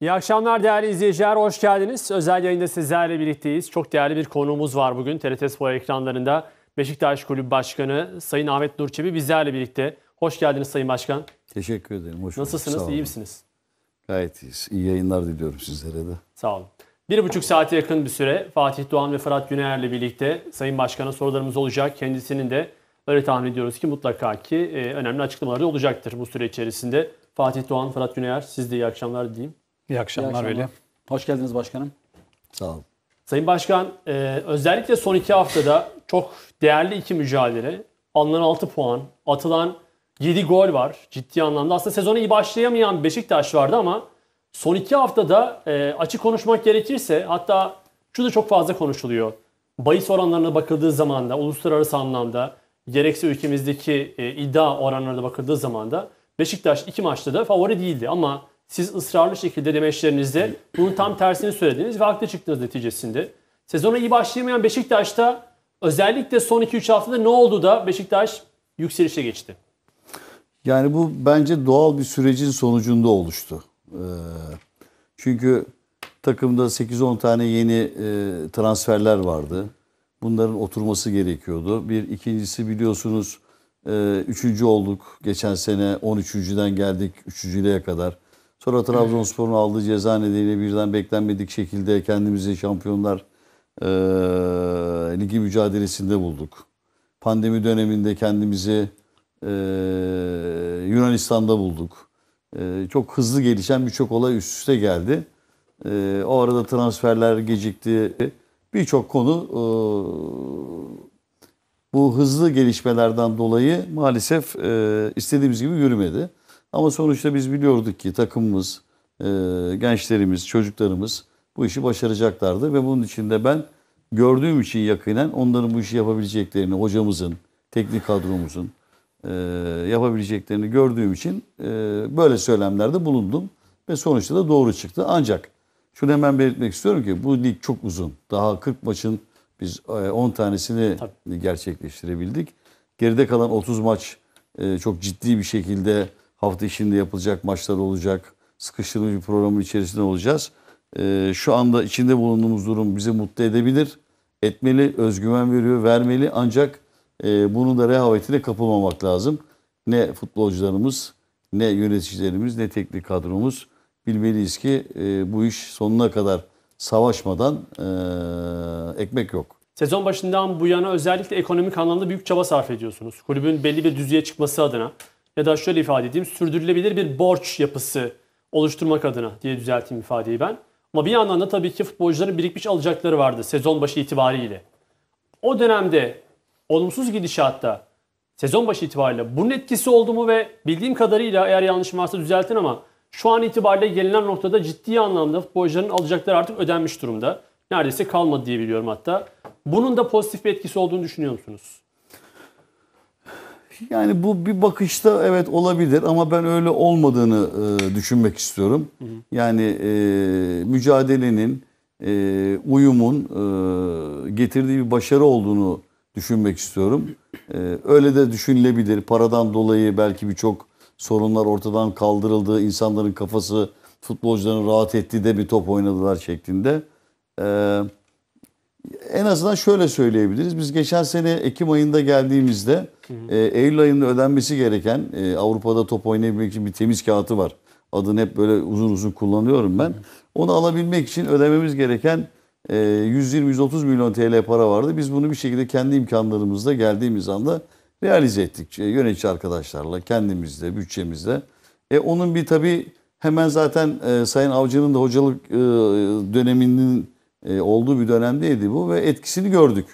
İyi akşamlar değerli izleyiciler, hoş geldiniz. Özel yayında sizlerle birlikteyiz. Çok değerli bir konuğumuz var bugün TRT Spor ekranlarında. Beşiktaş Kulübü Başkanı Sayın Ahmet Nurçebi bizlerle birlikte. Hoş geldiniz Sayın Başkan. Teşekkür ederim. Hoş Nasılsınız, bulduk. iyi misiniz? Gayet iyiyiz. İyi yayınlar diliyorum sizlere de. Sağ olun. Bir buçuk saate yakın bir süre Fatih Doğan ve Fırat Güner'le birlikte Sayın Başkan'a sorularımız olacak. Kendisinin de öyle tahmin ediyoruz ki mutlaka ki e, önemli açıklamaları olacaktır bu süre içerisinde. Fatih Doğan, Fırat Güner siz de iyi akşamlar diyeyim. İyi akşamlar, Veli. Hoş geldiniz başkanım. Sağ olun. Sayın Başkan, e, özellikle son iki haftada çok değerli iki mücadele. Alınan 6 puan, atılan 7 gol var ciddi anlamda. Aslında sezonu iyi başlayamayan Beşiktaş vardı ama son iki haftada e, açık konuşmak gerekirse hatta şu da çok fazla konuşuluyor. Bahis oranlarına bakıldığı zaman da uluslararası anlamda gerekse ülkemizdeki e, iddia oranlarına bakıldığı zaman da Beşiktaş iki maçta da favori değildi ama siz ısrarlı şekilde demeçlerinizde bunun tam tersini söylediniz ve haklı çıktınız neticesinde. Sezona iyi başlayamayan Beşiktaş'ta özellikle son 2-3 haftada ne oldu da Beşiktaş yükselişe geçti? Yani bu bence doğal bir sürecin sonucunda oluştu. Ee, çünkü takımda 8-10 tane yeni e, transferler vardı. Bunların oturması gerekiyordu. Bir ikincisi biliyorsunuz e, üçüncü olduk. Geçen sene 13.den geldik üçüncülüğe kadar. Sonra Trabzonspor'un aldığı ceza nedeniyle birden beklenmedik şekilde kendimizi şampiyonlar e, ligi mücadelesinde bulduk. Pandemi döneminde kendimizi e, Yunanistan'da bulduk. E, çok hızlı gelişen birçok olay üst üste geldi. E, o arada transferler gecikti. Birçok konu e, bu hızlı gelişmelerden dolayı maalesef e, istediğimiz gibi yürümedi. Ama sonuçta biz biliyorduk ki takımımız, e, gençlerimiz, çocuklarımız bu işi başaracaklardı. Ve bunun için de ben gördüğüm için yakinen onların bu işi yapabileceklerini, hocamızın, teknik kadromuzun e, yapabileceklerini gördüğüm için e, böyle söylemlerde bulundum. Ve sonuçta da doğru çıktı. Ancak şunu hemen belirtmek istiyorum ki bu lig çok uzun. Daha 40 maçın biz e, 10 tanesini gerçekleştirebildik. Geride kalan 30 maç e, çok ciddi bir şekilde hafta içinde yapılacak maçlar olacak. Sıkıştırılmış bir programın içerisinde olacağız. E, şu anda içinde bulunduğumuz durum bizi mutlu edebilir. Etmeli, özgüven veriyor, vermeli. Ancak e, bunun da rehavetine kapılmamak lazım. Ne futbolcularımız, ne yöneticilerimiz, ne teknik kadromuz bilmeliyiz ki e, bu iş sonuna kadar savaşmadan e, ekmek yok. Sezon başından bu yana özellikle ekonomik anlamda büyük çaba sarf ediyorsunuz. Kulübün belli bir düzeye çıkması adına ya da şöyle ifade edeyim sürdürülebilir bir borç yapısı oluşturmak adına diye düzelteyim ifadeyi ben. Ama bir yandan da tabii ki futbolcuların birikmiş alacakları vardı sezon başı itibariyle. O dönemde olumsuz gidişatta sezon başı itibariyle bunun etkisi oldu mu ve bildiğim kadarıyla eğer yanlışım varsa düzeltin ama şu an itibariyle gelinen noktada ciddi anlamda futbolcuların alacakları artık ödenmiş durumda. Neredeyse kalmadı diye biliyorum hatta. Bunun da pozitif bir etkisi olduğunu düşünüyor musunuz? Yani bu bir bakışta evet olabilir ama ben öyle olmadığını e, düşünmek istiyorum. Hı hı. Yani e, mücadelenin, e, uyumun e, getirdiği bir başarı olduğunu düşünmek istiyorum. E, öyle de düşünülebilir. Paradan dolayı belki birçok sorunlar ortadan kaldırıldı. İnsanların kafası futbolcuların rahat ettiği de bir top oynadılar şeklinde. Ee, en azından şöyle söyleyebiliriz. Biz geçen sene Ekim ayında geldiğimizde. E, Eylül ayında ödenmesi gereken e, Avrupa'da top oynayabilmek için bir temiz kağıtı var. Adını hep böyle uzun uzun kullanıyorum ben. Hı. Onu alabilmek için ödememiz gereken e, 120-130 milyon TL para vardı. Biz bunu bir şekilde kendi imkanlarımızla geldiğimiz anda realize ettik. Yönetici arkadaşlarla, kendimizle, bütçemizle. E, onun bir tabii hemen zaten e, Sayın Avcı'nın da hocalık e, döneminin e, olduğu bir dönemdeydi bu ve etkisini gördük.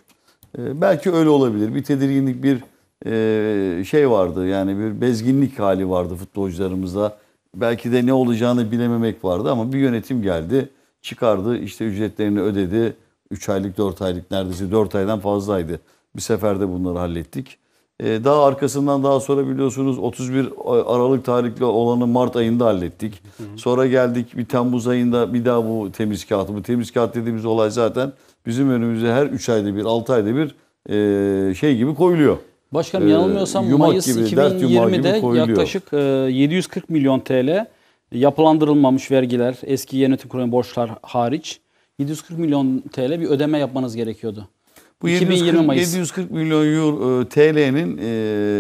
E, belki öyle olabilir. Bir tedirginlik, bir e, şey vardı. Yani bir bezginlik hali vardı futbolcularımızda. Belki de ne olacağını bilememek vardı ama bir yönetim geldi. Çıkardı, işte ücretlerini ödedi. 3 aylık, 4 aylık neredeyse 4 aydan fazlaydı. Bir seferde bunları hallettik. Ee, daha arkasından daha sonra biliyorsunuz 31 Aralık tarihli olanı Mart ayında hallettik. Sonra geldik bir Temmuz ayında bir daha bu temiz kağıt. Bu temiz kağıt dediğimiz olay zaten bizim önümüze her 3 ayda bir 6 ayda bir e, şey gibi koyuluyor. Başkanım yanılmıyorsam yumak Mayıs gibi, dert yumağı gibi 2020'de koyuluyor. yaklaşık e, 740 milyon TL yapılandırılmamış vergiler, eski yönetim kurulu borçlar hariç 740 milyon TL bir ödeme yapmanız gerekiyordu. Bu 2020 740, Mayıs. 740 milyon euro e, TL'nin e,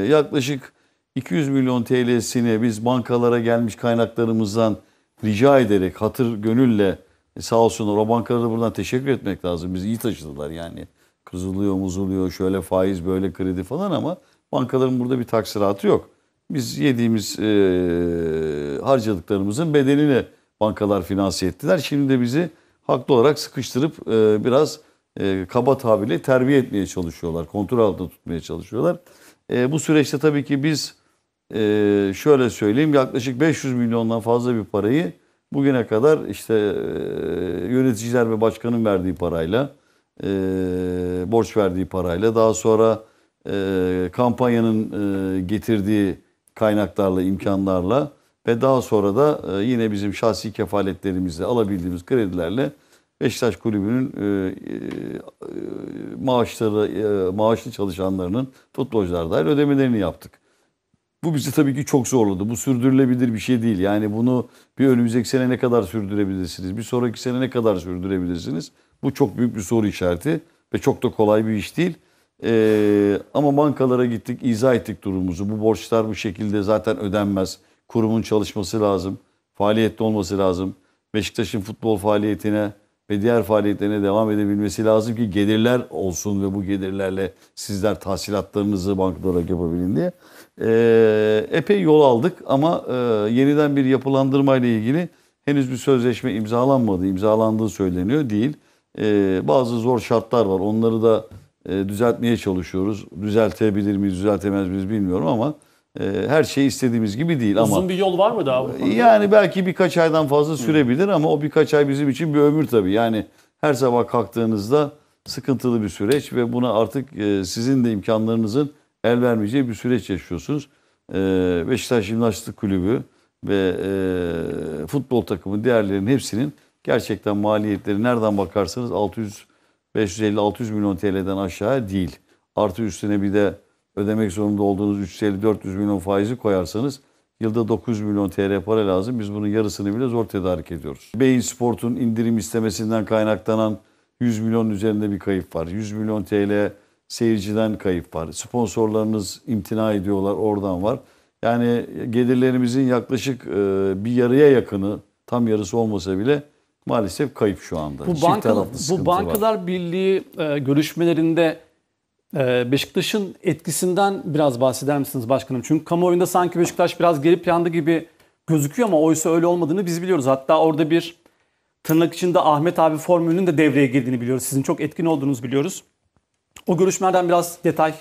yaklaşık 200 milyon TL'sini biz bankalara gelmiş kaynaklarımızdan rica ederek hatır gönülle e, sağ olsunlar o bankalara buradan teşekkür etmek lazım. Bizi iyi taşıdılar yani. Kızılıyor, muzuluyor, şöyle faiz, böyle kredi falan ama bankaların burada bir taksiratı yok. Biz yediğimiz e, harcadıklarımızın bedelini bankalar finanse ettiler. Şimdi de bizi haklı olarak sıkıştırıp e, biraz e, kaba tabirle terbiye etmeye çalışıyorlar. Kontrol altında tutmaya çalışıyorlar. E, bu süreçte tabii ki biz e, şöyle söyleyeyim yaklaşık 500 milyondan fazla bir parayı bugüne kadar işte e, yöneticiler ve başkanın verdiği parayla e, borç verdiği parayla daha sonra e, kampanyanın e, getirdiği kaynaklarla imkanlarla ve daha sonra da e, yine bizim şahsi kefaletlerimizle alabildiğimiz kredilerle Beşiktaş Kulübü'nün e, e, maaşları e, maaşlı çalışanlarının futbolcular dahil ödemelerini yaptık. Bu bizi tabii ki çok zorladı. Bu sürdürülebilir bir şey değil. Yani bunu bir önümüzdeki sene ne kadar sürdürebilirsiniz? Bir sonraki sene ne kadar sürdürebilirsiniz? Bu çok büyük bir soru işareti ve çok da kolay bir iş değil. Ee, ama bankalara gittik, izah ettik durumumuzu. Bu borçlar bu şekilde zaten ödenmez. Kurumun çalışması lazım. Faaliyette olması lazım. Beşiktaş'ın futbol faaliyetine ve diğer faaliyetlerine devam edebilmesi lazım ki gelirler olsun ve bu gelirlerle sizler tahsilatlarınızı bankalara yapabilin diye. Ee, epey yol aldık ama e, yeniden bir yapılandırma ile ilgili henüz bir sözleşme imzalanmadı. İmzalandığı söyleniyor değil. Ee, bazı zor şartlar var. Onları da e, düzeltmeye çalışıyoruz. Düzeltebilir miyiz, düzeltemez miyiz bilmiyorum ama e, her şey istediğimiz gibi değil. ama Uzun bir yol var mı daha? bu yani belki birkaç aydan fazla sürebilir ama o birkaç ay bizim için bir ömür tabii. Yani her sabah kalktığınızda sıkıntılı bir süreç ve buna artık e, sizin de imkanlarınızın el vermeyeceği bir süreç yaşıyorsunuz. E, Beşiktaş Jimnastik Kulübü ve e, futbol takımı diğerlerinin hepsinin gerçekten maliyetleri nereden bakarsanız 600 550-600 milyon TL'den aşağı değil. Artı üstüne bir de ödemek zorunda olduğunuz 350-400 milyon faizi koyarsanız yılda 900 milyon TL para lazım. Biz bunun yarısını bile zor tedarik ediyoruz. Beyin Sport'un indirim istemesinden kaynaklanan 100 milyon üzerinde bir kayıp var. 100 milyon TL seyirciden kayıp var. Sponsorlarınız imtina ediyorlar oradan var. Yani gelirlerimizin yaklaşık e, bir yarıya yakını tam yarısı olmasa bile maalesef kayıp şu anda. Bu, banka, bu var. Bankalar Birliği e, görüşmelerinde Beşiktaş'ın etkisinden biraz bahseder misiniz başkanım? Çünkü kamuoyunda sanki Beşiktaş biraz geri planda gibi gözüküyor ama oysa öyle olmadığını biz biliyoruz. Hatta orada bir tırnak içinde Ahmet abi formülünün de devreye girdiğini biliyoruz. Sizin çok etkin olduğunuzu biliyoruz. O görüşmelerden biraz detay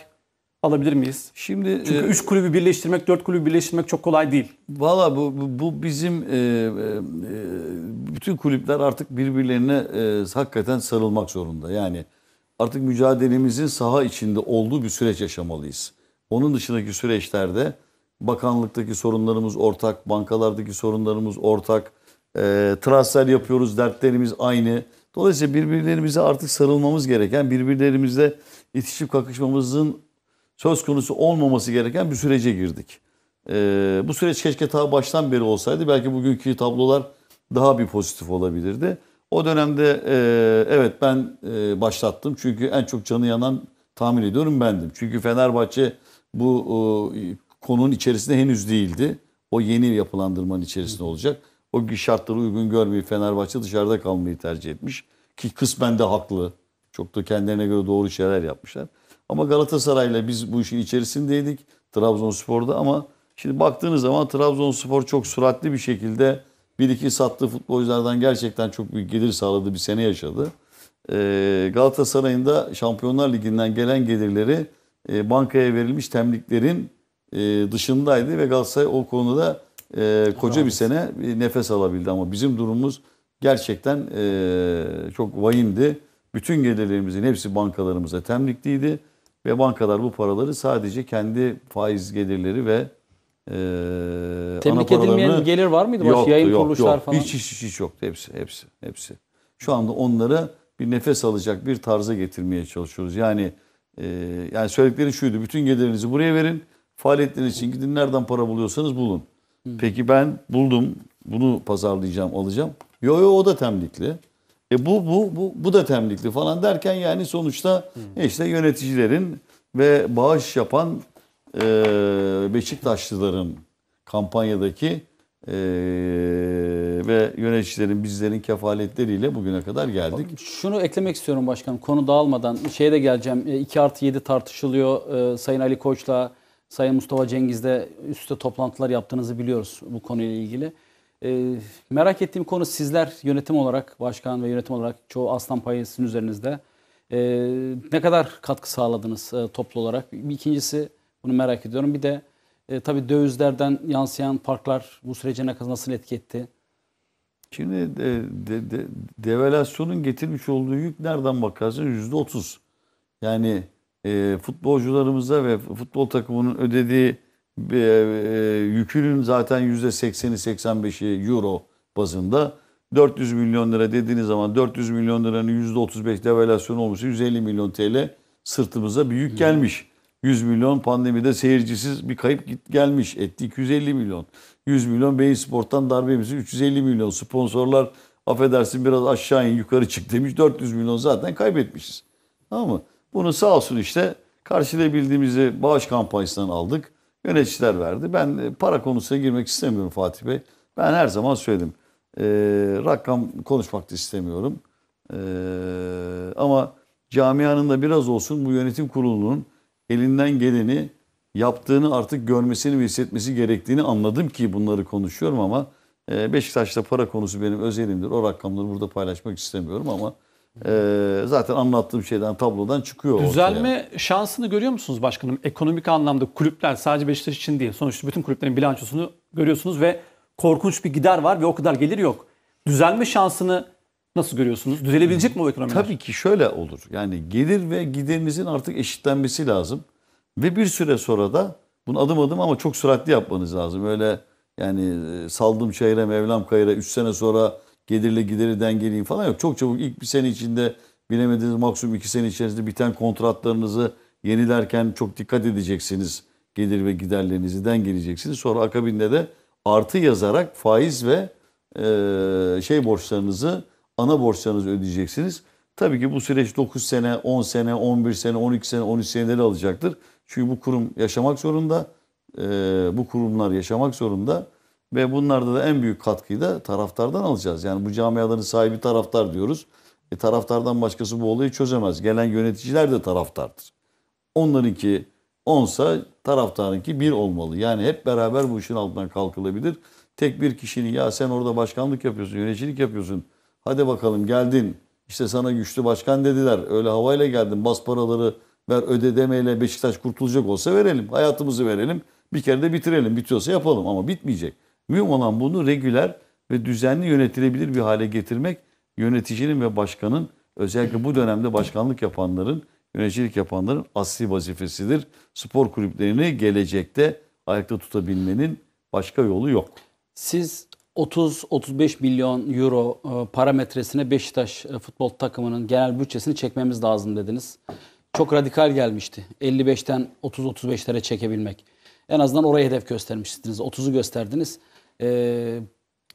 alabilir miyiz? Şimdi Çünkü e, 3 kulübü birleştirmek, 4 kulübü birleştirmek çok kolay değil. Valla bu, bu, bu bizim e, e, e, bütün kulüpler artık birbirlerine e, hakikaten sarılmak zorunda. Yani artık mücadelemizin saha içinde olduğu bir süreç yaşamalıyız. Onun dışındaki süreçlerde bakanlıktaki sorunlarımız ortak, bankalardaki sorunlarımız ortak, e, transfer yapıyoruz, dertlerimiz aynı. Dolayısıyla birbirlerimize artık sarılmamız gereken, birbirlerimizle itişip kakışmamızın söz konusu olmaması gereken bir sürece girdik. Ee, bu süreç keşke ta baştan beri olsaydı belki bugünkü tablolar daha bir pozitif olabilirdi. O dönemde e, evet ben e, başlattım çünkü en çok canı yanan tahmin ediyorum bendim. Çünkü Fenerbahçe bu e, konunun içerisinde henüz değildi. O yeni yapılandırmanın içerisinde olacak. O şartları uygun görmeyip Fenerbahçe dışarıda kalmayı tercih etmiş. Ki kısmen de haklı. Çok da kendilerine göre doğru şeyler yapmışlar. Ama Galatasaray'la biz bu işin içerisindeydik. Trabzonspor'da ama şimdi baktığınız zaman Trabzonspor çok süratli bir şekilde bir iki sattığı futbolculardan gerçekten çok büyük gelir sağladığı bir sene yaşadı. Ee, Galatasaray'ın da Şampiyonlar Ligi'nden gelen gelirleri e, bankaya verilmiş temliklerin e, dışındaydı ve Galatasaray o konuda e, koca bir sene nefes alabildi ama bizim durumumuz gerçekten çok vahimdi. Bütün gelirlerimizin hepsi bankalarımıza temlikliydi ve bankalar bu paraları sadece kendi faiz gelirleri ve e, Tebrik edilmeyen gelir var mıydı? Yoktu, yayın yok, kuruluşlar yok. falan. Hiç, hiç, hiç yoktu. Hepsi, hepsi, hepsi. Şu anda onlara bir nefes alacak bir tarza getirmeye çalışıyoruz. Yani e, yani söyledikleri şuydu. Bütün gelirinizi buraya verin. Faaliyetleriniz için gidin nereden para buluyorsanız bulun. Peki ben buldum. bunu pazarlayacağım, alacağım. Yo yo o da temlikli. E bu bu bu bu da temlikli falan derken yani sonuçta işte yöneticilerin ve bağış yapan e, Beşiktaşlıların kampanyadaki e, ve yöneticilerin bizlerin kefaletleriyle bugüne kadar geldik. Şunu eklemek istiyorum başkanım konu dağılmadan. Şeye de geleceğim. E, 2 artı 7 tartışılıyor. E, Sayın Ali Koç'la Sayın Mustafa Cengiz'de üstte toplantılar yaptığınızı biliyoruz bu konuyla ilgili. E, merak ettiğim konu sizler yönetim olarak, başkan ve yönetim olarak çoğu aslan payı üzerinizde. E, ne kadar katkı sağladınız e, toplu olarak? Bir ikincisi bunu merak ediyorum. Bir de e, tabii dövizlerden yansıyan farklar bu sürece nasıl etki etti? Şimdi de, de, de, devalüasyonun getirmiş olduğu yük nereden bakarsan yüzde otuz. Yani e, futbolcularımıza ve futbol takımının ödediği e, e, yükünün zaten yüzde sekseni 85'i euro bazında 400 milyon lira dediğiniz zaman 400 milyon liranın yüzde 35 devalüasyon olmuşsa 150 milyon TL sırtımıza bir yük gelmiş. 100 milyon pandemide seyircisiz bir kayıp gelmiş. Etti 250 milyon. 100 milyon Beyin Sport'tan darbemizi 350 milyon. Sponsorlar affedersin biraz aşağı in yukarı çık demiş. 400 milyon zaten kaybetmişiz. Tamam mı? Bunu sağ olsun işte karşılayabildiğimizi bağış kampanyasından aldık. Yöneticiler verdi. Ben e, para konusuna girmek istemiyorum Fatih Bey. Ben her zaman söyledim. Ee, rakam konuşmak da istemiyorum. Ee, ama camianın da biraz olsun bu yönetim kurulunun elinden geleni yaptığını artık görmesini ve hissetmesi gerektiğini anladım ki bunları konuşuyorum ama e, Beşiktaş'ta para konusu benim özelimdir. O rakamları burada paylaşmak istemiyorum ama e, zaten anlattığım şeyden tablodan çıkıyor ortaya. Düzelme şansını görüyor musunuz başkanım? Ekonomik anlamda kulüpler sadece Beşiktaş için değil. Sonuçta bütün kulüplerin bilançosunu görüyorsunuz ve korkunç bir gider var ve o kadar gelir yok. Düzelme şansını nasıl görüyorsunuz? Düzelebilecek mi o ekonomiler? Tabii ki şöyle olur. Yani gelir ve giderinizin artık eşitlenmesi lazım. Ve bir süre sonra da bunu adım adım ama çok süratli yapmanız lazım. Öyle yani e, saldım çayıra mevlam kayıra 3 sene sonra gelirle gideri dengeleyeyim falan yok. Çok çabuk ilk bir sene içinde bilemediğiniz maksimum 2 sene içerisinde biten kontratlarınızı yenilerken çok dikkat edeceksiniz. Gelir ve giderlerinizi dengeleyeceksiniz. Sonra akabinde de artı yazarak faiz ve e, şey borçlarınızı ana borçlarınızı ödeyeceksiniz. Tabii ki bu süreç 9 sene, 10 sene, 11 sene, 12 sene, 13 seneleri alacaktır. Çünkü bu kurum yaşamak zorunda. e, bu kurumlar yaşamak zorunda. Ve bunlarda da en büyük katkıyı da taraftardan alacağız. Yani bu camiaların sahibi taraftar diyoruz. E, taraftardan başkası bu olayı çözemez. Gelen yöneticiler de taraftardır. Onlarınki 10'sa taraftarınki 1 olmalı. Yani hep beraber bu işin altından kalkılabilir. Tek bir kişinin ya sen orada başkanlık yapıyorsun, yöneticilik yapıyorsun. Hadi bakalım geldin. İşte sana güçlü başkan dediler. Öyle havayla geldin. Bas paraları ver öde demeyle Beşiktaş kurtulacak olsa verelim. Hayatımızı verelim. Bir kere de bitirelim. Bitiyorsa yapalım ama bitmeyecek. Mühim olan bunu regüler ve düzenli yönetilebilir bir hale getirmek yöneticinin ve başkanın özellikle bu dönemde başkanlık yapanların, yöneticilik yapanların asli vazifesidir. Spor kulüplerini gelecekte ayakta tutabilmenin başka yolu yok. Siz 30-35 milyon euro e, parametresine Beşiktaş e, futbol takımının genel bütçesini çekmemiz lazım dediniz. Çok radikal gelmişti. 55'ten 30-35'lere çekebilmek. En azından oraya hedef göstermiştiniz. 30'u gösterdiniz. Ee,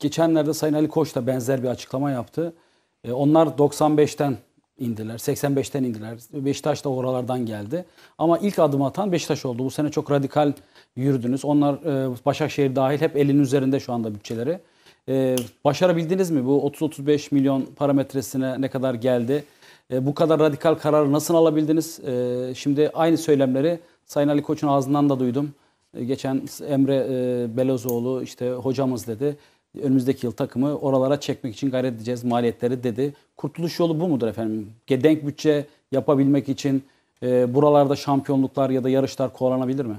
geçenlerde Sayın Ali Koç da benzer bir açıklama yaptı. Ee, onlar 95'ten indiler, 85'ten indiler. Beşiktaş da oralardan geldi. Ama ilk adım atan Beşiktaş oldu. Bu sene çok radikal yürüdünüz. Onlar e, Başakşehir dahil hep elinin üzerinde şu anda bütçeleri. Ee, başarabildiniz mi? Bu 30-35 milyon parametresine ne kadar geldi? Ee, bu kadar radikal kararı nasıl alabildiniz? Şimdi aynı söylemleri Sayın Ali Koç'un ağzından da duydum. Geçen Emre e, Belozoğlu işte hocamız dedi. Önümüzdeki yıl takımı oralara çekmek için gayret edeceğiz maliyetleri dedi. Kurtuluş yolu bu mudur efendim? Denk bütçe yapabilmek için e, buralarda şampiyonluklar ya da yarışlar kovalanabilir mi?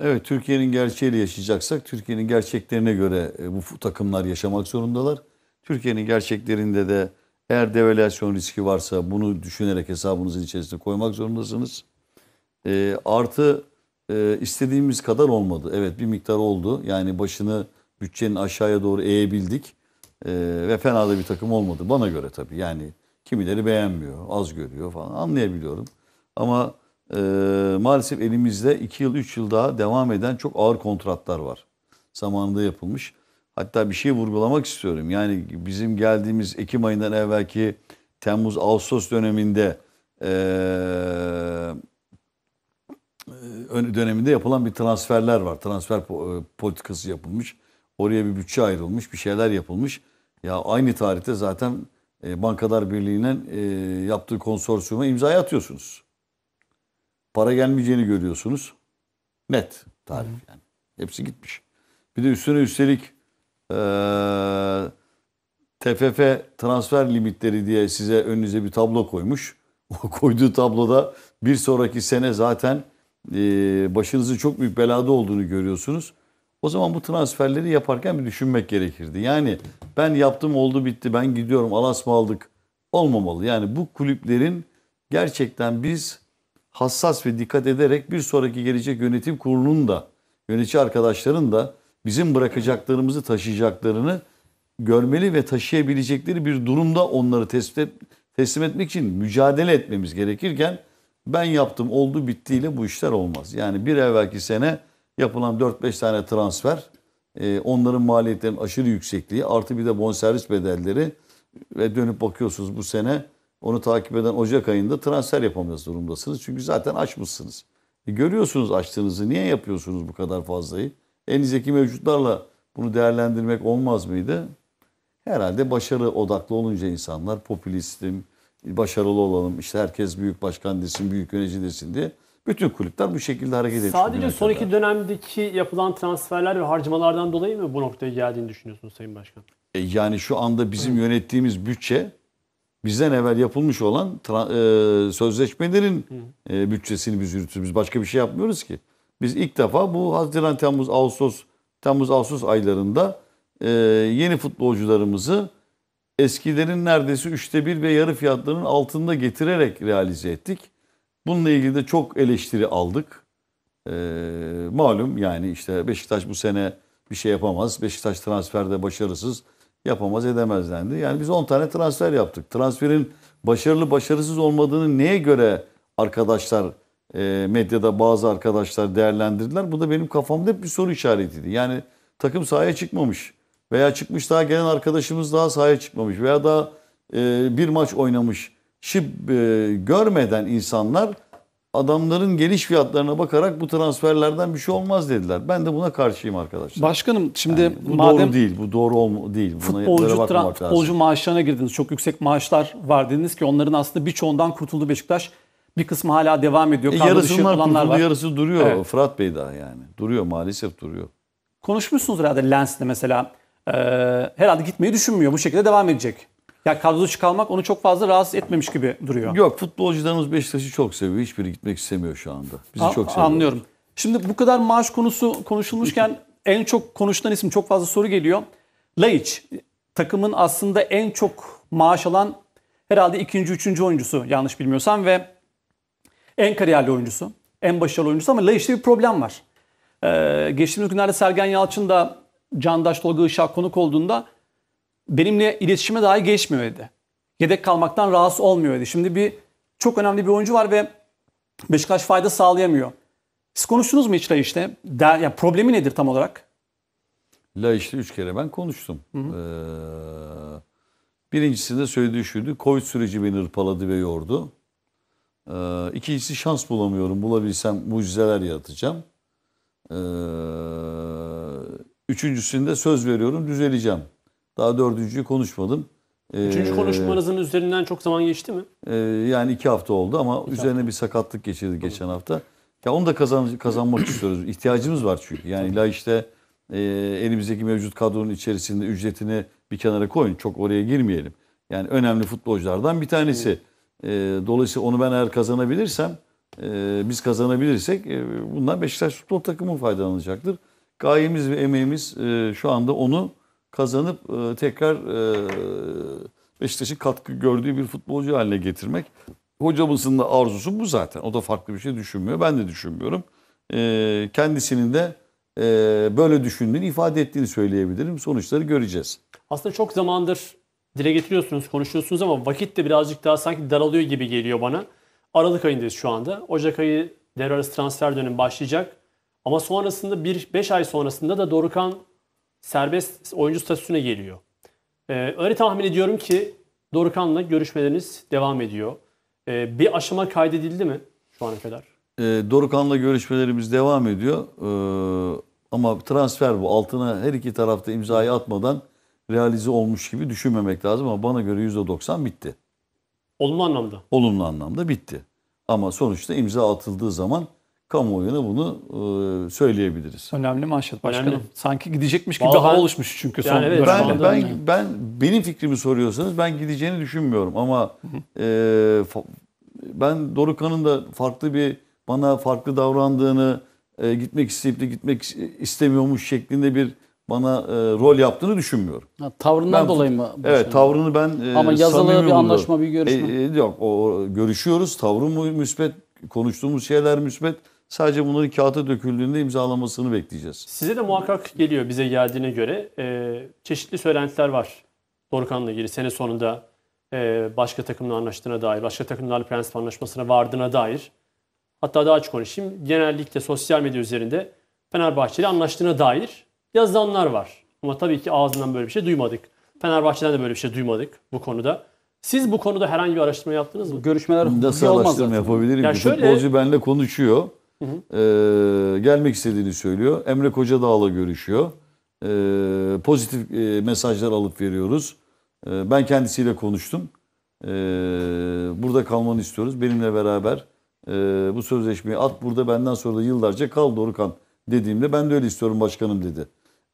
Evet Türkiye'nin gerçeğiyle yaşayacaksak Türkiye'nin gerçeklerine göre e, bu takımlar yaşamak zorundalar. Türkiye'nin gerçeklerinde de eğer devalüasyon riski varsa bunu düşünerek hesabınızın içerisine koymak zorundasınız. E, artı e, istediğimiz kadar olmadı. Evet bir miktar oldu. Yani başını bütçenin aşağıya doğru eğebildik. E, ve fena da bir takım olmadı. Bana göre tabii. Yani kimileri beğenmiyor, az görüyor falan anlayabiliyorum. Ama e, maalesef elimizde 2 yıl 3 yıl daha devam eden çok ağır kontratlar var. Zamanında yapılmış. Hatta bir şey vurgulamak istiyorum. Yani bizim geldiğimiz Ekim ayından evvelki Temmuz Ağustos döneminde eee, ön- döneminde yapılan bir transferler var. Transfer e, politikası yapılmış. Oraya bir bütçe ayrılmış, bir şeyler yapılmış. Ya aynı tarihte zaten e, Bankalar Birliği'nin e, yaptığı konsorsiyuma imzayı atıyorsunuz. Para gelmeyeceğini görüyorsunuz. Net tarih yani. Hepsi gitmiş. Bir de üstüne üstelik e, TFF transfer limitleri diye size önünüze bir tablo koymuş. O koyduğu tabloda bir sonraki sene zaten e, başınızın çok büyük belada olduğunu görüyorsunuz. O zaman bu transferleri yaparken bir düşünmek gerekirdi. Yani ben yaptım oldu bitti ben gidiyorum alas mı aldık olmamalı. Yani bu kulüplerin gerçekten biz hassas ve dikkat ederek bir sonraki gelecek yönetim kurulunun da yönetici arkadaşların da bizim bırakacaklarımızı taşıyacaklarını görmeli ve taşıyabilecekleri bir durumda onları tespit et, teslim etmek için mücadele etmemiz gerekirken ben yaptım oldu bittiyle bu işler olmaz. Yani bir evvelki sene yapılan 4-5 tane transfer e, onların maliyetlerinin aşırı yüksekliği artı bir de bonservis bedelleri ve dönüp bakıyorsunuz bu sene onu takip eden Ocak ayında transfer yapamaz durumdasınız. Çünkü zaten açmışsınız. E, görüyorsunuz açtığınızı. Niye yapıyorsunuz bu kadar fazlayı? Elinizdeki mevcutlarla bunu değerlendirmek olmaz mıydı? Herhalde başarı odaklı olunca insanlar popülistim, başarılı olalım, işte herkes büyük başkan desin, büyük yönetici desin diye bütün kulüpler bu şekilde hareket ediyor. Sadece son iki dönemdeki yapılan transferler ve harcamalardan dolayı mı bu noktaya geldiğini düşünüyorsunuz Sayın Başkan? E, yani şu anda bizim yönettiğimiz bütçe bizden evvel yapılmış olan e, sözleşmelerin e, bütçesini biz yürütüyoruz. Biz başka bir şey yapmıyoruz ki. Biz ilk defa bu Haziran, Temmuz, Ağustos, Temmuz, Ağustos aylarında e, yeni futbolcularımızı eskilerin neredeyse üçte bir ve yarı fiyatlarının altında getirerek realize ettik. Bununla ilgili de çok eleştiri aldık. E, malum yani işte Beşiktaş bu sene bir şey yapamaz. Beşiktaş transferde başarısız yapamaz edemez dendi. Yani biz 10 tane transfer yaptık. Transferin başarılı başarısız olmadığını neye göre arkadaşlar e, medyada bazı arkadaşlar değerlendirdiler. Bu da benim kafamda hep bir soru işaretiydi. Yani takım sahaya çıkmamış veya çıkmış daha gelen arkadaşımız daha sahaya çıkmamış veya daha e, bir maç oynamış. Şi e, görmeden insanlar adamların geliş fiyatlarına bakarak bu transferlerden bir şey olmaz dediler. Ben de buna karşıyım arkadaşlar. Başkanım şimdi Yani bu madem doğru değil. Bu doğru değil. Buna futbolcu, tra- futbolcu lazım. maaşlarına girdiniz. Çok yüksek maaşlar var dediniz ki onların aslında birçoğundan kurtuldu Beşiktaş. Bir kısmı hala devam ediyor. E, yarısından kurtuldu, var. yarısı duruyor. Evet. Fırat Bey daha yani. Duruyor maalesef duruyor. Konuşmuşsunuz herhalde Lens'le mesela. Ee, herhalde gitmeyi düşünmüyor. Bu şekilde devam edecek. Ya kadro dışı kalmak onu çok fazla rahatsız etmemiş gibi duruyor. Yok futbolcularımız Beşiktaş'ı çok seviyor. Hiçbiri gitmek istemiyor şu anda. Bizi A- çok seviyor. Anlıyorum. Şimdi bu kadar maaş konusu konuşulmuşken en çok konuşulan isim çok fazla soru geliyor. Laiç takımın aslında en çok maaş alan herhalde ikinci, üçüncü oyuncusu yanlış bilmiyorsam ve en kariyerli oyuncusu, en başarılı oyuncusu ama Laiç'te bir problem var. Ee, geçtiğimiz günlerde Sergen Yalçın da Candaş Tolga Işık konuk olduğunda benimle iletişime dahi geçmiyor dedi. Yedek kalmaktan rahatsız olmuyor dedi. Şimdi bir çok önemli bir oyuncu var ve Beşiktaş fayda sağlayamıyor. Siz konuştunuz mu hiç işte? Der, ya problemi nedir tam olarak? La işte üç kere ben konuştum. Ee, birincisinde söylediği şuydu. Covid süreci beni hırpaladı ve yordu. Ee, ikincisi şans bulamıyorum. Bulabilsem mucizeler yaratacağım. Ee, üçüncüsünde söz veriyorum düzeleceğim. Daha dördüncüyü konuşmadım. Ee, Üçüncü konuşmanızın üzerinden çok zaman geçti mi? Ee, yani iki hafta oldu ama üzerine bir sakatlık geçirdi geçen hafta. Ya onu da kazan, kazanmak istiyoruz. İhtiyacımız var çünkü. Yani illa işte e, elimizdeki mevcut kadronun içerisinde ücretini bir kenara koyun. Çok oraya girmeyelim. Yani önemli futbolculardan bir tanesi. E, dolayısıyla onu ben eğer kazanabilirsem, e, biz kazanabilirsek e, bundan Beşiktaş futbol takımı faydalanacaktır. Gayemiz ve emeğimiz e, şu anda onu kazanıp e, tekrar e, Beşiktaş'ın katkı gördüğü bir futbolcu haline getirmek. Hocamızın da arzusu bu zaten. O da farklı bir şey düşünmüyor. Ben de düşünmüyorum. E, kendisinin de e, böyle düşündüğünü ifade ettiğini söyleyebilirim. Sonuçları göreceğiz. Aslında çok zamandır dile getiriyorsunuz, konuşuyorsunuz ama vakit de birazcık daha sanki daralıyor gibi geliyor bana. Aralık ayındayız şu anda. Ocak ayı devre arası transfer dönemi başlayacak. Ama sonrasında 1-5 ay sonrasında da Dorukan serbest oyuncu statüsüne geliyor. Ee, öyle tahmin ediyorum ki Dorukhan'la görüşmeleriniz devam ediyor. Ee, bir aşama kaydedildi mi şu ana kadar? E, Dorukhan'la görüşmelerimiz devam ediyor. E, ama transfer bu. Altına her iki tarafta imzayı atmadan realize olmuş gibi düşünmemek lazım. Ama bana göre %90 bitti. Olumlu anlamda. Olumlu anlamda bitti. Ama sonuçta imza atıldığı zaman kamuoyuna bunu e, söyleyebiliriz. Önemli manşet başkanım. Önemli. Sanki gidecekmiş gibi Vallahi hava oluşmuş çünkü son Yani evet, Ben, ben, ben benim fikrimi soruyorsanız ben gideceğini düşünmüyorum ama e, ben Dorukhan'ın da farklı bir bana farklı davrandığını e, gitmek isteyip de gitmek istemiyormuş şeklinde bir bana e, rol yaptığını düşünmüyorum. Ha, tavrından Ben- dolayı mı? Evet başkanım? tavrını ben e, Ama yazılı bir buluyorum. anlaşma, bir görüşme. E, e, yok o, görüşüyoruz tavrı müsbet konuştuğumuz şeyler müsbet sadece bunların kağıta döküldüğünde imzalamasını bekleyeceğiz. Size de muhakkak geliyor bize geldiğine göre. Ee, çeşitli söylentiler var Dorukhan'la ilgili. Sene sonunda e, başka takımla anlaştığına dair, başka takımlarla prensip anlaşmasına vardığına dair. Hatta daha açık konuşayım. Genellikle sosyal medya üzerinde Fenerbahçe ile anlaştığına dair yazılanlar var. Ama tabii ki ağzından böyle bir şey duymadık. Fenerbahçe'den de böyle bir şey duymadık bu konuda. Siz bu konuda herhangi bir araştırma yaptınız mı? Görüşmeler Nasıl olmaz araştırma zaten. yapabilirim Ya ki? şöyle- Futbolcu benimle konuşuyor. Ee, gelmek istediğini söylüyor. Emre Kocadağ'la görüşüyor. Ee, pozitif e, mesajlar alıp veriyoruz. Ee, ben kendisiyle konuştum. Ee, burada kalmanı istiyoruz. Benimle beraber e, bu sözleşmeyi at. Burada benden sonra da yıllarca kal Dorukhan dediğimde ben de öyle istiyorum başkanım dedi.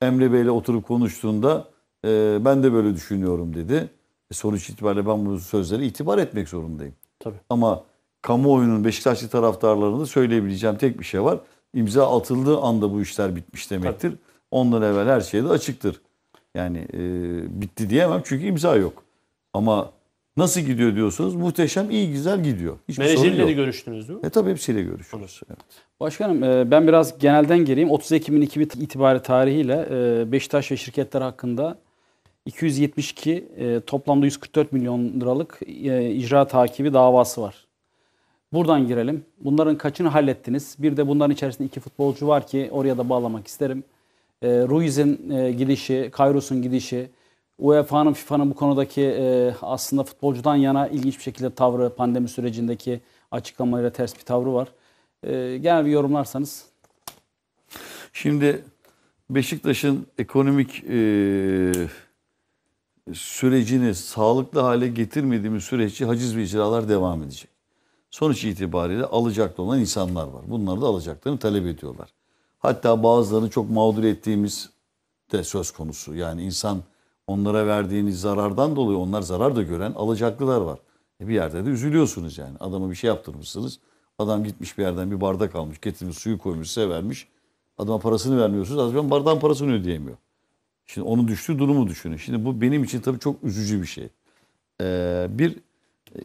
Emre Bey'le oturup konuştuğunda e, ben de böyle düşünüyorum dedi. E, sonuç itibariyle ben bu sözlere itibar etmek zorundayım. Tabii. Ama kamuoyunun Beşiktaşlı taraftarlarına da söyleyebileceğim tek bir şey var. İmza atıldığı anda bu işler bitmiş demektir. Ondan evvel her şey de açıktır. Yani e, bitti diyemem çünkü imza yok. Ama nasıl gidiyor diyorsunuz muhteşem iyi güzel gidiyor. Hiçbir yok. de görüştünüz mü? E tabii hepsiyle görüşürüz. Evet. Başkanım e, ben biraz genelden gireyim. 30 Ekim 2000 itibari tarihiyle e, Beşiktaş ve şirketler hakkında 272 e, toplamda 144 milyon liralık e, icra takibi davası var. Buradan girelim. Bunların kaçını hallettiniz? Bir de bunların içerisinde iki futbolcu var ki oraya da bağlamak isterim. E, Ruiz'in e, gidişi, Kayros'un gidişi, UEFA'nın, FIFA'nın bu konudaki e, aslında futbolcudan yana ilginç bir şekilde tavrı, pandemi sürecindeki açıklamalarıyla ters bir tavrı var. E, genel bir yorumlarsanız. Şimdi Beşiktaş'ın ekonomik e, sürecini sağlıklı hale getirmediğimiz süreçte haciz ve icralar devam edecek. Sonuç itibariyle alacaklı olan insanlar var. Bunlar da alacaklarını talep ediyorlar. Hatta bazılarını çok mağdur ettiğimiz de söz konusu. Yani insan onlara verdiğiniz zarardan dolayı onlar zarar da gören alacaklılar var. E bir yerde de üzülüyorsunuz yani. Adama bir şey yaptırmışsınız. Adam gitmiş bir yerden bir bardak almış, getirmiş suyu koymuş, size vermiş. Adama parasını vermiyorsunuz. Adam bardağın parasını ödeyemiyor. Şimdi onun düştüğü durumu düşünün. Şimdi bu benim için tabii çok üzücü bir şey. Ee, bir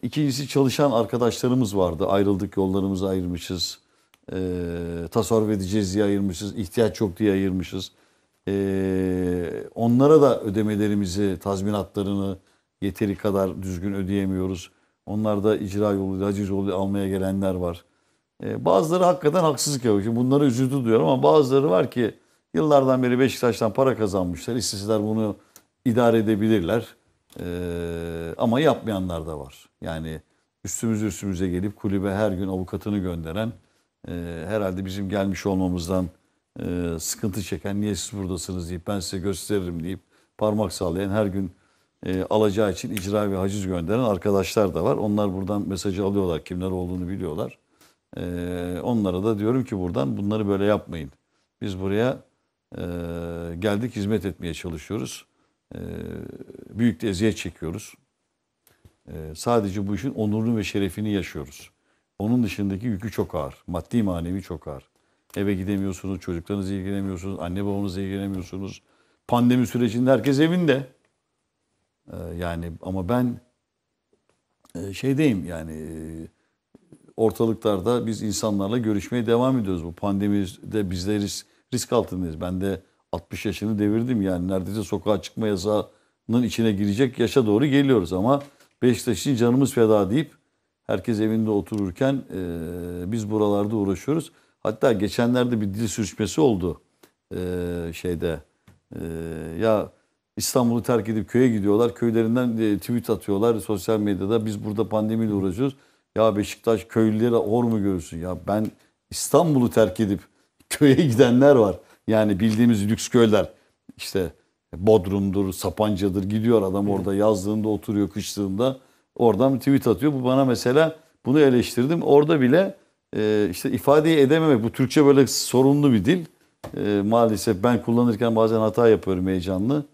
ikincisi çalışan arkadaşlarımız vardı. Ayrıldık, yollarımızı ayırmışız. Ee, tasarruf edeceğiz diye ayırmışız. ihtiyaç yok diye ayırmışız. Ee, onlara da ödemelerimizi, tazminatlarını yeteri kadar düzgün ödeyemiyoruz. Onlar da icra yoluyla, haciz yoluyla almaya gelenler var. Ee, bazıları hakikaten haksızlık yapıyor. Şimdi Bunlara üzüntü duyuyorum ama bazıları var ki yıllardan beri Beşiktaş'tan para kazanmışlar. İsteseler bunu idare edebilirler. Ee, ama yapmayanlar da var. Yani üstümüz üstümüze gelip kulübe her gün avukatını gönderen, e, herhalde bizim gelmiş olmamızdan e, sıkıntı çeken, niye siz buradasınız deyip ben size gösteririm deyip parmak sallayan her gün e, alacağı için icra ve haciz gönderen arkadaşlar da var. Onlar buradan mesajı alıyorlar, kimler olduğunu biliyorlar. E, onlara da diyorum ki buradan bunları böyle yapmayın. Biz buraya e, geldik hizmet etmeye çalışıyoruz. E, büyük de eziyet çekiyoruz. E, sadece bu işin onurunu ve şerefini yaşıyoruz. Onun dışındaki yükü çok ağır. Maddi manevi çok ağır. Eve gidemiyorsunuz, çocuklarınızla ilgilenemiyorsunuz, anne babanızla ilgilenemiyorsunuz. Pandemi sürecinde herkes evinde. E, yani ama ben e, şeydeyim yani e, ortalıklarda biz insanlarla görüşmeye devam ediyoruz. Bu pandemide bizde risk, risk altındayız. Ben de 60 yaşını devirdim yani neredeyse sokağa çıkma yasağının içine girecek yaşa doğru geliyoruz ama Beşiktaş için canımız feda deyip herkes evinde otururken e, biz buralarda uğraşıyoruz. Hatta geçenlerde bir dil sürçmesi oldu e, şeyde Ee, ya İstanbul'u terk edip köye gidiyorlar. Köylerinden e, tweet atıyorlar sosyal medyada. Biz burada pandemiyle uğraşıyoruz. Ya Beşiktaş köylülere hor mu görürsün? Ya ben İstanbul'u terk edip köye gidenler var. Yani bildiğimiz lüks köyler. İşte Bodrum'dur, Sapanca'dır. Gidiyor adam orada yazdığında oturuyor, kışlığında. Oradan bir tweet atıyor. Bu bana mesela bunu eleştirdim. Orada bile e, işte ifadeyi edememek. Bu Türkçe böyle sorunlu bir dil. E, maalesef ben kullanırken bazen hata yapıyorum heyecanlı.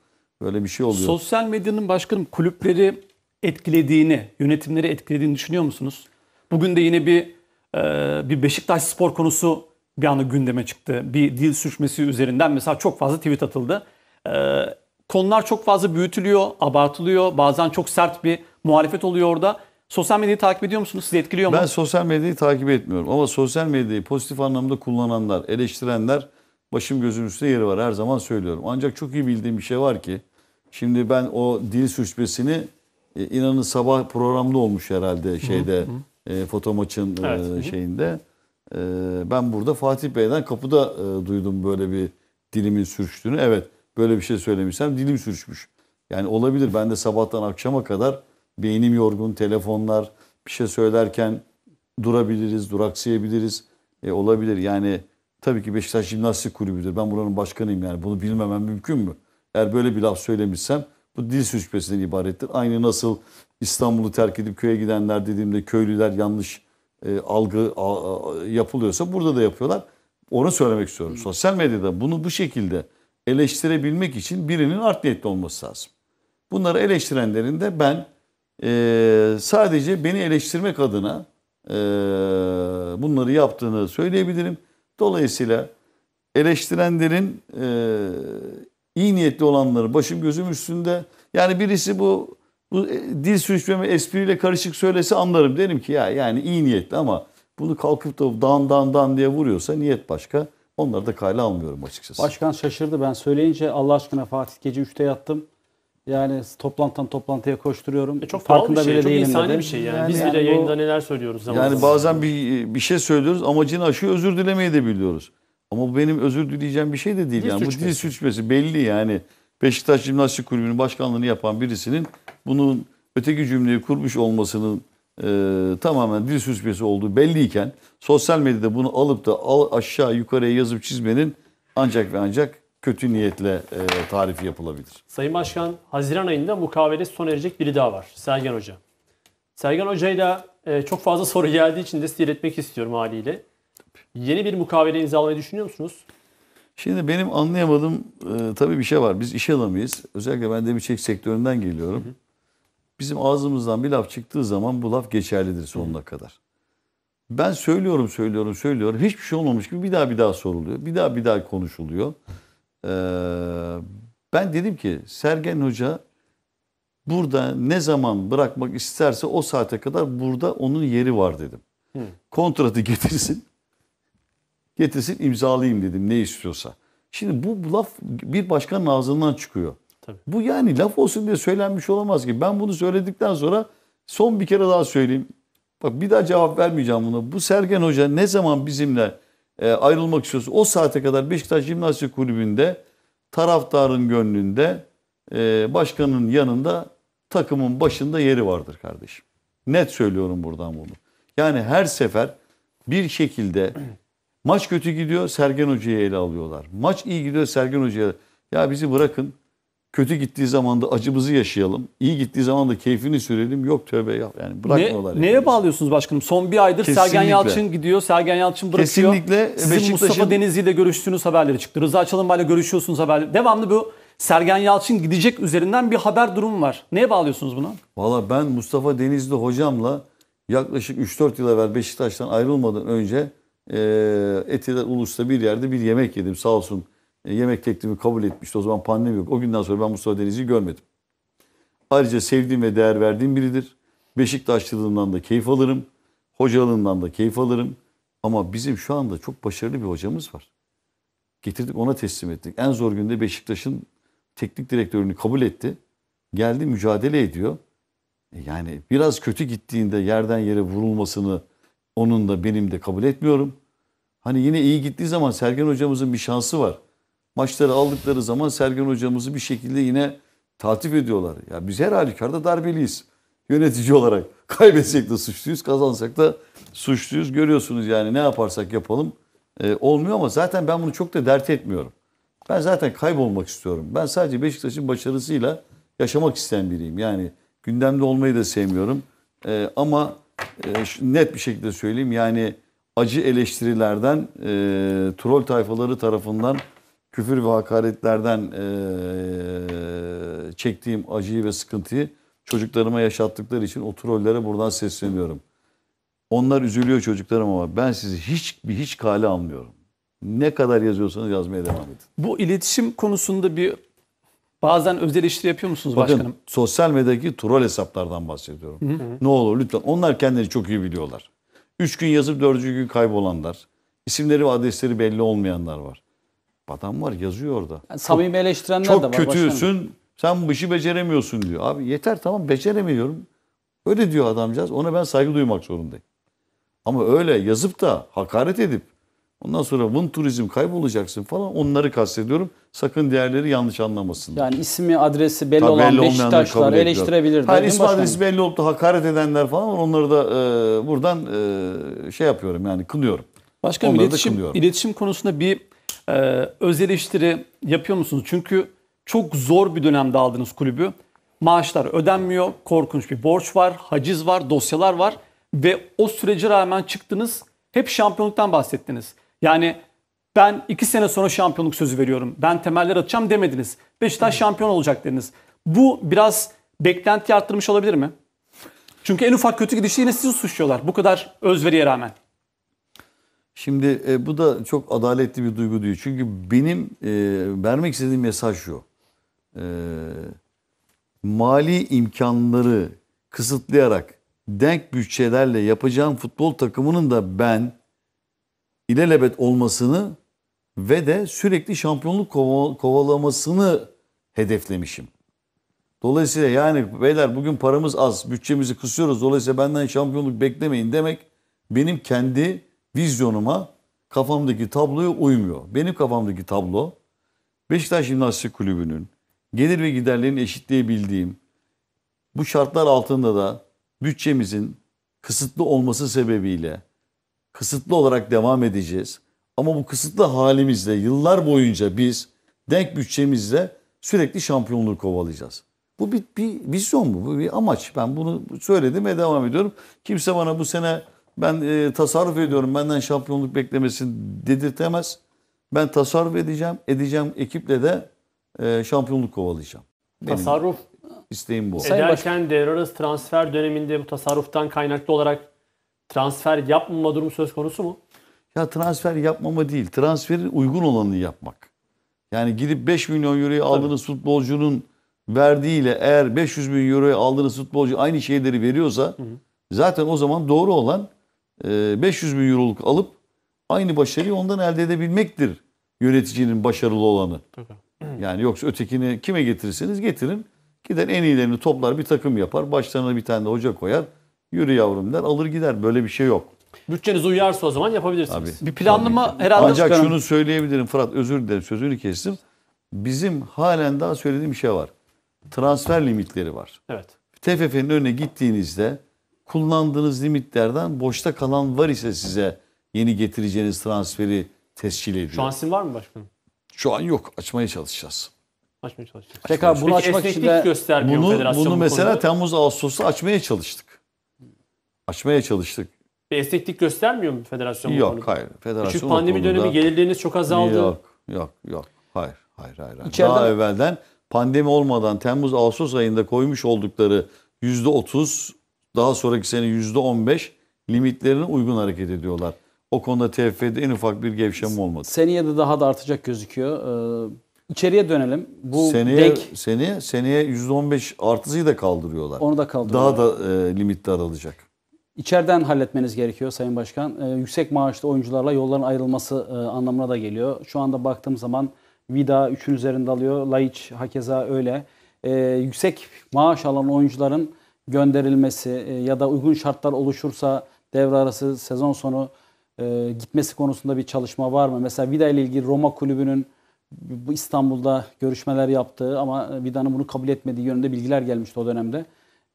Böyle bir şey oluyor. Sosyal medyanın başkanım kulüpleri etkilediğini, yönetimleri etkilediğini düşünüyor musunuz? Bugün de yine bir e, bir Beşiktaş spor konusu bir anda gündeme çıktı. Bir dil sürçmesi üzerinden mesela çok fazla tweet atıldı. E, konular çok fazla büyütülüyor, abartılıyor. Bazen çok sert bir muhalefet oluyor orada. Sosyal medyayı takip ediyor musunuz? Sizi etkiliyor mu? Ben sosyal medyayı takip etmiyorum ama sosyal medyayı pozitif anlamda kullananlar, eleştirenler başım gözüm üstünde yeri var. Her zaman söylüyorum. Ancak çok iyi bildiğim bir şey var ki şimdi ben o dil suçbesini e, inanın sabah programda olmuş herhalde şeyde e, foto maçın e, Evet, hı hı. şeyinde. E, ben burada Fatih Bey'den kapıda e, duydum böyle bir dilimin sürçtüğünü. Evet böyle bir şey söylemişsem dilim sürçmüş. Yani olabilir ben de sabahtan akşama kadar beynim yorgun, telefonlar bir şey söylerken durabiliriz, duraksayabiliriz. E, olabilir yani tabii ki Beşiktaş Jimnastik Kulübü'dür. Ben buranın başkanıyım yani bunu bilmemem mümkün mü? Eğer böyle bir laf söylemişsem bu dil suçbesinden ibarettir. Aynı nasıl İstanbul'u terk edip köye gidenler dediğimde köylüler yanlış e, algı a- a- yapılıyorsa burada da yapıyorlar. Onu söylemek istiyorum. Sosyal medyada bunu bu şekilde eleştirebilmek için birinin art niyetli olması lazım. Bunları eleştirenlerin de ben e, sadece beni eleştirmek adına e, bunları yaptığını söyleyebilirim. Dolayısıyla eleştirenlerin e, iyi niyetli olanları başım gözüm üstünde. Yani birisi bu bu e, dil sürçmemi espriyle karışık söylese anlarım. Derim ki ya yani iyi niyetli ama bunu kalkıp da dan dan dan diye vuruyorsa niyet başka. Onları da kayla almıyorum açıkçası. Başkan şaşırdı ben söyleyince Allah aşkına Fatih gece 3'te yattım. Yani toplantıdan toplantıya koşturuyorum. E çok doğal bir Farkında şey, bile çok değilim insani dedi. bir şey yani. Yani Biz yani bile bu- yayında neler söylüyoruz zaman Yani zaman. bazen bir bir şey söylüyoruz amacını aşıyor özür dilemeyi de biliyoruz. Ama bu benim özür dileyeceğim bir şey de değil. Dil yani bu suçması. dil suçması belli yani. Beşiktaş Jimnastik Kulübü'nün başkanlığını yapan birisinin bunun öteki cümleyi kurmuş olmasının e, tamamen dil suçması olduğu belliyken sosyal medyada bunu alıp da al, aşağı yukarıya yazıp çizmenin ancak ve ancak kötü niyetle e, tarifi yapılabilir. Sayın Başkan, Haziran ayında mukavele sona erecek biri daha var. Sergen Hoca. Sergen Hoca'yla e, çok fazla soru geldiği için de size iletmek istiyorum haliyle. Yeni bir mukavele imzalamayı düşünüyor musunuz? Şimdi benim anlayamadığım e, tabii bir şey var. Biz iş adamıyız. Özellikle ben demir sektöründen geliyorum. Bizim ağzımızdan bir laf çıktığı zaman bu laf geçerlidir sonuna kadar. Ben söylüyorum, söylüyorum, söylüyorum. Hiçbir şey olmamış gibi bir daha bir daha soruluyor. Bir daha bir daha konuşuluyor. Ee, ben dedim ki Sergen Hoca burada ne zaman bırakmak isterse o saate kadar burada onun yeri var dedim. Kontratı getirsin getirsin imzalayayım dedim ne istiyorsa. Şimdi bu, laf bir başkanın ağzından çıkıyor. Tabii. Bu yani laf olsun diye söylenmiş olamaz ki. Ben bunu söyledikten sonra son bir kere daha söyleyeyim. Bak bir daha cevap vermeyeceğim buna. Bu Sergen Hoca ne zaman bizimle e, ayrılmak istiyorsa o saate kadar Beşiktaş Jimnastik Kulübü'nde taraftarın gönlünde e, başkanın yanında takımın başında yeri vardır kardeşim. Net söylüyorum buradan bunu. Yani her sefer bir şekilde maç kötü gidiyor Sergen Hoca'yı ele alıyorlar. Maç iyi gidiyor Sergen Hoca'ya. Ya bizi bırakın. Kötü gittiği zaman da acımızı yaşayalım. İyi gittiği zaman da keyfini sürelim. Yok tövbe ya. Yani bırakmıyorlar. Ne, yani. neye bağlıyorsunuz başkanım? Son bir aydır Sergen Kesinlikle. Yalçın gidiyor, Sergen Yalçın bırakıyor. Kesinlikle Sizin Mustafa Denizli ile görüştüğünüz haberleri çıktı. Rıza Çalınbay'la görüşüyorsunuz haberleri. Devamlı bu Sergen Yalçın gidecek üzerinden bir haber durumu var. Neye bağlıyorsunuz bunu? Valla ben Mustafa Denizli hocamla yaklaşık 3-4 yıl evvel Beşiktaş'tan ayrılmadan önce e, Etiler Ulus'ta bir yerde bir yemek yedim. Sağ olsun e, yemek teklifimi kabul etmişti. O zaman pandemi yok. O günden sonra ben Mustafa Denizli'yi görmedim. Ayrıca sevdiğim ve değer verdiğim biridir. Beşiktaşlılığından da keyif alırım. Hocalığından da keyif alırım. Ama bizim şu anda çok başarılı bir hocamız var. Getirdik ona teslim ettik. En zor günde Beşiktaş'ın teknik direktörünü kabul etti. Geldi mücadele ediyor. E Yani biraz kötü gittiğinde yerden yere vurulmasını onun da benim de kabul etmiyorum. Hani yine iyi gittiği zaman Sergen hocamızın bir şansı var. maçları aldıkları zaman Sergen hocamızı bir şekilde yine tatif ediyorlar. Ya biz her halükarda darbeliyiz yönetici olarak. Kaybetsek de suçluyuz, kazansak da suçluyuz. Görüyorsunuz yani ne yaparsak yapalım e, olmuyor ama zaten ben bunu çok da dert etmiyorum. Ben zaten kaybolmak istiyorum. Ben sadece Beşiktaş'ın başarısıyla yaşamak isteyen biriyim. Yani gündemde olmayı da sevmiyorum. E, ama e, net bir şekilde söyleyeyim yani acı eleştirilerden, e, troll tayfaları tarafından küfür ve hakaretlerden e, çektiğim acıyı ve sıkıntıyı çocuklarıma yaşattıkları için o trollere buradan sesleniyorum. Onlar üzülüyor çocuklarım ama ben sizi hiç bir hiç kale almıyorum. Ne kadar yazıyorsanız yazmaya devam edin. Bu iletişim konusunda bir bazen öz eleştiri yapıyor musunuz Bakın başkanım? sosyal medyadaki troll hesaplardan bahsediyorum. Ne olur lütfen. Onlar kendileri çok iyi biliyorlar. Üç gün yazıp dördüncü gün kaybolanlar. isimleri ve adresleri belli olmayanlar var. Adam var yazıyor orada. Yani samimi eleştirenler de Çok var. başkanım. kötüsün. Sen bu işi beceremiyorsun diyor. Abi yeter tamam beceremiyorum. Öyle diyor adamcağız. Ona ben saygı duymak zorundayım. Ama öyle yazıp da hakaret edip ondan sonra Vın Turizm kaybolacaksın falan onları kastediyorum. Sakın diğerleri yanlış anlamasınlar. Yani ismi, adresi belli Tabii olan belli Beşiktaşlar eleştirebilir. Hayır ismi başkanım? adresi belli olup da hakaret edenler falan var. Onları da e, buradan e, şey yapıyorum yani kınıyorum. Başkanım Onları iletişim, kınıyorum. iletişim konusunda bir e, öz eleştiri yapıyor musunuz? Çünkü çok zor bir dönemde aldınız kulübü. Maaşlar ödenmiyor, korkunç bir borç var, haciz var, dosyalar var ve o sürece rağmen çıktınız. Hep şampiyonluktan bahsettiniz. Yani ben iki sene sonra şampiyonluk sözü veriyorum. Ben temeller atacağım demediniz. Beşiktaş şampiyon olacak dediniz. Bu biraz beklenti arttırmış olabilir mi? Çünkü en ufak kötü gidişte yine sizi suçluyorlar. Bu kadar özveriye rağmen. Şimdi e, bu da çok adaletli bir duygu değil. Çünkü benim e, vermek istediğim mesaj şu. E, mali imkanları kısıtlayarak denk bütçelerle yapacağım futbol takımının da ben ilelebet olmasını ve de sürekli şampiyonluk kova- kovalamasını hedeflemişim. Dolayısıyla yani beyler bugün paramız az, bütçemizi kısıyoruz. Dolayısıyla benden şampiyonluk beklemeyin demek benim kendi vizyonuma, kafamdaki tabloya uymuyor. Benim kafamdaki tablo Beşiktaş Jimnastik Kulübü'nün gelir ve giderlerini eşitleyebildiğim bu şartlar altında da bütçemizin kısıtlı olması sebebiyle kısıtlı olarak devam edeceğiz. Ama bu kısıtlı halimizle yıllar boyunca biz denk bütçemizle sürekli şampiyonluğu kovalayacağız. Bu bir, bir vizyon bu, bu bir amaç. Ben bunu söyledim ve devam ediyorum. Kimse bana bu sene ben e, tasarruf ediyorum benden şampiyonluk beklemesin dedirtemez. Ben tasarruf edeceğim, edeceğim ekiple de e, şampiyonluk kovalayacağım. Benim Tasarruf isteğim bu. Sayın ederken devre arası transfer döneminde bu tasarruftan kaynaklı olarak transfer yapmama durumu söz konusu mu? Ya transfer yapmama değil, transferin uygun olanını yapmak. Yani gidip 5 milyon euroyu aldığınız futbolcunun verdiğiyle eğer 500 bin euroyu aldığınız futbolcu aynı şeyleri veriyorsa zaten o zaman doğru olan e, 500 bin euroluk alıp aynı başarıyı ondan elde edebilmektir yöneticinin başarılı olanı. Yani yoksa ötekini kime getirirseniz getirin. Gider en iyilerini toplar bir takım yapar. Başlarına bir tane de hoca koyar. Yürü yavrum der alır gider. Böyle bir şey yok. Bütçeniz uyarsa o zaman yapabilirsiniz. Bir planlama herhalde Ancak başkanım. şunu söyleyebilirim Fırat özür dilerim sözünü kestim. Bizim halen daha söylediğim bir şey var. Transfer limitleri var. Evet. TFF'nin önüne gittiğinizde kullandığınız limitlerden boşta kalan var ise size yeni getireceğiniz transferi tescil ediyor. Şu an sizin var mı başkanım? Şu an yok. Açmaya çalışacağız. Açmaya çalışacağız. Tekrar bunu Peki açmak için de göstermiyor Bunu, federasyon bunu bu mesela konuda. Temmuz Ağustos'ta açmaya çalıştık. Açmaya çalıştık. Bir esneklik göstermiyor mu federasyon bu Yok konuda? hayır. Federasyon Çünkü pandemi konuda- dönemi gelirleriniz çok azaldı. Yok yok yok. Hayır hayır hayır. hayır. İçeride Daha evvelden pandemi olmadan Temmuz Ağustos ayında koymuş oldukları %30 daha sonraki sene %15 limitlerine uygun hareket ediyorlar. O konuda TFF'de en ufak bir gevşeme olmadı. seneye de daha da artacak gözüküyor. Ee, içeriye dönelim. Bu Seneye denk seneye seneye %15 artısıyı da kaldırıyorlar. onu da kaldırıyor. Daha da e, limit daralacak. İçeriden halletmeniz gerekiyor Sayın Başkan. Ee, yüksek maaşlı oyuncularla yolların ayrılması e, anlamına da geliyor. Şu anda baktığım zaman Vida 3'ün üzerinde alıyor. Laiç hakeza öyle. Ee, yüksek maaş alan oyuncuların gönderilmesi e, ya da uygun şartlar oluşursa devre arası sezon sonu e, gitmesi konusunda bir çalışma var mı? Mesela Vida ile ilgili Roma kulübünün bu İstanbul'da görüşmeler yaptığı ama Vida'nın bunu kabul etmediği yönünde bilgiler gelmişti o dönemde.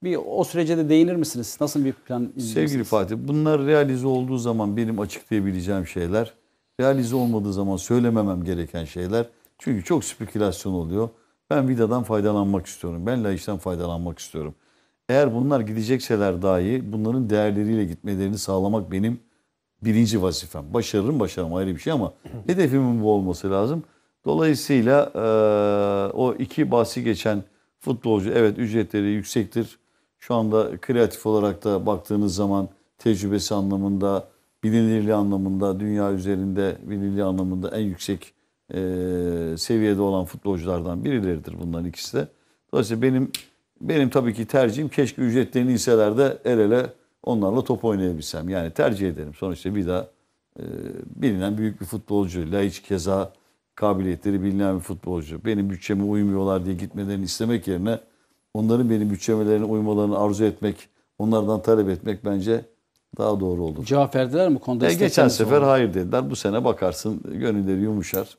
Bir o sürece de değinir misiniz? Nasıl bir plan izliyorsunuz? Sevgili Fatih, bunlar realize olduğu zaman benim açıklayabileceğim şeyler, realize olmadığı zaman söylememem gereken şeyler. Çünkü çok spekülasyon oluyor. Ben vidadan faydalanmak istiyorum. Ben Laiç'ten faydalanmak istiyorum. Eğer bunlar gidecekseler dahi bunların değerleriyle gitmelerini sağlamak benim birinci vazifem. Başarırım başarım ayrı bir şey ama hedefimin bu olması lazım. Dolayısıyla eee, o iki bahsi geçen futbolcu evet ücretleri yüksektir. Şu anda kreatif olarak da baktığınız zaman tecrübesi anlamında, bilinirliği anlamında, dünya üzerinde bilinirliği anlamında en yüksek eee, seviyede olan futbolculardan birileridir bunların ikisi de. Dolayısıyla benim benim tabii ki tercihim keşke ücretlerini inseler de el ele onlarla top oynayabilsem. Yani tercih ederim. Sonuçta bir daha e, bilinen büyük bir futbolcu. Laiç keza kabiliyetleri bilinen bir futbolcu. Benim bütçeme uymuyorlar diye gitmelerini istemek yerine onların benim bütçemelerine uymalarını arzu etmek, onlardan talep etmek bence daha doğru olur. Cevap verdiler mi? Konuda E, geçen sefer oldu. hayır dediler. Bu sene bakarsın gönülleri yumuşar.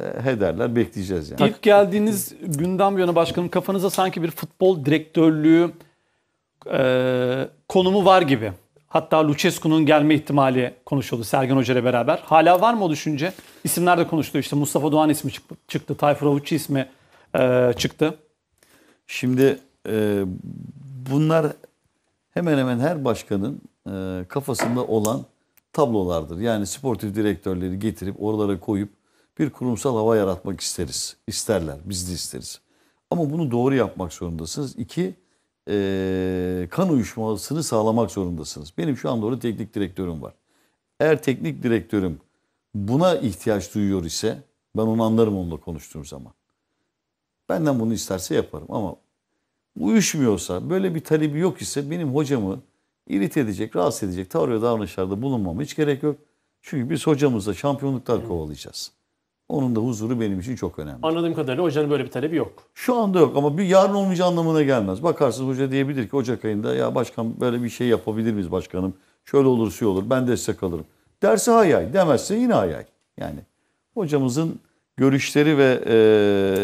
E, hederler bekleyeceğiz yani. İlk geldiğiniz günden bu yana başkanım kafanıza sanki bir futbol direktörlüğü e, konumu var gibi. Hatta Lucescu'nun gelme ihtimali konuşuldu Sergen Hoca ile beraber. Hala var mı o düşünce? İsimler de konuşuluyor. İşte Mustafa Doğan ismi çıktı. çıktı Tayfur Avuççu ismi e, çıktı. Şimdi e, bunlar hemen hemen her başkanın e, kafasında olan tablolardır. Yani sportif direktörleri getirip oralara koyup bir kurumsal hava yaratmak isteriz. İsterler, biz de isteriz. Ama bunu doğru yapmak zorundasınız. İki, e, kan uyuşmasını sağlamak zorundasınız. Benim şu anda orada teknik direktörüm var. Eğer teknik direktörüm buna ihtiyaç duyuyor ise ben onu anlarım onunla konuştuğum zaman. Benden bunu isterse yaparım ama uyuşmuyorsa, böyle bir talebi yok ise benim hocamı irite edecek, rahatsız edecek tavır ve davranışlarda bulunmama hiç gerek yok. Çünkü biz hocamızla şampiyonluklar kovalayacağız. Onun da huzuru benim için çok önemli. Anladığım kadarıyla hocanın böyle bir talebi yok. Şu anda yok ama bir yarın olmayacağı anlamına gelmez. Bakarsınız hoca diyebilir ki Ocak ayında ya başkan böyle bir şey yapabilir miyiz başkanım? Şöyle olur şu olur ben destek alırım. Derse hay hay demezse yine hay hay. Yani hocamızın görüşleri ve e,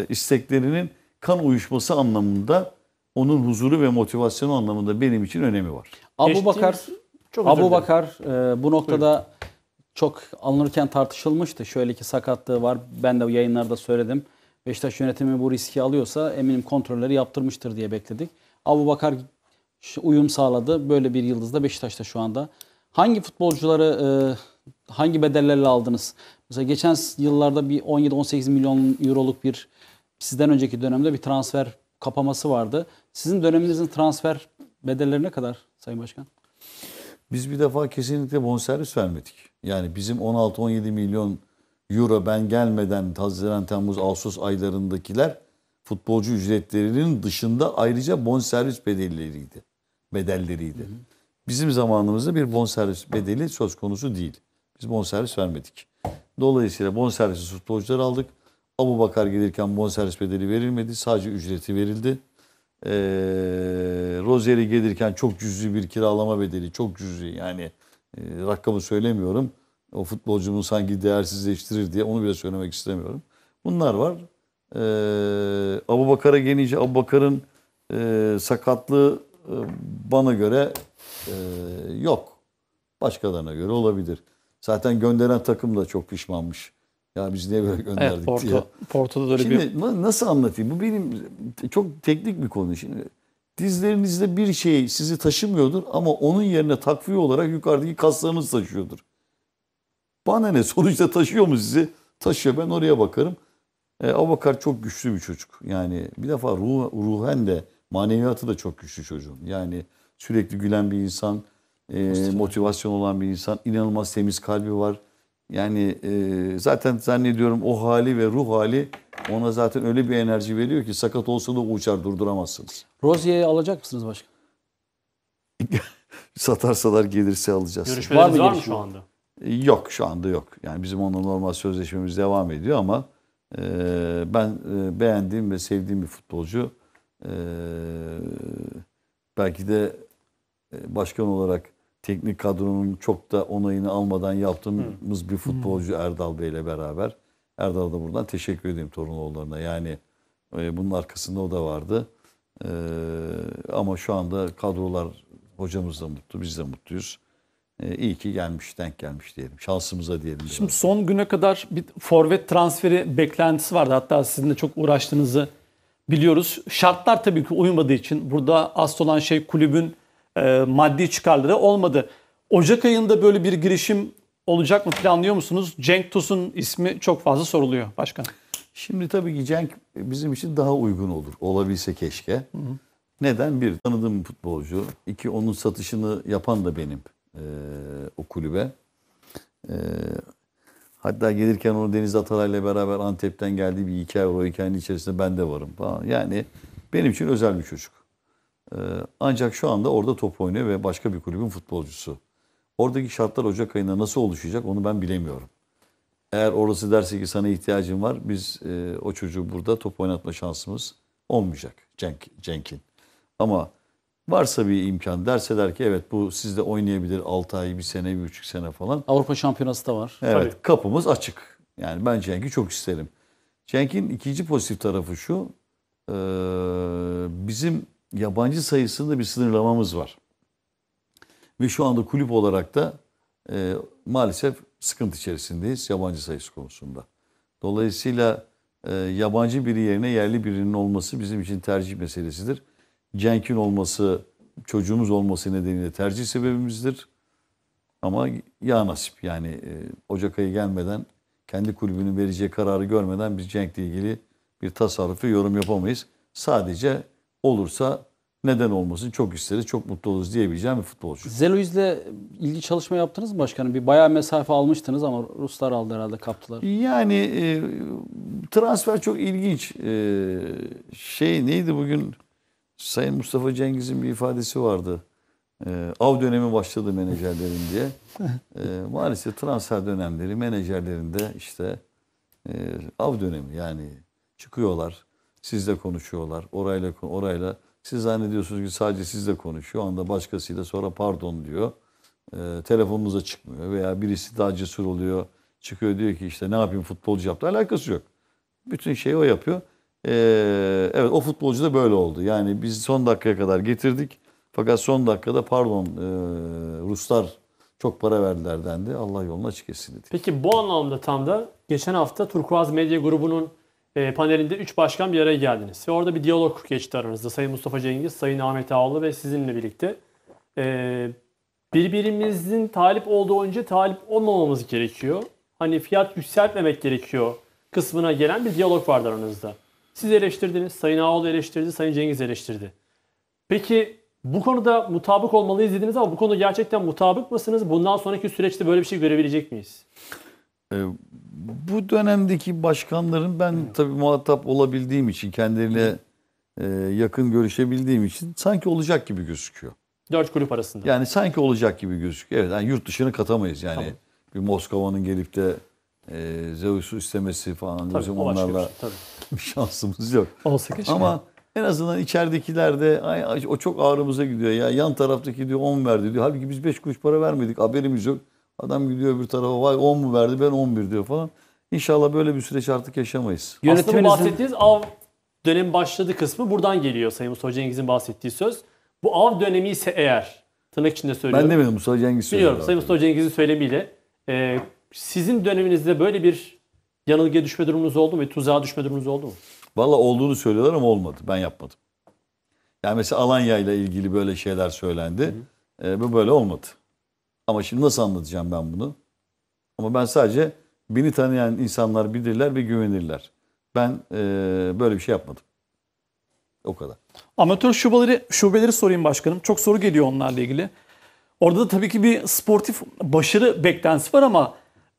isteklerinin kan uyuşması anlamında onun huzuru ve motivasyonu anlamında benim için önemi var. Abu Bakar Çok Abu. Bakar e, bu noktada çok alınırken tartışılmıştı. Şöyle ki sakatlığı var. Ben de yayınlarda söyledim. Beşiktaş yönetimi bu riski alıyorsa eminim kontrolleri yaptırmıştır diye bekledik. Abu Bakar uyum sağladı. Böyle bir yıldız da Beşiktaş'ta şu anda. Hangi futbolcuları e, hangi bedellerle aldınız? Mesela geçen yıllarda bir 17-18 milyon euroluk bir sizden önceki dönemde bir transfer kapaması vardı. Sizin döneminizin transfer bedelleri ne kadar Sayın Başkan? Biz bir defa kesinlikle bonservis vermedik. Yani bizim 16-17 milyon euro ben gelmeden Haziran, Temmuz, Ağustos aylarındakiler futbolcu ücretlerinin dışında ayrıca bonservis bedelleriydi. Bedelleriydi. Bizim zamanımızda bir bonservis bedeli söz konusu değil. Biz bonservis vermedik. Dolayısıyla bonservis futbolcular aldık. Abu Bakar gelirken bonservis bedeli verilmedi. Sadece ücreti verildi. Ee, Rozeri gelirken çok cüzi bir kiralama bedeli, çok cüzi yani e, rakamı söylemiyorum. O futbolcumu sanki değersizleştirir diye onu bile söylemek istemiyorum. Bunlar var. Ee, Abu Bakar'a gelince Abu Bakar'ın e, sakatlığı e, bana göre e, yok. Başkalarına göre olabilir. Zaten gönderen takım da çok pişmanmış. Ya biz niye böyle gönderdik Evet, diye. Porto, Porto'da da öyle Şimdi bir na- nasıl anlatayım? Bu benim çok teknik bir konu. Şimdi dizlerinizde bir şey sizi taşımıyordur ama onun yerine takviye olarak yukarıdaki kaslarınız taşıyordur. Bana ne? Sonuçta taşıyor mu sizi? Taşıyor. Ben oraya bakarım. E, Abakar çok güçlü bir çocuk. Yani bir defa ruh, ruhen de maneviyatı da çok güçlü çocuğun. Yani sürekli gülen bir insan, e, motivasyon olan bir insan, inanılmaz temiz kalbi var. Yani e, zaten zannediyorum o hali ve ruh hali ona zaten öyle bir enerji veriyor ki sakat olsa da uçar durduramazsınız. Rozier'i alacak mısınız başkan? Satarsalar gelirse alacağız. Görüşmeleriniz Var var mı mı, gelişme? şu anda? Yok şu anda yok. Yani bizim onunla normal sözleşmemiz devam ediyor ama e, ben e, beğendiğim ve sevdiğim bir futbolcu. E, belki de e, başkan olarak teknik kadronun çok da onayını almadan yaptığımız bir futbolcu Erdal Bey ile beraber. Erdal'a da buradan teşekkür edeyim Torunoğullarına. Yani e, bunun arkasında o da vardı. E, ama şu anda kadrolar hocamız da mutlu, biz de mutluyuz. E, iyi ki gelmiş, denk gelmiş diyelim. Şansımıza diyelim. Şimdi son güne kadar bir forvet transferi beklentisi vardı. Hatta sizin de çok uğraştığınızı biliyoruz. Şartlar tabii ki uymadığı için burada asıl olan şey kulübün e, maddi çıkarları olmadı. Ocak ayında böyle bir girişim olacak mı planlıyor musunuz? Cenk Tosun ismi çok fazla soruluyor başkan. Şimdi tabii ki Cenk bizim için daha uygun olur. Olabilse keşke. Neden? Bir, tanıdığım futbolcu. İki, onun satışını yapan da benim e, o kulübe. E, hatta gelirken onu Deniz Atalay'la beraber Antep'ten geldiği bir hikaye var. O hikayenin içerisinde ben de varım falan. Yani benim için özel bir çocuk. E, ancak şu anda orada top oynuyor ve başka bir kulübün futbolcusu. Oradaki şartlar Ocak ayında nasıl oluşacak onu ben bilemiyorum. Eğer orası derse ki sana ihtiyacım var, biz e, o çocuğu burada top oynatma şansımız olmayacak Cenk, Cenk'in. Ama varsa bir imkan derseler ki evet bu sizde oynayabilir 6 ay, bir sene, bir buçuk sene falan. Avrupa Şampiyonası da var. Evet Tabii. kapımız açık. Yani ben Cenk'i çok isterim. Cenk'in ikinci pozitif tarafı şu. e, bizim yabancı sayısında bir sınırlamamız var. Ve şu anda kulüp olarak da e, maalesef sıkıntı içerisindeyiz yabancı sayısı konusunda. Dolayısıyla e, yabancı biri yerine yerli birinin olması bizim için tercih meselesidir. Cenk'in olması, çocuğumuz olması nedeniyle tercih sebebimizdir. Ama ya nasip yani e, Ocak ayı gelmeden kendi kulübünün vereceği kararı görmeden biz Cenk'le ilgili bir tasarrufu yorum yapamayız. Sadece olursa neden olmasın çok isteriz, çok mutlu oluruz diyebileceğim bir futbolcu. Zeloiz'le ilgili çalışma yaptınız mı başkanım? Bir bayağı mesafe almıştınız ama Ruslar aldı herhalde kaptılar. Yani e, transfer çok ilginç. E, şey neydi bugün Sayın Mustafa Cengiz'in bir ifadesi vardı. E, av dönemi başladı menajerlerin diye. E, maalesef transfer dönemleri menajerlerinde işte e, av dönemi yani çıkıyorlar. Sizle konuşuyorlar. Orayla orayla siz zannediyorsunuz ki sadece sizle konuşuyor. O anda başkasıyla sonra pardon diyor. E, telefonunuza çıkmıyor veya birisi daha cesur oluyor. Çıkıyor diyor ki işte ne yapayım futbolcu yaptı. Alakası yok. Bütün şeyi o yapıyor. E, evet o futbolcu da böyle oldu. Yani biz son dakikaya kadar getirdik. Fakat son dakikada pardon e, Ruslar çok para verdiler dendi. Allah yolunu açık etsin dedi. Peki bu anlamda tam da geçen hafta Turkuaz Medya Grubu'nun e, panelinde 3 başkan bir araya geldiniz. Ve orada bir diyalog geçti aranızda. Sayın Mustafa Cengiz, Sayın Ahmet Ağaoğlu ve sizinle birlikte. E, birbirimizin talip olduğu önce talip olmamamız gerekiyor. Hani fiyat yükseltmemek gerekiyor kısmına gelen bir diyalog vardı aranızda. Siz eleştirdiniz, Sayın Ağaoğlu eleştirdi, Sayın Cengiz eleştirdi. Peki bu konuda mutabık olmalıyız dediniz ama bu konuda gerçekten mutabık mısınız? Bundan sonraki süreçte böyle bir şey görebilecek miyiz? E, bu dönemdeki başkanların ben tabii muhatap olabildiğim için kendileriyle e, yakın görüşebildiğim için sanki olacak gibi gözüküyor. Dört kulüp arasında. Yani sanki olacak gibi gözüküyor. Evet yani yurt dışını katamayız yani. Bir Moskova'nın gelip de e, Zeus'u istemesi falan Tabii, bizim onlarla şey, tabii. bir şansımız yok. Olsa keşke. Ama en azından içeridekiler de "Ay, ay, o çok ağrımıza gidiyor ya. Yan taraftaki diyor 10 verdi diyor. Halbuki biz 5 kuruş para vermedik. Haberimiz yok. Adam gidiyor öbür tarafa vay 10 mu verdi ben 11 diyor falan. İnşallah böyle bir süreç artık yaşamayız. Aslında Yönetiminizin- bahsettiğiniz av dönemi başladı kısmı buradan geliyor Sayın Mustafa Cengiz'in bahsettiği söz. Bu av dönemi ise eğer, tırnak içinde söylüyorum. Ben demedim Mustafa Cengiz söyledi. Biliyorum Sayın Mustafa Cengiz'in söylemiyle. e, sizin döneminizde böyle bir yanılgıya düşme durumunuz oldu mu? ve Tuzağa düşme durumunuz oldu mu? Valla olduğunu söylüyorlar ama olmadı. Ben yapmadım. Yani mesela Alanya ile ilgili böyle şeyler söylendi. Ee, bu böyle olmadı. Ama şimdi nasıl anlatacağım ben bunu? Ama ben sadece beni tanıyan insanlar bilirler ve güvenirler. Ben e, böyle bir şey yapmadım. O kadar. Amatör şubeleri, şubeleri sorayım başkanım. Çok soru geliyor onlarla ilgili. Orada da tabii ki bir sportif başarı beklentisi var ama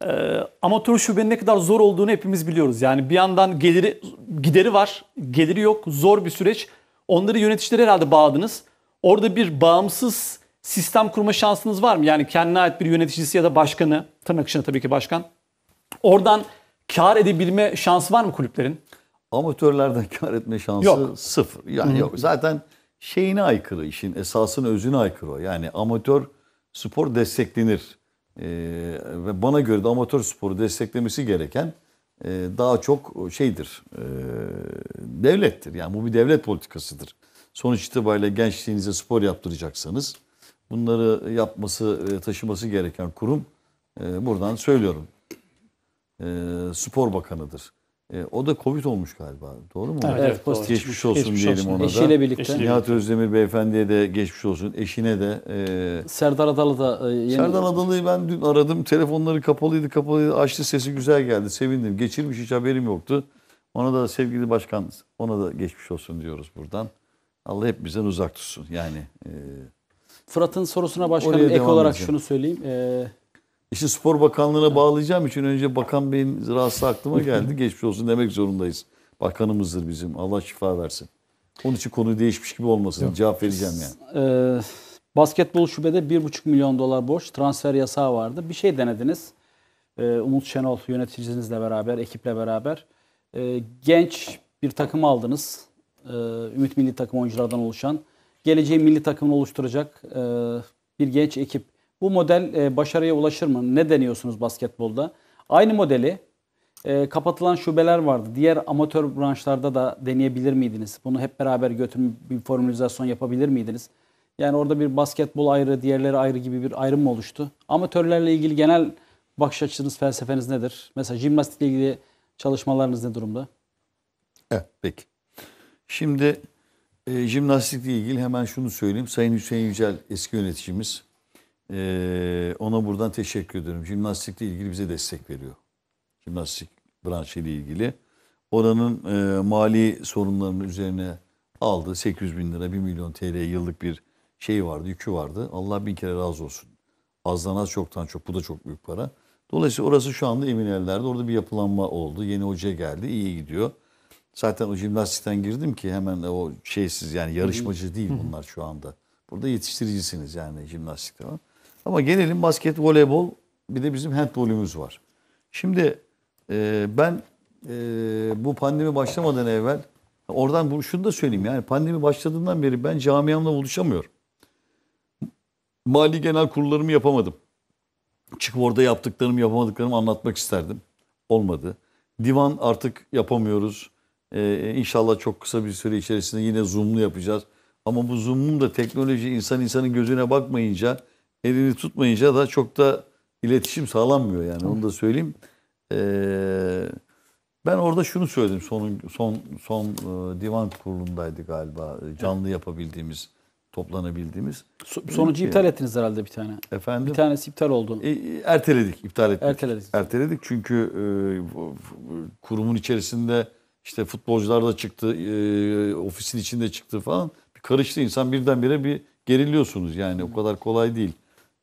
e, amatör şubenin ne kadar zor olduğunu hepimiz biliyoruz. Yani bir yandan geliri gideri var, geliri yok, zor bir süreç. Onları yöneticilere herhalde bağladınız. Orada bir bağımsız sistem kurma şansınız var mı? Yani kendine ait bir yöneticisi ya da başkanı, tırnak içinde tabii ki başkan. Oradan kar edebilme şansı var mı kulüplerin? Amatörlerden kar etme şansı Yok. sıfır. Yani yok. Zaten şeyine aykırı işin esasına özüne aykırı o. Yani amatör spor desteklenir. Ee, ve bana göre de amatör sporu desteklemesi gereken e, daha çok şeydir, e, devlettir. Yani bu bir devlet politikasıdır. Sonuç itibariyle gençliğinize spor yaptıracaksanız bunları yapması, e, taşıması gereken kurum e, buradan söylüyorum. E, spor Bakanı'dır. E, o da Covid olmuş galiba. Doğru mu? Evet, evet, pozitif. Geçmiş olsun Geçmiş diyelim olsun. ona da. Eşiyle birlikte. Eşiyle Nihat Özdemir beyefendiye de geçmiş olsun. Eşine de. E, Serdar Adalı da e, yeni Serdar Adalı'yı ben dün aradım. Telefonları kapalıydı kapalıydı. Açtı sesi güzel geldi. Sevindim. Geçirmiş hiç haberim yoktu. Ona da sevgili başkan ona da geçmiş olsun diyoruz buradan. Allah hep bizden uzak tutsun. Yani e, Fırat'ın sorusuna başkanım Oraya ek olarak edeceğim. şunu söyleyeyim. E, işte spor bakanlığına bağlayacağım için önce bakan beyin rahatsız aklıma geldi. geçmiş olsun demek zorundayız. Bakanımızdır bizim. Allah şifa versin. Onun için konu değişmiş gibi olmasın. Cevap vereceğim yani. e, basketbol şubede 1,5 milyon dolar borç transfer yasağı vardı. Bir şey denediniz. E, Umut Şenol yöneticinizle beraber, ekiple beraber. E, genç bir takım aldınız. E, Ümit Milli Takım oyunculardan oluşan. Geleceğin milli takımını oluşturacak e, bir genç ekip. Bu model e, başarıya ulaşır mı? Ne deniyorsunuz basketbolda? Aynı modeli e, kapatılan şubeler vardı. Diğer amatör branşlarda da deneyebilir miydiniz? Bunu hep beraber götürüp bir formülizasyon yapabilir miydiniz? Yani orada bir basketbol ayrı, diğerleri ayrı gibi bir ayrım mı oluştu? Amatörlerle ilgili genel bakış açınız, felsefeniz nedir? Mesela jimnastikle ilgili çalışmalarınız ne durumda? Evet peki. Şimdi e, jimnastikle ilgili hemen şunu söyleyeyim. Sayın Hüseyin Yücel eski yöneticimiz. E, ona buradan teşekkür ediyorum. Jimnastikle ilgili bize destek veriyor. Jimnastik branşı ile ilgili. Oranın e, mali sorunlarının üzerine aldı. 800 bin lira, 1 milyon TL yıllık bir şey vardı, yükü vardı. Allah bin kere razı olsun. Azdan az çoktan çok. Bu da çok büyük para. Dolayısıyla orası şu anda emin ellerde. Orada bir yapılanma oldu. Yeni hoca geldi. iyi gidiyor. Zaten o jimnastikten girdim ki hemen o şeysiz yani yarışmacı değil bunlar şu anda. Burada yetiştiricisiniz yani jimnastikte var. Ama gelelim basket, voleybol bir de bizim handbolümüz var. Şimdi e, ben e, bu pandemi başlamadan evvel oradan bu, şunu da söyleyeyim yani pandemi başladığından beri ben camiamla buluşamıyorum. Mali genel kurullarımı yapamadım. Çıkıp orada yaptıklarımı yapamadıklarımı anlatmak isterdim. Olmadı. Divan artık yapamıyoruz. Ee, inşallah çok kısa bir süre içerisinde yine Zoom'lu yapacağız. Ama bu Zoom'un da teknoloji insan insanın gözüne bakmayınca, elini tutmayınca da çok da iletişim sağlanmıyor yani onu da söyleyeyim. Ee, ben orada şunu söyledim son son son e, divan kurulundaydı galiba e, canlı yapabildiğimiz, toplanabildiğimiz. So- Sonucu iptal ettiniz herhalde bir tane. Efendim? Bir tanesi iptal oldu. E, erteledik, iptal ettik. Erteledik. Erteledik çünkü e, kurumun içerisinde işte futbolcular da çıktı, e, ofisin içinde çıktı falan. Bir karıştı insan birdenbire bir geriliyorsunuz yani o kadar kolay değil.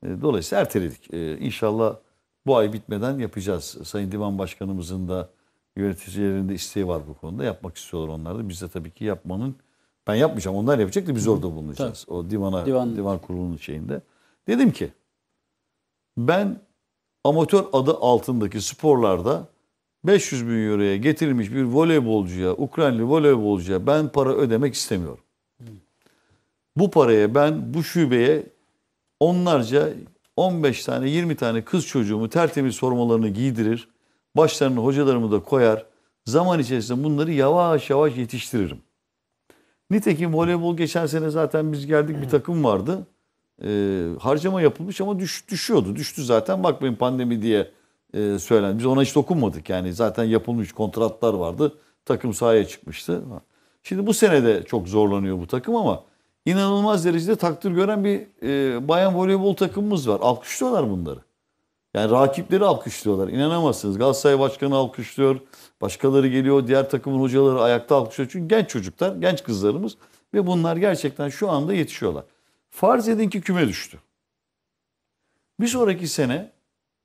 E, dolayısıyla erteledik. E, inşallah bu ay bitmeden yapacağız. Sayın Divan Başkanımızın da yöneticilerinin de isteği var bu konuda. Yapmak istiyorlar onlar da. Biz de tabii ki yapmanın ben yapmayacağım. Onlar yapacak da biz orada bulunacağız. O divana Divan- divan kurulunun şeyinde. Dedim ki ben amatör adı altındaki sporlarda 500 bin euroya getirilmiş bir voleybolcuya, Ukraynalı voleybolcuya ben para ödemek istemiyorum. Bu paraya ben bu şubeye onlarca 15 tane 20 tane kız çocuğumu tertemiz formalarını giydirir. Başlarına hocalarımı da koyar. Zaman içerisinde bunları yavaş yavaş yetiştiririm. Nitekim voleybol geçen sene zaten biz geldik bir takım vardı. Ee, harcama yapılmış ama düş, düşüyordu. Düştü zaten bakmayın pandemi diye e, söylendi. Biz ona hiç dokunmadık. Yani zaten yapılmış kontratlar vardı. Takım sahaya çıkmıştı. Şimdi bu sene de çok zorlanıyor bu takım ama inanılmaz derecede takdir gören bir e, bayan voleybol takımımız var. Alkışlıyorlar bunları. Yani rakipleri alkışlıyorlar. İnanamazsınız. Galatasaray Başkanı alkışlıyor. Başkaları geliyor. Diğer takımın hocaları ayakta alkışlıyor. Çünkü genç çocuklar, genç kızlarımız ve bunlar gerçekten şu anda yetişiyorlar. Farz edin ki küme düştü. Bir sonraki sene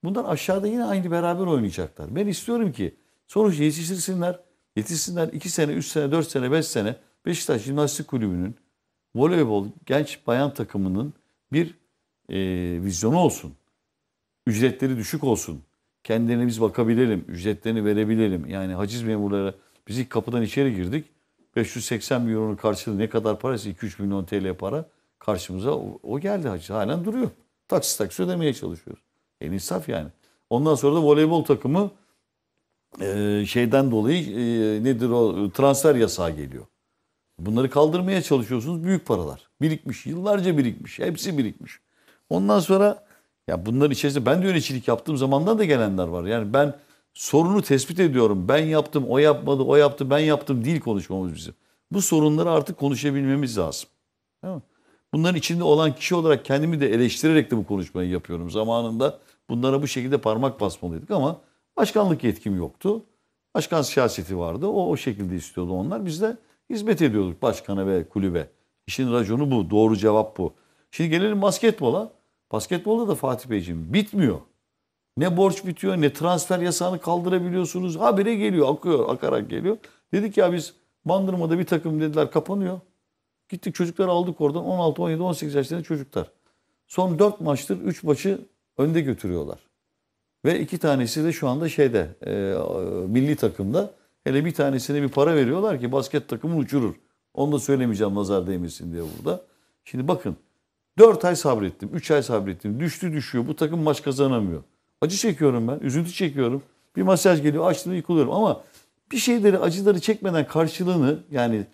bunlar aşağıda yine aynı beraber oynayacaklar. Ben istiyorum ki sonuç yetiştirsinler. Yetişsinler 2 sene, 3 sene, 4 sene, 5 sene Beşiktaş Jimnastik Kulübü'nün voleybol genç bayan takımının bir e, vizyonu olsun. Ücretleri düşük olsun. Kendilerine biz bakabilelim. Ücretlerini verebilelim. Yani haciz memurlara biz ilk kapıdan içeri girdik. 580 milyonun karşılığı ne kadar parası? 2-3 milyon TL para. Karşımıza o, o geldi haciz. Halen duruyor. Taksi taksi ödemeye çalışıyoruz. En insaf yani. Ondan sonra da voleybol takımı e, şeyden dolayı e, nedir o transfer yasağı geliyor. Bunları kaldırmaya çalışıyorsunuz. Büyük paralar. Birikmiş. Yıllarca birikmiş. Hepsi birikmiş. Ondan sonra ya bunların içerisinde ben de yöneticilik yaptığım zamandan da gelenler var. Yani ben sorunu tespit ediyorum. Ben yaptım, o yapmadı, o yaptı, ben yaptım değil konuşmamız bizim. Bu sorunları artık konuşabilmemiz lazım. Değil mi? Bunların içinde olan kişi olarak kendimi de eleştirerek de bu konuşmayı yapıyorum. Zamanında bunlara bu şekilde parmak basmalıydık ama başkanlık yetkim yoktu. Başkan siyaseti vardı. O o şekilde istiyordu onlar. Biz de hizmet ediyorduk başkana ve kulübe. İşin raconu bu. Doğru cevap bu. Şimdi gelelim basketbola. Basketbolda da Fatih Beyciğim bitmiyor. Ne borç bitiyor ne transfer yasağını kaldırabiliyorsunuz. Habire geliyor akıyor akarak geliyor. Dedik ya biz Bandırma'da bir takım dediler kapanıyor. Gittik çocukları aldık oradan 16, 17, 18 yaşlarında çocuklar. Son 4 maçtır 3 maçı önde götürüyorlar. Ve iki tanesi de şu anda şeyde e, milli takımda. Hele bir tanesine bir para veriyorlar ki basket takımı uçurur. Onu da söylemeyeceğim nazar değmesin diye burada. Şimdi bakın 4 ay sabrettim, 3 ay sabrettim. Düştü düşüyor. Bu takım maç kazanamıyor. Acı çekiyorum ben, üzüntü çekiyorum. Bir masaj geliyor, açtım yıkılıyorum. Ama bir şeyleri, acıları çekmeden karşılığını yani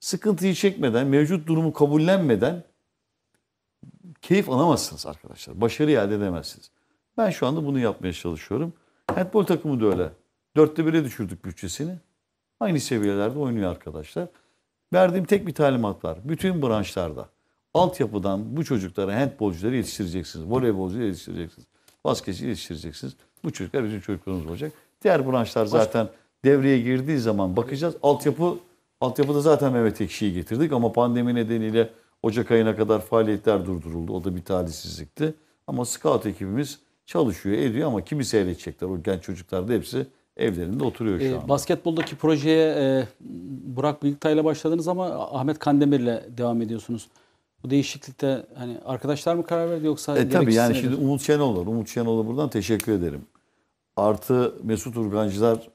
sıkıntıyı çekmeden, mevcut durumu kabullenmeden keyif alamazsınız arkadaşlar. Başarı elde edemezsiniz. Ben şu anda bunu yapmaya çalışıyorum. Handball takımı da öyle. Dörtte bire düşürdük bütçesini. Aynı seviyelerde oynuyor arkadaşlar. Verdiğim tek bir talimat var. Bütün branşlarda altyapıdan bu çocuklara handbolcuları yetiştireceksiniz. Voleybolcuları yetiştireceksiniz. Basketçi yetiştireceksiniz. Bu çocuklar bizim çocuklarımız olacak. Diğer branşlar zaten devreye girdiği zaman bakacağız. Altyapı altyapıda zaten Mehmet Ekşi'yi getirdik ama pandemi nedeniyle Ocak ayına kadar faaliyetler durduruldu. O da bir talihsizlikti. Ama scout ekibimiz çalışıyor, ediyor ama kimi seyredecekler? O genç çocuklar da hepsi evlerinde oturuyor şu E, anda. basketboldaki projeye e, Burak Büyüktay'la başladınız ama Ahmet Kandemir'le devam ediyorsunuz. Bu değişiklikte hani arkadaşlar mı karar verdi yoksa E tabii yani nedir? şimdi Umut Şenol var. Umut Şenol'a buradan teşekkür ederim. Artı Mesut Urgancılar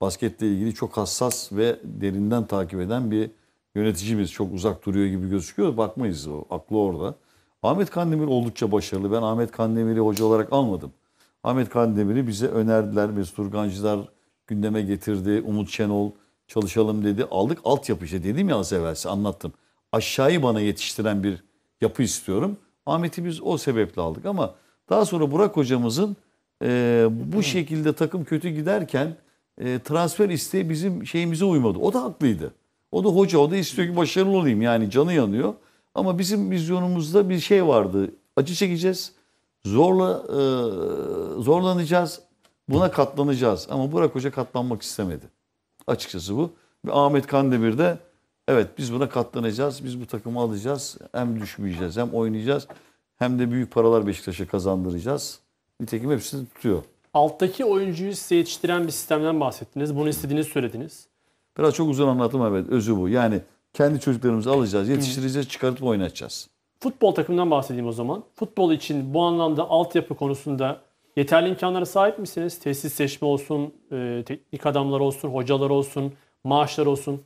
basketle ilgili çok hassas ve derinden takip eden bir yöneticimiz. Çok uzak duruyor gibi gözüküyor. Bakmayız o. Aklı orada. Ahmet Kandemir oldukça başarılı. Ben Ahmet Kandemir'i hoca olarak almadım. Ahmet Kandemir'i bize önerdiler. Mesut Urgancılar gündeme getirdi. Umut Şenol çalışalım dedi. Aldık altyapı işte dedim ya az evvel anlattım. Aşağıyı bana yetiştiren bir yapı istiyorum. Ahmet'i biz o sebeple aldık ama daha sonra Burak hocamızın e, bu şekilde takım kötü giderken e, transfer isteği bizim şeyimize uymadı. O da haklıydı. O da hoca, o da istiyor ki başarılı olayım. Yani canı yanıyor. Ama bizim vizyonumuzda bir şey vardı. Acı çekeceğiz. Zorla e, zorlanacağız. Buna katlanacağız. Ama Burak Hoca katlanmak istemedi. Açıkçası bu. Ve Ahmet Kandemir de evet biz buna katlanacağız. Biz bu takımı alacağız. Hem düşmeyeceğiz hem oynayacağız. Hem de büyük paralar Beşiktaş'a kazandıracağız. Nitekim hepsini tutuyor. Alttaki oyuncuyu size yetiştiren bir sistemden bahsettiniz. Bunu istediğinizi söylediniz. Biraz çok uzun anlattım evet. Özü bu. Yani kendi çocuklarımızı alacağız, yetiştireceğiz, çıkartıp oynatacağız. Futbol takımından bahsedeyim o zaman. Futbol için bu anlamda altyapı konusunda yeterli imkanlara sahip misiniz? Tesis seçme olsun, e, teknik adamlar olsun, hocalar olsun, maaşlar olsun.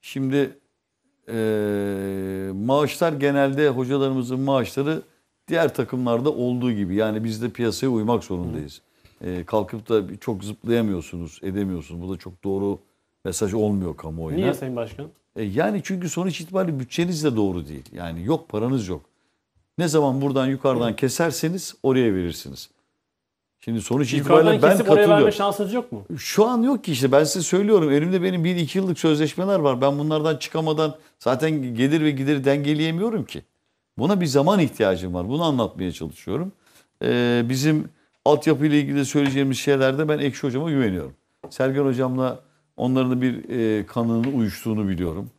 Şimdi eee, maaşlar genelde hocalarımızın maaşları diğer takımlarda olduğu gibi. Yani biz de piyasaya uymak zorundayız. Eee, kalkıp da çok zıplayamıyorsunuz, edemiyorsunuz. Bu da çok doğru mesaj olmuyor kamuoyuna. Niye Sayın Başkan? E, yani çünkü sonuç itibariyle bütçeniz de doğru değil. Yani yok paranız yok. Ne zaman buradan yukarıdan keserseniz oraya verirsiniz. Şimdi sonuç Yukarıdan itibariyle ben kesip oraya verme katılıyorum. şansınız yok mu? Şu an yok ki işte ben size söylüyorum. Elimde benim 1-2 yıllık sözleşmeler var. Ben bunlardan çıkamadan zaten gelir ve gideri dengeleyemiyorum ki. Buna bir zaman ihtiyacım var. Bunu anlatmaya çalışıyorum. Ee, bizim altyapı ile ilgili söyleyeceğimiz şeylerde ben Ekşi Hocam'a güveniyorum. Sergen Hocam'la onların da bir e, kanının uyuştuğunu biliyorum.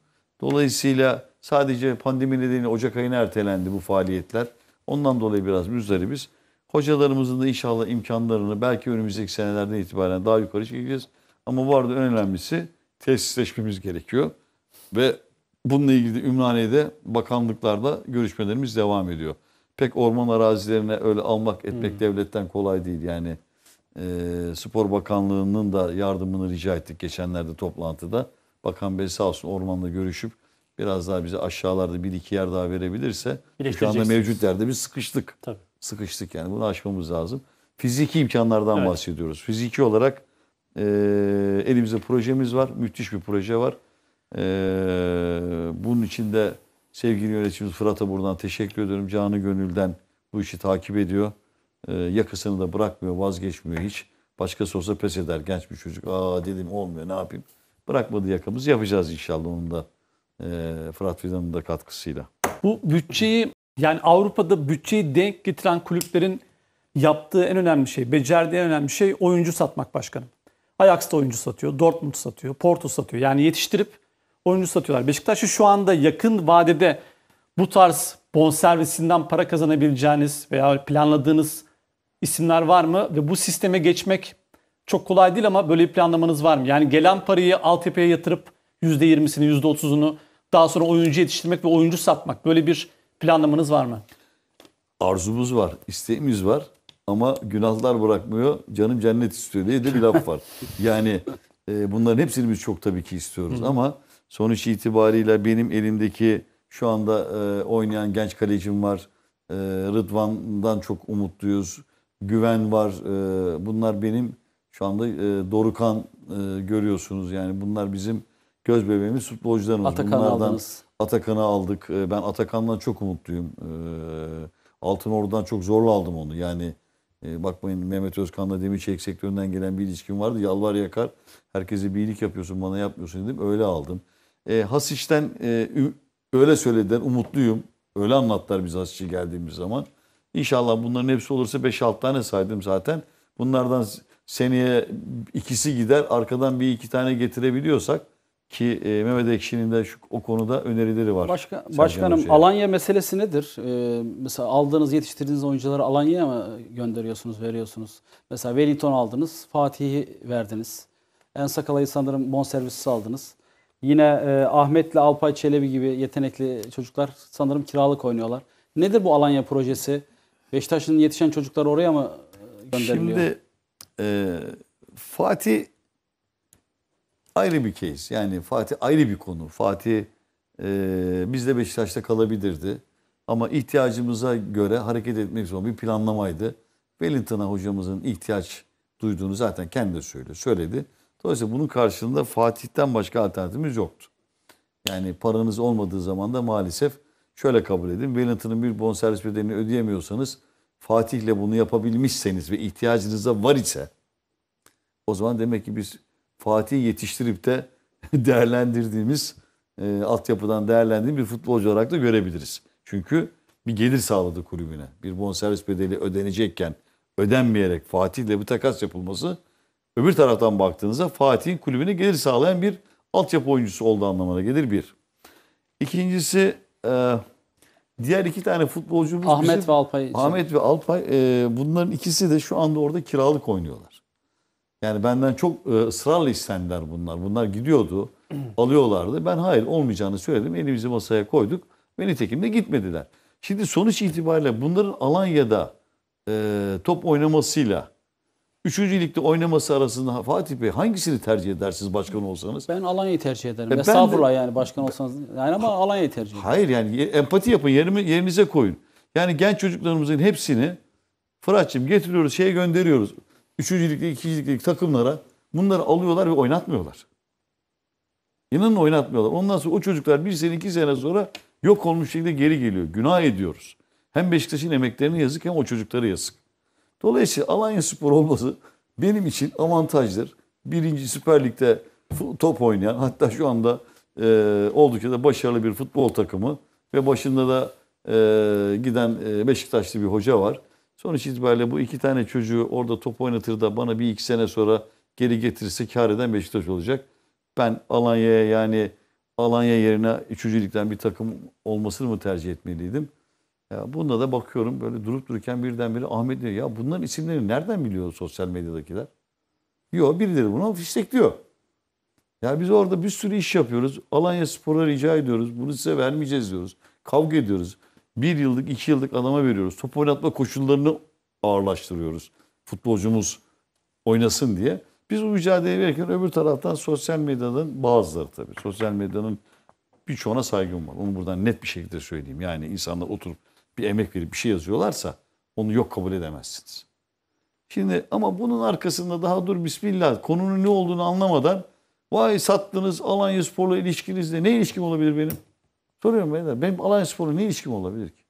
Dolayısıyla sadece pandemi nedeniyle Ocak ayına ertelendi bu faaliyetler. Ondan dolayı biraz müzdaribiz. Hocalarımızın da inşallah imkanlarını belki önümüzdeki senelerden itibaren daha yukarı çekeceğiz. Ama bu arada en önemlisi tesisleşmemiz gerekiyor. Ve bununla ilgili Ümraniye'de bakanlıklarda görüşmelerimiz devam ediyor. Pek orman arazilerine öyle almak etmek devletten kolay değil. Yani e, Spor Bakanlığı'nın da yardımını rica ettik geçenlerde toplantıda. Bakan Bey sağ olsun ormanla görüşüp biraz daha bize aşağılarda bir iki yer daha verebilirse şu anda mevcut yerde biz sıkıştık Tabii. sıkıştık yani bunu aşmamız lazım. Fiziki imkanlardan Evet. bahsediyoruz. Fiziki olarak Ee, elimizde projemiz var. Müthiş bir proje var. Ee, bunun için de sevgili yöneticimiz Fırat'a buradan teşekkür ediyorum. Canı gönülden bu işi takip ediyor. Ee, yakasını da bırakmıyor, vazgeçmiyor hiç. Başkası olsa pes eder genç bir çocuk. Aa dedim olmuyor ne yapayım. Bırakmadı yakamızı yapacağız inşallah onun da e, Fırat Fidan'ın da katkısıyla. Bu bütçeyi yani Avrupa'da bütçeyi denk getiren kulüplerin yaptığı en önemli şey, becerdiği en önemli şey oyuncu satmak başkanım. Ajax da oyuncu satıyor, Dortmund satıyor, Porto satıyor. Yani yetiştirip oyuncu satıyorlar. Beşiktaş'ı şu anda yakın vadede bu tarz bonservisinden para kazanabileceğiniz veya planladığınız isimler var mı? Ve bu sisteme geçmek çok kolay değil ama böyle bir planlamanız var mı? Yani gelen parayı altyapıya yatırıp %20'sini, %30'unu daha sonra oyuncu yetiştirmek ve oyuncu satmak. Böyle bir planlamanız var mı? Arzumuz var, isteğimiz var ama günahlar bırakmıyor. Canım cennet istiyor diye de bir laf var. Yani e, bunların hepsini biz çok tabii ki istiyoruz ama sonuç itibariyle benim elimdeki şu anda e, oynayan genç kalecim var. E, Rıdvan'dan çok umutluyuz. Güven var. E, bunlar benim şu anda e, Dorukan e, görüyorsunuz. Yani bunlar bizim göz bebeğimiz futbolcularımız. Atakan'ı Bunlardan aldınız. Atakan'ı aldık. E, Ben Atakan'dan çok umutluyum. E, Altınordu'dan çok zorla aldım onu. Yani e, bakmayın Mehmet Özkan'la Demirçelik sektöründen gelen bir ilişkim vardı. Yalvar yakar. Herkese bir iyilik yapıyorsun bana yapmıyorsun dedim. Öyle aldım. E, Hasiç'ten e, öyle söylediler. Umutluyum. Öyle anlattılar biz Hasiç'e geldiğimiz zaman. İnşallah bunların hepsi olursa 5-6 tane saydım zaten. Bunlardan seneye ikisi gider. Arkadan bir iki tane getirebiliyorsak ki e, Mehmet Ekşi'nin de şu, o konuda önerileri var. Başka, başkanım Hoca'ya. Alanya meselesi nedir? Ee, mesela aldığınız, yetiştirdiğiniz oyuncuları Alanya'ya mı gönderiyorsunuz, veriyorsunuz? Mesela Wellington aldınız, Fatih'i verdiniz. En Sakala'yı sanırım bonservisiz aldınız. Yine e, Ahmet'le Alpay Çelebi gibi yetenekli çocuklar sanırım kiralık oynuyorlar. Nedir bu Alanya projesi? Beşiktaş'ın yetişen çocuklar oraya mı e, gönderiliyor? Şimdi e, Fatih ayrı bir case. Yani Fatih ayrı bir konu. Fatih e, bizde Beşiktaş'ta kalabilirdi. Ama ihtiyacımıza göre hareket etmek zorunda bir planlamaydı. Wellington'a hocamızın ihtiyaç duyduğunu zaten kendi de söyledi. söyledi. Dolayısıyla bunun karşılığında Fatih'ten başka alternatifimiz yoktu. Yani paranız olmadığı zaman da maalesef şöyle kabul edin. Wellington'ın bir bonservis bedelini ödeyemiyorsanız Fatih'le bunu yapabilmişseniz ve ihtiyacınız da var ise o zaman demek ki biz Fatih'i yetiştirip de değerlendirdiğimiz, e, altyapıdan değerlendiğimiz bir futbolcu olarak da görebiliriz. Çünkü bir gelir sağladı kulübüne. Bir bonservis bedeli ödenecekken ödenmeyerek Fatih'le bir takas yapılması öbür taraftan baktığınızda Fatih'in kulübüne gelir sağlayan bir altyapı oyuncusu olduğu anlamına gelir bir. İkincisi e, diğer iki tane futbolcumuz Ahmet bizim- ve Alpay. Ahmet ve Alpay e, bunların ikisi de şu anda orada kiralık oynuyorlar. Yani benden çok e, ısrarla istendiler bunlar. Bunlar gidiyordu, alıyorlardı. Ben hayır olmayacağını söyledim. Elimizi masaya koyduk ve nitekim de gitmediler. Şimdi sonuç itibariyle bunların Alanya'da e, top oynamasıyla 3. ligde oynaması arasında Fatih Bey hangisini tercih edersiniz başkan olsanız? Ben Alanya'yı tercih ederim. E, ben de- Estağfurullah yani başkan olsanız. Yani ama Alanya'yı tercih ederim. Hayır yani empati yapın yerimi, yerinize koyun. Yani genç çocuklarımızın hepsini Fırat'cığım getiriyoruz şeye gönderiyoruz. Üçüncü ligde, ikinci ligdeki takımlara bunları alıyorlar ve oynatmıyorlar. İnanın oynatmıyorlar. Ondan sonra o çocuklar bir sene iki sene sonra yok olmuş şekilde geri geliyor. Günah ediyoruz. Hem Beşiktaş'ın emeklerine yazık hem o çocuklara yazık. Dolayısıyla Alanya Spor olması benim için avantajdır. Birinci Süper Lig'de top oynayan hatta şu anda e, oldukça da başarılı bir futbol takımı ve başında da e, giden e, Beşiktaşlı bir hoca var. Sonuç itibariyle bu iki tane çocuğu orada top oynatır da bana bir iki sene sonra geri getirirse kar eden Beşiktaş olacak. Ben Alanya'ya yani Alanya yerine 3. ligden bir takım olmasını mı tercih etmeliydim? Ya bunda da bakıyorum böyle durup dururken birdenbire Ahmet diyor. Ya bunların isimlerini nereden biliyor sosyal medyadakiler? Yok birileri bunu fiştekliyor. Ya biz orada bir sürü iş yapıyoruz. Alanya Spor'a rica ediyoruz. Bunu size vermeyeceğiz diyoruz. Kavga ediyoruz. Bir yıllık, iki yıllık adama veriyoruz. Top oynatma koşullarını ağırlaştırıyoruz. Futbolcumuz oynasın diye. Biz bu mücadeleyi verirken öbür taraftan sosyal medyanın bazıları tabii. Sosyal medyanın birçoğuna saygım var. Onu buradan net bir şekilde söyleyeyim. Yani insanlar oturup bir emek verip bir şey yazıyorlarsa onu yok kabul edemezsiniz. Şimdi ama bunun arkasında daha dur bismillah konunun ne olduğunu anlamadan vay sattınız Alanya Spor'la ilişkinizde ne ilişkim olabilir benim? Soruyorum beyler. Benim Alanya Spor'la ne ilişkim olabilir ki?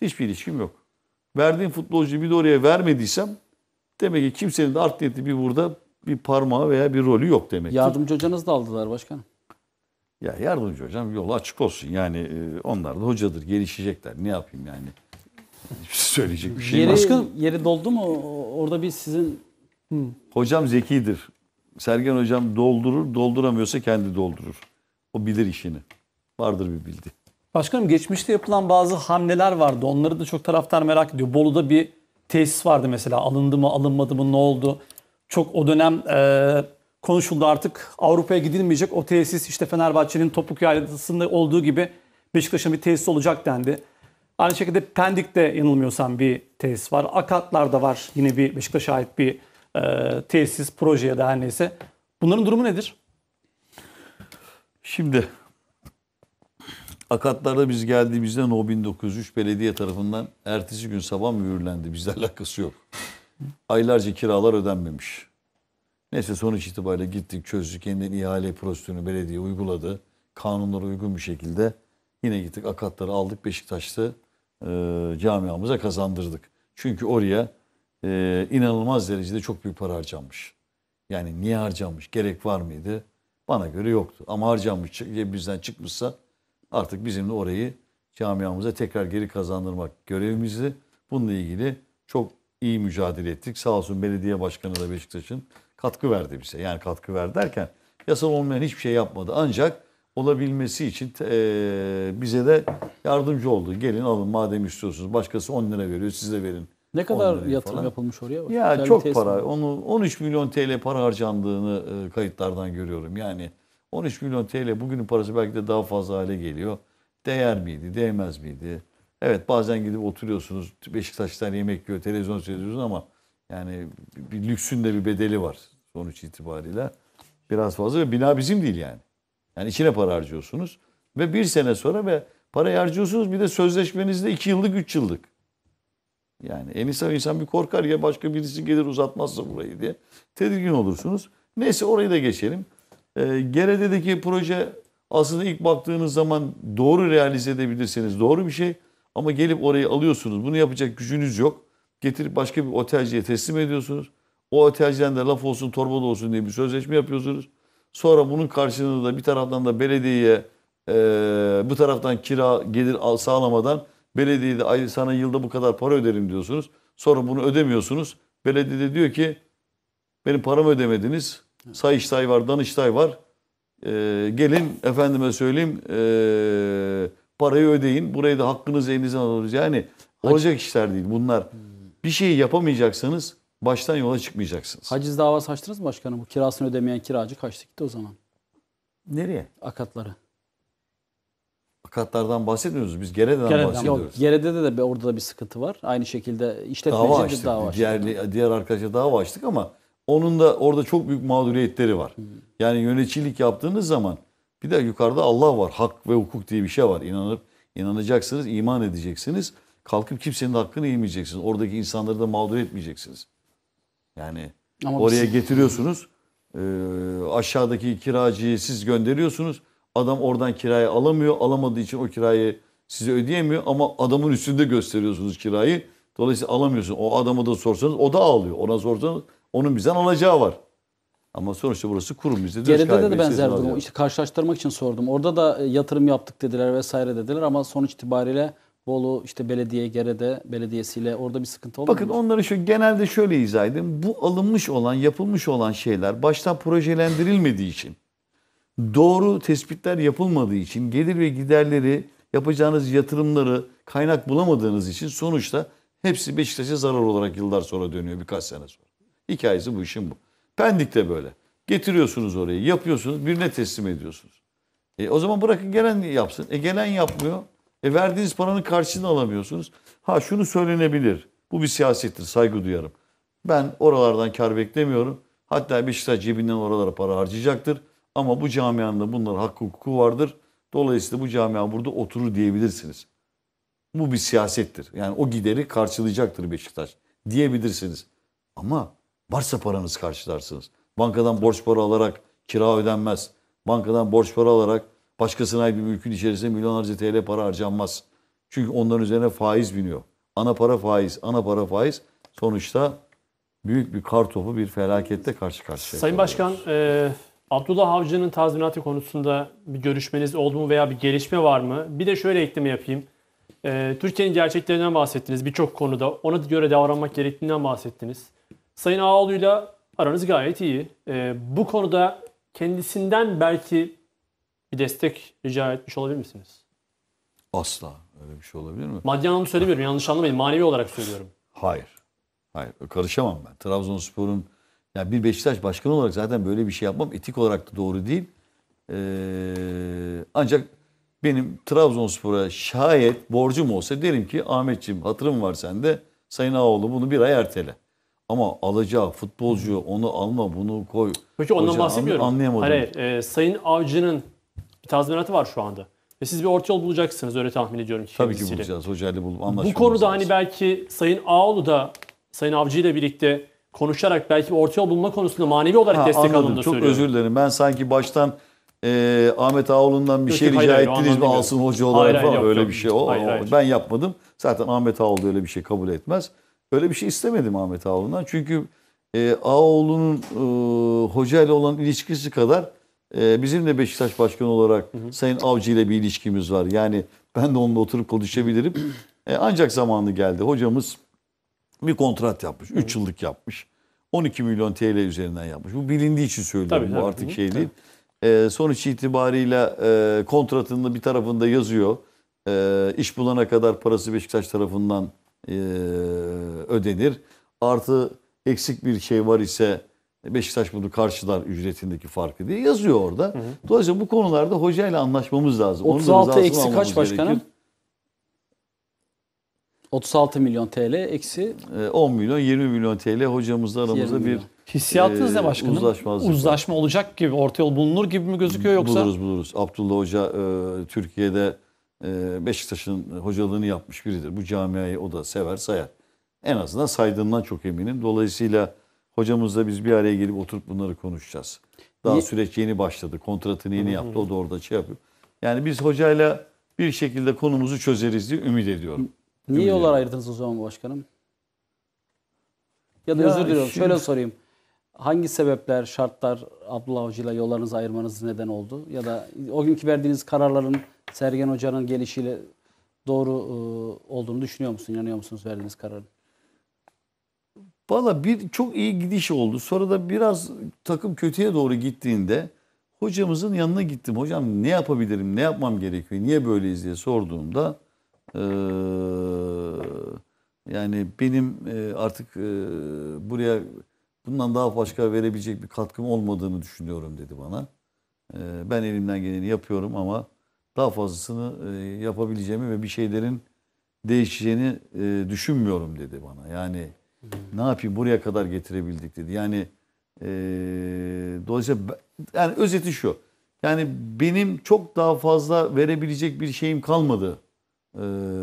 Hiçbir ilişkim yok. Verdiğim futbolcuyu bir de oraya vermediysem demek ki kimsenin de art niyeti bir burada bir parmağı veya bir rolü yok demek. Yardımcı hocanız da aldılar başkanım. Ya yardımcı hocam yolu açık olsun. Yani e, onlar da hocadır. Gelişecekler. Ne yapayım yani? Söyleyecek bir şey Yeri. Başkanım- yeri doldu mu? Orada bir sizin Hocam zekidir. Sergen hocam doldurur. Dolduramıyorsa kendi doldurur. O bilir işini. Vardır bir bildi. Başkanım geçmişte yapılan bazı hamleler vardı. Onları da çok taraftar merak ediyor. Bolu'da bir tesis vardı mesela. Alındı mı alınmadı mı ne oldu? Çok o dönem e, konuşuldu artık Avrupa'ya gidilmeyecek. O tesis işte Fenerbahçe'nin topuk yaylasında olduğu gibi Beşiktaş'ın bir tesis olacak dendi. Aynı şekilde Pendik'te yanılmıyorsam bir tesis var. Akatlar'da var yine bir Beşiktaş'a ait bir e, tesis, proje ya da her neyse. Bunların durumu nedir? Şimdi Akatlar'da biz geldiğimizde No 1903 belediye tarafından ertesi gün sabah mühürlendi. Bizle alakası yok. Aylarca kiralar ödenmemiş. Neyse sonuç itibariyle gittik çözdük. Yeniden ihale prosedürünü belediye uyguladı. Kanunlara uygun bir şekilde yine gittik Akatlar'ı aldık Beşiktaş'ta e, camiamıza kazandırdık. Çünkü oraya e, inanılmaz derecede çok büyük para harcanmış. Yani niye harcanmış? Gerek var mıydı? Bana göre yoktu. Ama harcanmış bizden çıkmışsa artık bizim de orayı camiamıza tekrar geri kazandırmak görevimizdi. Bununla ilgili çok iyi mücadele ettik. Sağ olsun belediye başkanı da Beşiktaş'ın katkı verdi bize. Yani katkı ver derken yasal olmayan hiçbir şey yapmadı. Ancak olabilmesi için eee, bize de yardımcı oldu. Gelin alın madem istiyorsunuz. Başkası 10 lira veriyor siz de verin. ne 10 kadar yatırım falan. yapılmış oraya? Ya Güzel çok para. Onu 13 milyon TL para harcandığını e, kayıtlardan görüyorum. Yani 13 milyon TL bugünün parası belki de daha fazla hale geliyor. Değer miydi, değmez miydi? Evet bazen gidip oturuyorsunuz Beşiktaş'tan yemek yiyor, televizyon seyrediyorsunuz ama yani bir lüksün de bir bedeli var sonuç itibariyle. Biraz fazla ve bina bizim değil yani. Yani içine para harcıyorsunuz ve bir sene sonra ve para harcıyorsunuz bir de sözleşmenizde 2 yıllık 3 yıllık. Yani en insan insan bir korkar ya başka birisi gelir uzatmazsa burayı diye. Tedirgin olursunuz. Neyse orayı da geçelim. Ee, Gerede'deki proje aslında ilk baktığınız zaman doğru realize edebilirseniz doğru bir şey. Ama gelip orayı alıyorsunuz. Bunu yapacak gücünüz yok. Getirip başka bir otelciye teslim ediyorsunuz. O otelciden de laf olsun torba da olsun diye bir sözleşme yapıyorsunuz. Sonra bunun karşılığında da bir taraftan da belediyeye e, bu taraftan kira gelir sağlamadan belediye de ay sana yılda bu kadar para öderim diyorsunuz. Sonra bunu ödemiyorsunuz. Belediye de diyor ki benim paramı ödemediniz. Sayıştay var, Danıştay var. E, gelin efendime söyleyeyim e, parayı ödeyin. Burayı da hakkınızı elinizden alırız. Yani olacak işler değil bunlar. Bir şeyi yapamayacaksanız baştan yola çıkmayacaksınız. Haciz davası açtınız mı başkanım? Bu kirasını ödemeyen kiracı kaçtı gitti o zaman. Nereye? Akatları. Akatlardan bahsetmiyoruz. Biz Gerede'den Gerede'den. bahsediyoruz. Yok Gere'de de, orada da bir sıkıntı var. Aynı şekilde dava işletmeci de açtık. dava açtı. diğer diğer arkadaşa dava açtık ama onun da orada çok büyük mağduriyetleri var. Yani yöneticilik yaptığınız zaman bir de yukarıda Allah var. Hak ve hukuk diye bir şey var. İnanıp inanacaksınız, iman edeceksiniz. Kalkıp kimsenin hakkını yemeyeceksiniz. Oradaki insanları da mağdur etmeyeceksiniz. Yani Ama oraya biz- getiriyorsunuz. e, aşağıdaki kiracıyı siz gönderiyorsunuz. Adam oradan kirayı alamıyor. Alamadığı için o kirayı size ödeyemiyor ama adamın üstünde gösteriyorsunuz kirayı. Dolayısıyla alamıyorsun. O adamı da sorsanız o da ağlıyor. Ona sorsanız onun bizden alacağı var. Ama sonuçta burası kurum bizde. Gere'de de, benzer durum. İşte karşılaştırmak için sordum. Orada da e, yatırım yaptık dediler vesaire dediler ama sonuç itibariyle Bolu işte belediye Gere'de belediyesiyle orada bir sıkıntı olmadı Bakın mı? onları şu genelde şöyle izah edeyim. Bu alınmış olan, yapılmış olan şeyler baştan projelendirilmediği için, doğru tespitler yapılmadığı için, gelir ve giderleri, yapacağınız yatırımları kaynak bulamadığınız için sonuçta hepsi Beşiktaş'a zarar olarak yıllar sonra dönüyor birkaç sene sonra. Hikayesi bu işin bu. Pendik de böyle. Getiriyorsunuz orayı, yapıyorsunuz, birine teslim ediyorsunuz. E, o zaman bırakın gelen yapsın. E gelen yapmıyor. E verdiğiniz paranın karşılığını alamıyorsunuz. Ha şunu söylenebilir. Bu bir siyasettir. Saygı duyarım. Ben oralardan kar beklemiyorum. Hatta Beşiktaş cebinden oralara para harcayacaktır. Ama bu camianın da bunların hakkı hukuku vardır. Dolayısıyla bu camia burada oturur diyebilirsiniz. Bu bir siyasettir. Yani o gideri karşılayacaktır Beşiktaş diyebilirsiniz. Ama varsa paranız karşılarsınız. Bankadan borç para alarak kira ödenmez. Bankadan borç para alarak başkasına ait bir mülkün içerisinde milyonlarca TL para harcanmaz. Çünkü onların üzerine faiz biniyor. Ana para faiz, ana para faiz. Sonuçta büyük bir kar topu bir felakette karşı karşıya. Sayın Başkan, e, Abdullah Avcı'nın tazminatı konusunda bir görüşmeniz oldu mu veya bir gelişme var mı? Bir de şöyle ekleme yapayım. E, Türkiye'nin gerçeklerinden bahsettiniz birçok konuda. Ona göre davranmak gerektiğinden bahsettiniz. Sayın Ağoğlu'yla aranız gayet iyi. E, bu konuda kendisinden belki bir destek rica etmiş olabilir misiniz? Asla öyle bir şey olabilir mi? Maddi anlamda söylemiyorum, yanlış anlamayın. Manevi olarak söylüyorum. Hayır. Hayır. Karışamam ben. Trabzonspor'un yani bir Beşiktaş başkanı olarak zaten böyle bir şey yapmam etik olarak da doğru değil. Ee, ancak benim Trabzonspor'a şayet borcum olsa derim ki Ahmetciğim hatırım var sende. Sayın Ağoğlu bunu bir ay ertele. Ama alacağı futbolcu onu alma bunu koy. Peki ondan Hocam, bahsetmiyorum. Anlayamadım. Hayır, e, Sayın Avcı'nın tazminatı var şu anda. Ve siz bir orta yol bulacaksınız öyle tahmin ediyorum ki Tabii ki kendisiyle. bulacağız. Hocayla bulup Bu anlaşmamız konuda hani lazım. belki Sayın Ağoğlu da Sayın Avcı ile birlikte konuşarak belki bir orta yol bulma konusunda manevi olarak Ha, destek anladım. alındığını Çok söylüyorum. özür dilerim. Ben sanki baştan e, Ahmet Ağoğlu'ndan bir Yok, şey yok, rica hayır, o ettiniz mi anlamda demiyorum. hoca olarak Hayır, hayır, falan yok, öyle yok. bir şey. O, Hayır, o- hayır. Ben yapmadım. Zaten Ahmet Ağoğlu öyle bir şey kabul etmez. Öyle bir şey istemedim Ahmet Ağoğlu'ndan. Çünkü e, Ağoğlu'nun e, hoca ile olan ilişkisi kadar e, bizim de Beşiktaş Başkanı olarak Sayın Avcı ile bir ilişkimiz var. Yani ben de onunla oturup konuşabilirim. E, ancak zamanı geldi. Hocamız bir kontrat yapmış. 3 yıllık yapmış. 12 milyon TL üzerinden yapmış. Bu bilindiği için söylüyorum. Tabii, Bu tabii. artık Hı hı. şey değil. E, sonuç itibariyle e, kontratının bir tarafında yazıyor. E, iş bulana kadar parası Beşiktaş tarafından e, ödenir. Artı eksik bir şey var ise Beşiktaş bunu karşılar ücretindeki farkı diye yazıyor orada. Dolayısıyla bu konularda hocayla anlaşmamız lazım. Onun da 36 rızasını eksi kaç başkanım? gerekir. 36 milyon TL eksi E, 10 milyon 20 milyon TL hocamızla aramızda 20 bir. Hissiyatınız Ee, ne başkanım? uzlaşmazlık var. Uzlaşma olacak gibi, orta yol bulunur gibi mi gözüküyor yoksa? Buluruz buluruz. Abdullah Hoca e, Türkiye'de e, Beşiktaş'ın hocalığını yapmış biridir. Bu camiayı o da sever sayar. En azından saydığından çok eminim. Dolayısıyla hocamızla biz bir araya gelip oturup bunları konuşacağız. Daha Ye- süreç yeni başladı. Kontratını yeni yaptı. O da orada şey yapıyor. Yani biz hocayla bir şekilde konumuzu çözeriz diye ümit ediyorum. Niye Ümit yollar ediyorum. ayırdınız o zaman başkanım? Ya da Ya özür diliyorum. şimdi- Şöyle sorayım. Hangi sebepler, şartlar Abdullah Avcı ile yollarınızı ayırmanız neden oldu? Ya da o günkü verdiğiniz kararların Sergen Hoca'nın gelişiyle doğru e, olduğunu düşünüyor musun? İnanıyor musunuz verdiğiniz kararın? Valla bir çok iyi gidiş oldu. Sonra da biraz takım kötüye doğru gittiğinde hocamızın yanına gittim. Hocam ne yapabilirim, ne yapmam gerekiyor, niye böyleyiz diye sorduğumda eee, yani benim eee, artık eee, buraya bundan daha başka verebilecek bir katkım olmadığını düşünüyorum dedi bana. Eee, ben elimden geleni yapıyorum ama daha fazlasını eee, yapabileceğimi ve bir şeylerin değişeceğini eee, düşünmüyorum dedi bana. Yani ne yapayım buraya kadar getirebildik dedi. Yani eee dolayısıyla yani özeti şu. Yani benim çok daha fazla verebilecek bir şeyim kalmadı eee,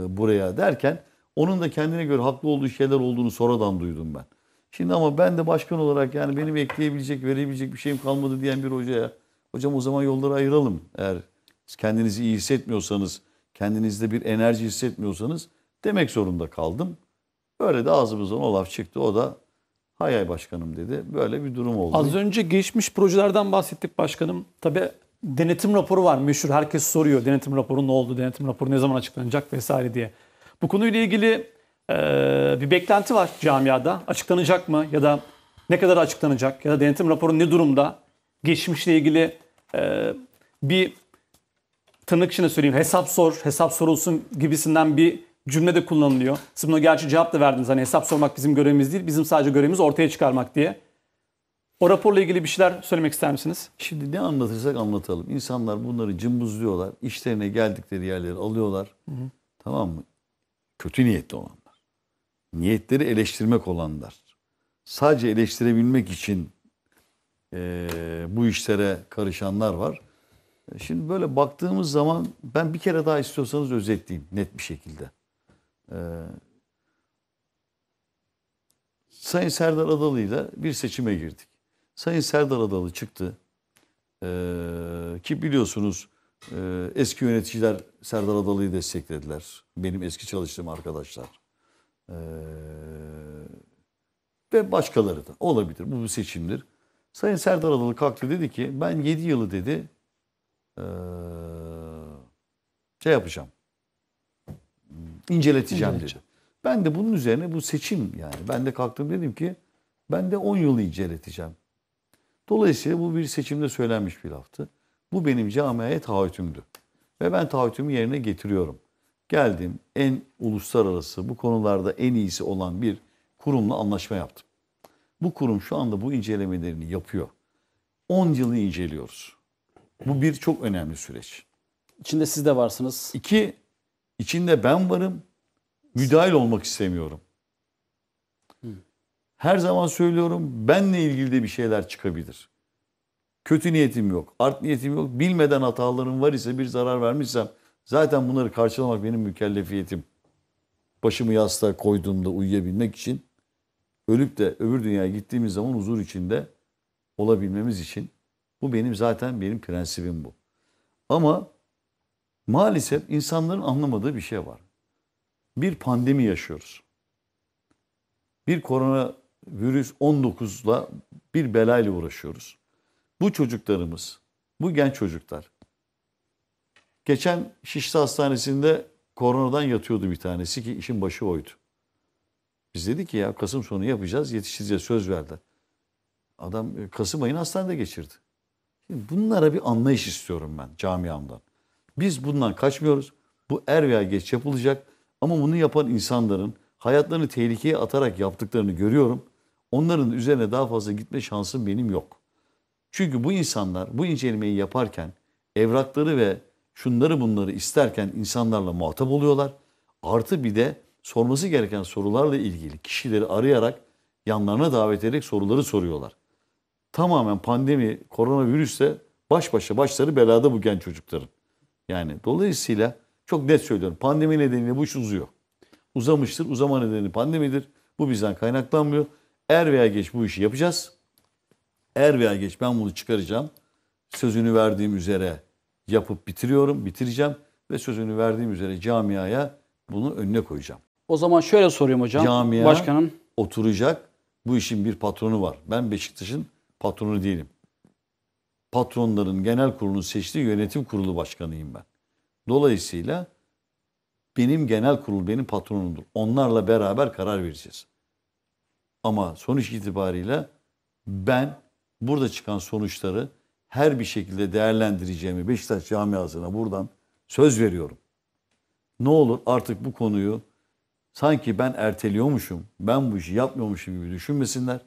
buraya derken onun da kendine göre haklı olduğu şeyler olduğunu sonradan duydum ben. Şimdi ama ben de başkan olarak yani benim ekleyebilecek, verebilecek bir şeyim kalmadı diyen bir hocaya hocam o zaman yolları ayıralım. Eğer kendinizi iyi hissetmiyorsanız, kendinizde bir enerji hissetmiyorsanız demek zorunda kaldım. Böyle de ağzımızdan o çıktı. O da hay hay başkanım dedi. Böyle bir durum oldu. Az önce geçmiş projelerden bahsettik başkanım. Tabii denetim raporu var meşhur. Herkes soruyor denetim raporu ne oldu, denetim raporu ne zaman açıklanacak vesaire diye. Bu konuyla ilgili e, bir beklenti var camiada. Açıklanacak mı ya da ne kadar açıklanacak ya da denetim raporu ne durumda? Geçmişle ilgili e, bir tırnak içine söyleyeyim hesap sor, hesap sorulsun gibisinden bir cümle de kullanılıyor. Siz buna gerçi cevap da verdiniz. Hani hesap sormak bizim görevimiz değil. Bizim sadece görevimiz ortaya çıkarmak diye. O raporla ilgili bir şeyler söylemek ister misiniz? Şimdi ne anlatırsak anlatalım. İnsanlar bunları cımbızlıyorlar. İşlerine geldikleri yerleri alıyorlar. Tamam mı? Kötü niyetli olanlar. Niyetleri eleştirmek olanlar. Sadece eleştirebilmek için eee, bu işlere karışanlar var. E, Şimdi böyle baktığımız zaman ben bir kere daha istiyorsanız özetleyeyim net bir şekilde. Eee, Sayın Serdar Adalı ile bir seçime girdik. Sayın Serdar Adalı çıktı. Ee, ki biliyorsunuz e, eski yöneticiler Serdar Adalı'yı desteklediler. Benim eski çalıştığım arkadaşlar. Ee, ve başkaları da olabilir. Bu bir seçimdir. Sayın Serdar Adalı kalktı dedi ki ben 7 yılı dedi ee, şey yapacağım. İnceleteceğim dedi. Ben de bunun üzerine bu seçim yani. Ben de kalktım dedim ki ben de 10 yılı inceleteceğim. Dolayısıyla bu bir seçimde söylenmiş bir laftı. Bu benim camiaya taahhütümdü. Ve ben taahhütümü yerine getiriyorum. Geldim en uluslararası bu konularda en iyisi olan bir kurumla anlaşma yaptım. Bu kurum şu anda bu incelemelerini yapıyor. 10 yılı inceliyoruz. Bu bir çok önemli süreç. İçinde siz de varsınız. İki, içinde ben varım. Müdahil olmak istemiyorum. Her zaman söylüyorum benle ilgili de bir şeyler çıkabilir. Kötü niyetim yok, art niyetim yok. Bilmeden hatalarım var ise bir zarar vermişsem zaten bunları karşılamak benim mükellefiyetim. Başımı yastığa koyduğumda uyuyabilmek için ölüp de öbür dünyaya gittiğimiz zaman huzur içinde olabilmemiz için bu benim zaten benim prensibim bu. Ama maalesef insanların anlamadığı bir şey var. Bir pandemi yaşıyoruz. Bir koronavirüs 19'la bir belayla uğraşıyoruz. Bu çocuklarımız, bu genç çocuklar. Geçen Şişli Hastanesi'nde koronadan yatıyordu bir tanesi ki işin başı oydu. Biz dedik ki ya Kasım sonu yapacağız, yetiştireceğiz söz verdi. Adam e, Kasım ayını hastanede geçirdi. Şimdi bunlara bir anlayış istiyorum ben camiamdan. Biz bundan kaçmıyoruz. Bu er veya geç yapılacak. Ama bunu yapan insanların hayatlarını tehlikeye atarak yaptıklarını görüyorum. Onların üzerine daha fazla gitme şansım benim yok. Çünkü bu insanlar bu incelemeyi yaparken evrakları ve şunları bunları isterken insanlarla muhatap oluyorlar. Artı bir de sorması gereken sorularla ilgili kişileri arayarak yanlarına davet ederek soruları soruyorlar. Tamamen pandemi, koronavirüsle baş başa başları belada bu genç çocukların. Yani dolayısıyla çok net söylüyorum. Pandemi nedeniyle bu iş uzuyor. Uzamıştır. Uzama nedeni pandemidir. Bu bizden kaynaklanmıyor. Er veya geç bu işi yapacağız. Er veya geç ben bunu çıkaracağım. Sözünü verdiğim üzere yapıp bitiriyorum, bitireceğim ve sözünü verdiğim üzere camiaya bunu önüne koyacağım. O zaman şöyle soruyorum hocam. Camia Başkanım oturacak. Bu işin bir patronu var. Ben Beşiktaş'ın patronu değilim. Patronların genel kurulunun seçtiği yönetim kurulu başkanıyım ben. Dolayısıyla benim genel kurul benim patronumdur. Onlarla beraber karar vereceğiz. Ama sonuç itibariyle ben burada çıkan sonuçları her bir şekilde değerlendireceğimi Beşiktaş camiasına buradan söz veriyorum. Ne olur artık bu konuyu sanki ben erteliyormuşum, ben bu işi yapmıyormuşum gibi düşünmesinler.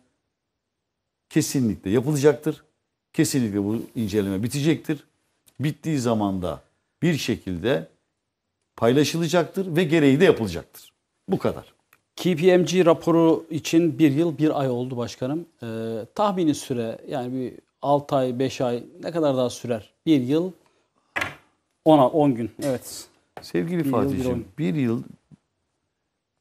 Kesinlikle yapılacaktır. Kesinlikle bu inceleme bitecektir. Bittiği zaman da bir şekilde paylaşılacaktır ve gereği de yapılacaktır. Bu kadar. KPMG raporu için bir yıl bir ay oldu başkanım. Ee, tahmini süre yani bir 6 ay 5 ay ne kadar daha sürer? Bir yıl 10 10 gün evet. Sevgili Bir yıl, bir Fatih'ciğim oyun. bir yıl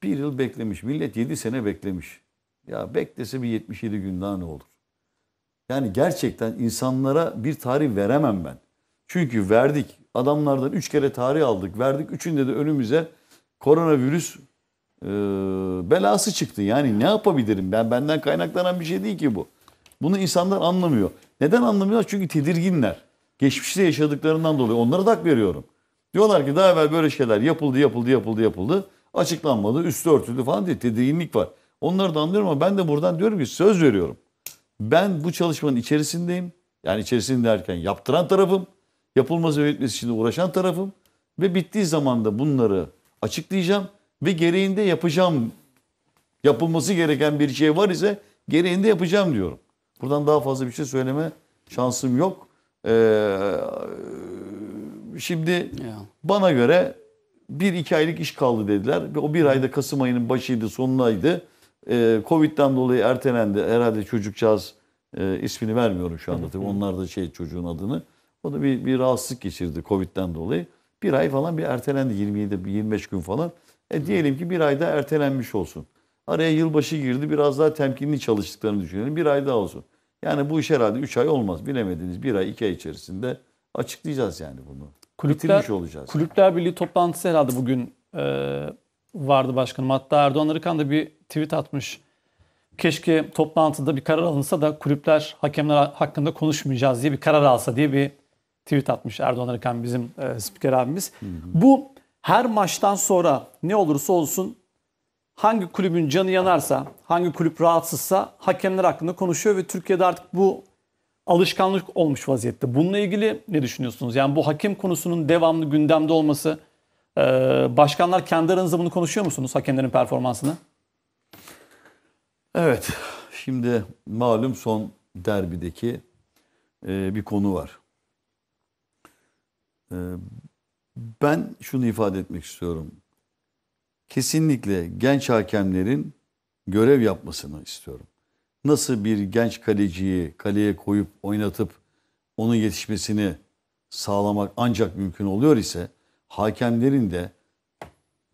bir yıl beklemiş. Millet 7 sene beklemiş. Ya beklese bir 77 gün daha ne olur? Yani gerçekten insanlara bir tarih veremem ben. Çünkü verdik. Adamlardan 3 kere tarih aldık. Verdik. Üçünde de önümüze koronavirüs e, belası çıktı. Yani ne yapabilirim? Ben benden kaynaklanan bir şey değil ki bu. Bunu insanlar anlamıyor. Neden anlamıyorlar? Çünkü tedirginler. Geçmişte yaşadıklarından dolayı onlara da hak veriyorum. Diyorlar ki daha evvel böyle şeyler yapıldı, yapıldı, yapıldı, yapıldı. Açıklanmadı, üstü örtüldü falan diye tedirginlik var. Onları da anlıyorum ama ben de buradan diyorum ki söz veriyorum. Ben bu çalışmanın içerisindeyim. Yani içerisinde derken yaptıran tarafım. Yapılması ve bitmesi için uğraşan tarafım. Ve bittiği zaman da bunları açıklayacağım. Ve gereğinde yapacağım. Yapılması gereken bir şey var ise gereğinde yapacağım diyorum. Buradan daha fazla bir şey söyleme şansım yok. Ee, şimdi Ya. bana göre bir iki aylık iş kaldı dediler. O bir ayda Kasım ayının başıydı, sonundaydı. Ee, Covid'den dolayı ertelendi. Herhalde çocukcağız e, ismini vermiyorum şu anda tabii. Onlar da şey çocuğun adını. O da bir, bir rahatsızlık geçirdi Covid'den dolayı. Bir ay falan bir ertelendi 27 25 gün falan. E diyelim ki bir ayda ertelenmiş olsun. Araya yılbaşı girdi. Biraz daha temkinli çalıştıklarını düşünelim. Bir ay daha olsun. Yani bu iş herhalde 3 ay olmaz. Bilemediniz. Bir ay, iki ay içerisinde açıklayacağız yani bunu. Kulüpler, Bitirmiş olacağız. Kulüpler Birliği toplantısı herhalde bugün e, vardı başkanım. Hatta Erdoğan Arıkan da bir tweet atmış. Keşke toplantıda bir karar alınsa da kulüpler hakemler hakkında konuşmayacağız diye bir karar alsa diye bir tweet atmış Erdoğan Arıkan bizim e, spiker abimiz. Bu her maçtan sonra ne olursa olsun hangi kulübün canı yanarsa, hangi kulüp rahatsızsa hakemler hakkında konuşuyor ve Türkiye'de artık bu alışkanlık olmuş vaziyette. Bununla ilgili ne düşünüyorsunuz? Yani bu hakem konusunun devamlı gündemde olması, e, başkanlar kendi aranızda bunu konuşuyor musunuz hakemlerin performansını? Evet. Şimdi malum son derbideki e, bir konu var. E, ben şunu ifade etmek istiyorum. Kesinlikle genç hakemlerin görev yapmasını istiyorum. Nasıl bir genç kaleciyi kaleye koyup oynatıp onun yetişmesini sağlamak ancak mümkün oluyor ise hakemlerin de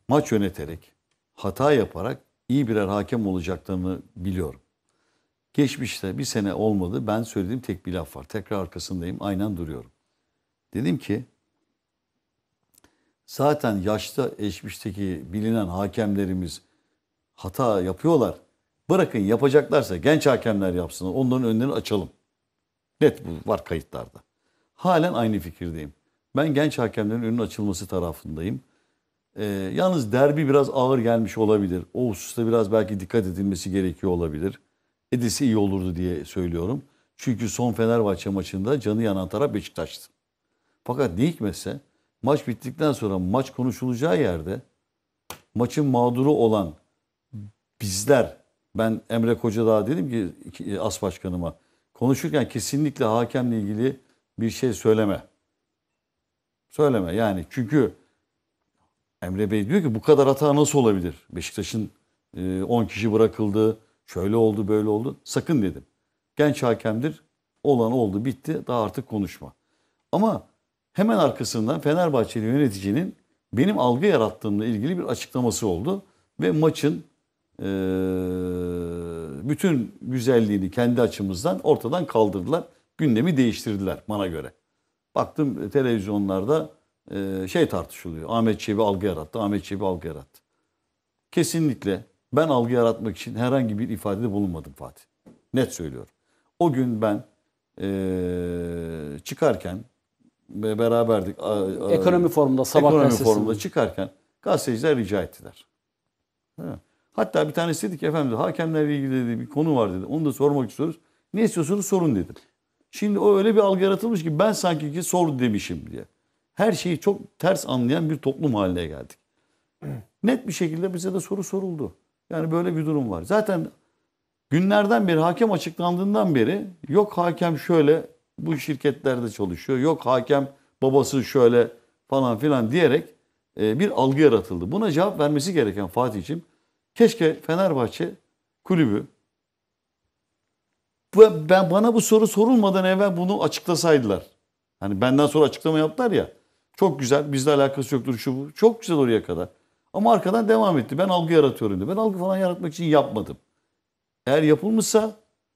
maç yöneterek, hata yaparak iyi birer hakem olacaklarını biliyorum. Geçmişte bir sene olmadı. Ben söylediğim tek bir laf var. Tekrar arkasındayım. Aynen duruyorum. Dedim ki zaten yaşta geçmişteki bilinen hakemlerimiz hata yapıyorlar. Bırakın yapacaklarsa genç hakemler yapsın. Onların önlerini açalım. Net bu var kayıtlarda. Halen aynı fikirdeyim. Ben genç hakemlerin önünün açılması tarafındayım. Ee, yalnız derbi biraz ağır gelmiş olabilir. O hususta biraz belki dikkat edilmesi gerekiyor olabilir. Edilse iyi olurdu diye söylüyorum. Çünkü son Fenerbahçe maçında canı yanan taraf Beşiktaş'tı. Fakat ne hikmetse maç bittikten sonra maç konuşulacağı yerde maçın mağduru olan bizler ben Emre Kocadağ dedim ki as başkanıma konuşurken kesinlikle hakemle ilgili bir şey söyleme. Söyleme yani çünkü Emre Bey diyor ki bu kadar hata nasıl olabilir? Beşiktaş'ın e, 10 kişi bırakıldı, şöyle oldu, böyle oldu. Sakın dedim. Genç hakemdir, olan oldu, bitti, daha artık konuşma. Ama hemen arkasından Fenerbahçeli yöneticinin benim algı yarattığımla ilgili bir açıklaması oldu. Ve maçın e, bütün güzelliğini kendi açımızdan ortadan kaldırdılar. Gündemi değiştirdiler bana göre. Baktım televizyonlarda e, şey tartışılıyor. Ahmet Çebi algı yarattı, Ahmet Çebi algı yarattı. Kesinlikle ben algı yaratmak için herhangi bir ifadede bulunmadım Fatih. Net söylüyorum. O gün ben e, çıkarken ve beraberdik. Ekonomi forumunda sabah ekonomi forumunda çıkarken gazeteciler rica ettiler. Ha. Hatta bir tanesi dedi ki efendim hakemlerle ilgili dedi, bir konu var dedi. Onu da sormak istiyoruz. Ne istiyorsunuz sorun dedim. Şimdi o öyle bir algı yaratılmış ki ben sanki ki sor demişim diye. Her şeyi çok ters anlayan bir toplum haline geldik. Net bir şekilde bize de soru soruldu. Yani böyle bir durum var. Zaten günlerden beri hakem açıklandığından beri yok hakem şöyle bu şirketlerde çalışıyor. Yok hakem babası şöyle falan filan diyerek e, bir algı yaratıldı. Buna cevap vermesi gereken Fatih'ciğim keşke Fenerbahçe kulübü ben bana bu soru sorulmadan evvel bunu açıklasaydılar. Hani benden sonra açıklama yaptılar ya. Çok güzel bizle alakası yoktur şu bu. Çok güzel oraya kadar. Ama arkadan devam etti. Ben algı yaratıyorum dedi. Ben algı falan yaratmak için yapmadım. Eğer yapılmışsa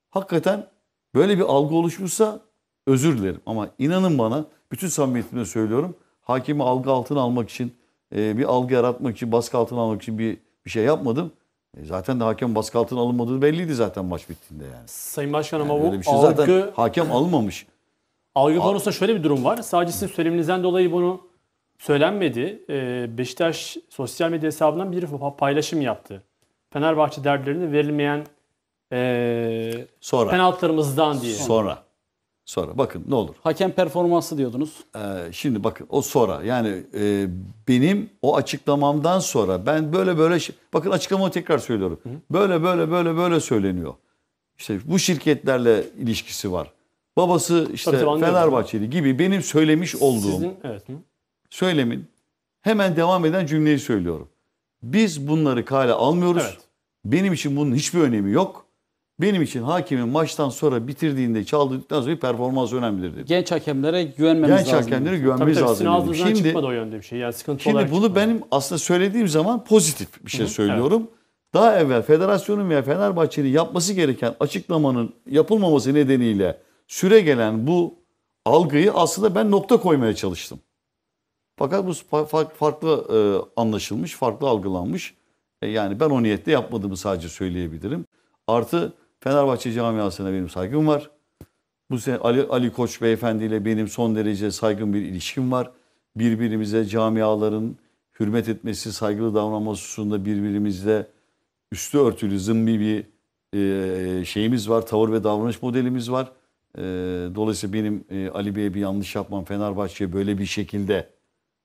hakikaten böyle bir algı oluşmuşsa özür dilerim. Ama inanın bana bütün samimiyetimle söylüyorum. Hakimi algı altına almak için, e, bir algı yaratmak için, baskı altına almak için bir, bir şey yapmadım. E, zaten de hakem baskı altına alınmadığı belliydi zaten maç bittiğinde yani. Sayın Başkan ama yani bu öyle bir şey algı, zaten hakem alınmamış. algı konusunda şöyle bir durum var. Sadece sizin söyleminizden dolayı bunu söylenmedi. Ee, Beşiktaş sosyal medya hesabından bir paylaşım yaptı. Fenerbahçe derbilerinde verilmeyen ee, Sonra. penaltılarımızdan diye. Sonra. Sonra. Bakın ne olur. Hakem performansı diyordunuz. Ee, şimdi bakın o sonra yani e, benim o açıklamamdan sonra ben böyle böyle bakın açıklamamı tekrar söylüyorum. Böyle böyle böyle böyle söyleniyor. İşte bu şirketlerle ilişkisi var. Babası işte Tabii. Fenerbahçeli gibi benim söylemiş olduğum Sizin, evet. hı. söylemin hemen devam eden cümleyi söylüyorum. Biz bunları kale almıyoruz. Evet. Benim için bunun hiçbir önemi yok. Benim için hakimin maçtan sonra bitirdiğinde çaldıktan sonra bir performans önemlidir dedi. Genç hakemlere güvenmemiz Genç lazım. hakemlere Tabii güvenmemiz tabii lazım. sizin dedim. Şimdi, çıkmadı o yönde bir şey. Yani sıkıntı şimdi bunu çıkmadı. benim aslında söylediğim zaman pozitif bir şey söylüyorum. daha evvel federasyonun veya Fenerbahçe'nin yapması gereken açıklamanın yapılmaması nedeniyle süre gelen bu algıyı aslında ben nokta koymaya çalıştım. Fakat bu fa- fa- farklı e, anlaşılmış, farklı algılanmış. E, yani ben o niyetle yapmadığımı sadece söyleyebilirim. Artı Fenerbahçe camiasına benim saygım var. Bu sene Ali, Ali Koç beyefendiyle benim son derece saygın bir ilişkim var. Birbirimize camiaların hürmet etmesi, saygılı davranması hususunda birbirimizle üstü örtülü zımbi bir e, şeyimiz var. Tavır ve davranış modelimiz var. E, dolayısıyla benim e, Ali Bey'e bir yanlış yapmam, Fenerbahçe'ye böyle bir şekilde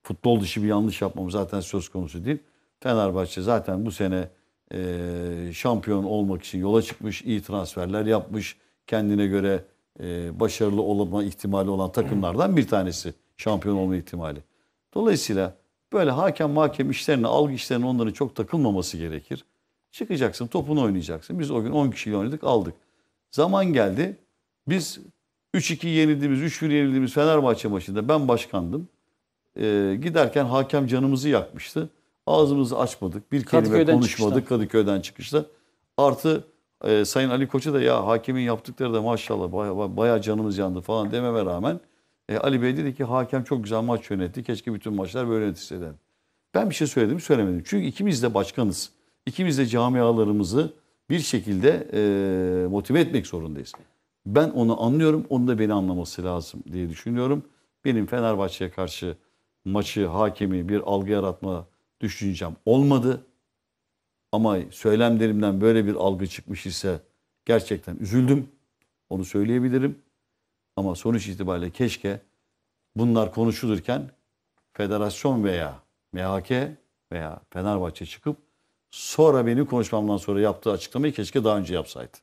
futbol dışı bir yanlış yapmam zaten söz konusu değil. Fenerbahçe zaten bu sene e, şampiyon olmak için yola çıkmış, iyi transferler yapmış. Kendine göre e, başarılı olma ihtimali olan takımlardan bir tanesi şampiyon olma ihtimali. Dolayısıyla böyle hakem mahkem işlerine, algı işlerine onların çok takılmaması gerekir. Çıkacaksın, topunu oynayacaksın. Biz o gün 10 kişiyle oynadık, aldık. Zaman geldi. Biz 3-2 yenildiğimiz, 3-1 yenildiğimiz Fenerbahçe maçında ben başkandım. Ee, giderken hakem canımızı yakmıştı. Ağzımızı açmadık. Bir kelime Kadıköy'den konuşmadık çıkışta. Kadıköy'den çıkışta. Artı e, Sayın Ali Koç'a da ya hakemin yaptıkları da maşallah baya, baya canımız yandı falan dememe rağmen e, Ali Bey dedi ki hakem çok güzel maç yönetti. Keşke bütün maçlar böyle yönetilse. Ben bir şey söyledim söylemedim. Çünkü ikimiz de başkanız. İkimiz de camialarımızı bir şekilde e, motive etmek zorundayız. Ben onu anlıyorum. Onu da beni anlaması lazım diye düşünüyorum. Benim Fenerbahçe'ye karşı maçı, hakemi bir algı yaratma düşüncem olmadı. Ama söylemlerimden böyle bir algı çıkmış ise gerçekten üzüldüm. Onu söyleyebilirim. Ama sonuç itibariyle keşke bunlar konuşulurken federasyon veya MHK veya Fenerbahçe çıkıp sonra benim konuşmamdan sonra yaptığı açıklamayı keşke daha önce yapsaydı.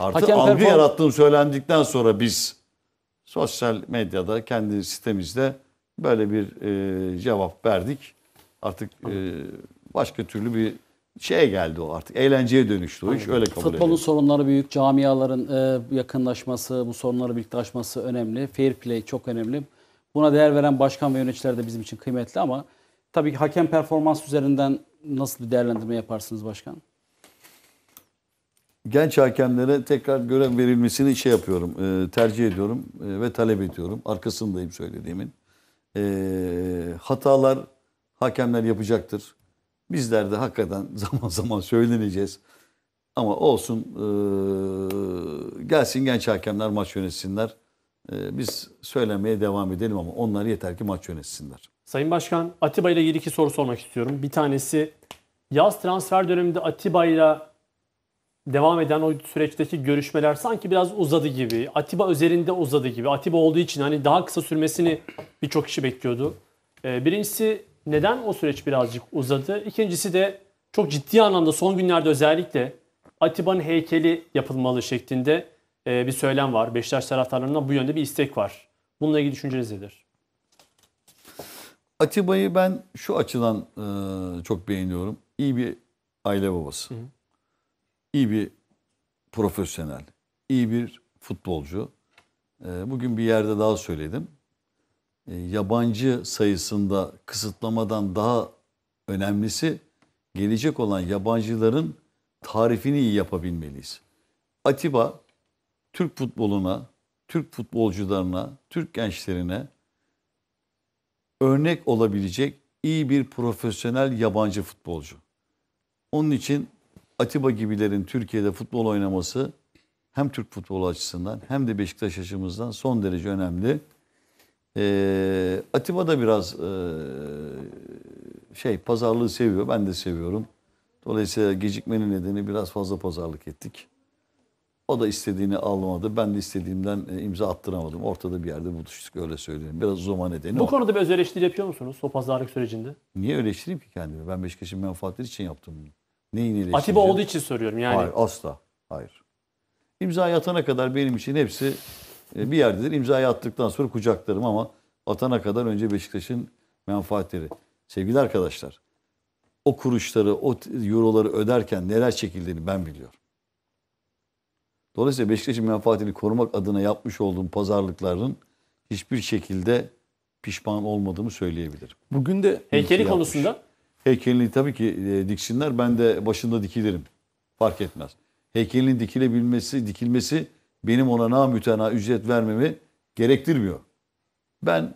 Artı Hakem algı perform- yarattığım söylendikten sonra biz sosyal medyada kendi sitemizde böyle bir e, cevap verdik. Artık e, başka türlü bir şeye geldi o artık. Eğlenceye dönüştü o iş. Öyle kabul Futbolun edelim. sorunları büyük, camiaların e, yakınlaşması, bu sorunları birlikte aşması önemli. Fair play çok önemli. Buna değer veren başkan ve yöneticiler de bizim için kıymetli ama tabii ki hakem performans üzerinden nasıl bir değerlendirme yaparsınız başkan? genç hakemlere tekrar görev verilmesini şey yapıyorum, e, tercih ediyorum e, ve talep ediyorum. Arkasındayım söylediğimin. E, hatalar hakemler yapacaktır. Bizler de hakikaten zaman zaman söyleneceğiz. Ama olsun e, gelsin genç hakemler maç yönetsinler. E, biz söylemeye devam edelim ama onlar yeter ki maç yönetsinler. Sayın Başkan, Atiba ile ilgili iki soru sormak istiyorum. Bir tanesi yaz transfer döneminde Atiba ile devam eden o süreçteki görüşmeler sanki biraz uzadı gibi. Atiba özelinde uzadı gibi. Atiba olduğu için hani daha kısa sürmesini birçok kişi bekliyordu. Ee, Birincisi neden o süreç birazcık uzadı? İkincisi de çok ciddi anlamda son günlerde özellikle Atiba'nın heykeli yapılmalı şeklinde e, bir söylem var. Beşiktaş taraftarlarından bu yönde bir istek var. Bununla ilgili düşünceniz nedir? Atiba'yı ben şu açıdan e, çok beğeniyorum. İyi bir aile babası. İyi bir profesyonel. iyi bir futbolcu. E, bugün bir yerde daha söyledim. E, yabancı sayısında kısıtlamadan daha önemlisi gelecek olan yabancıların tarifini iyi yapabilmeliyiz. Atiba Türk futboluna, Türk futbolcularına, Türk gençlerine örnek olabilecek iyi bir profesyonel yabancı futbolcu. Onun için Atiba gibilerin Türkiye'de futbol oynaması hem Türk futbolu açısından hem de Beşiktaş açımızdan son derece önemli. Ee, Atiba da biraz e, şey pazarlığı seviyor. Ben de seviyorum. Dolayısıyla gecikmenin nedeni biraz fazla pazarlık ettik. O da istediğini almadı. Ben de istediğimden e, imza attıramadım. Ortada bir yerde buluştuk öyle söyleyeyim. Biraz uzama nedeni Bu o. konuda bir öz eleştiri yapıyor musunuz o pazarlık sürecinde? Niye eleştireyim ki kendimi? Ben Beşiktaş'ın menfaatleri için yaptım bunu. Neyin eleştireceğim? Atiba olduğu için soruyorum yani. Hayır asla. Hayır. İmzayı atana kadar benim için hepsi e, bir yerdedir. İmzayı attıktan sonra kucaklarım ama atana kadar önce Beşiktaş'ın menfaatleri. Sevgili arkadaşlar o kuruşları, o euroları öderken neler çekildiğini ben biliyorum. Dolayısıyla Beşiktaş'ın menfaatini korumak adına yapmış olduğum pazarlıkların hiçbir şekilde pişman olmadığımı söyleyebilirim. Bugün de Heykeli yapmış. konusunda Heykelini tabii ki e, diksinler. Ben de başında dikilirim. Fark etmez. Heykelin dikilebilmesi, dikilmesi benim ona namütena ücret vermemi gerektirmiyor. Ben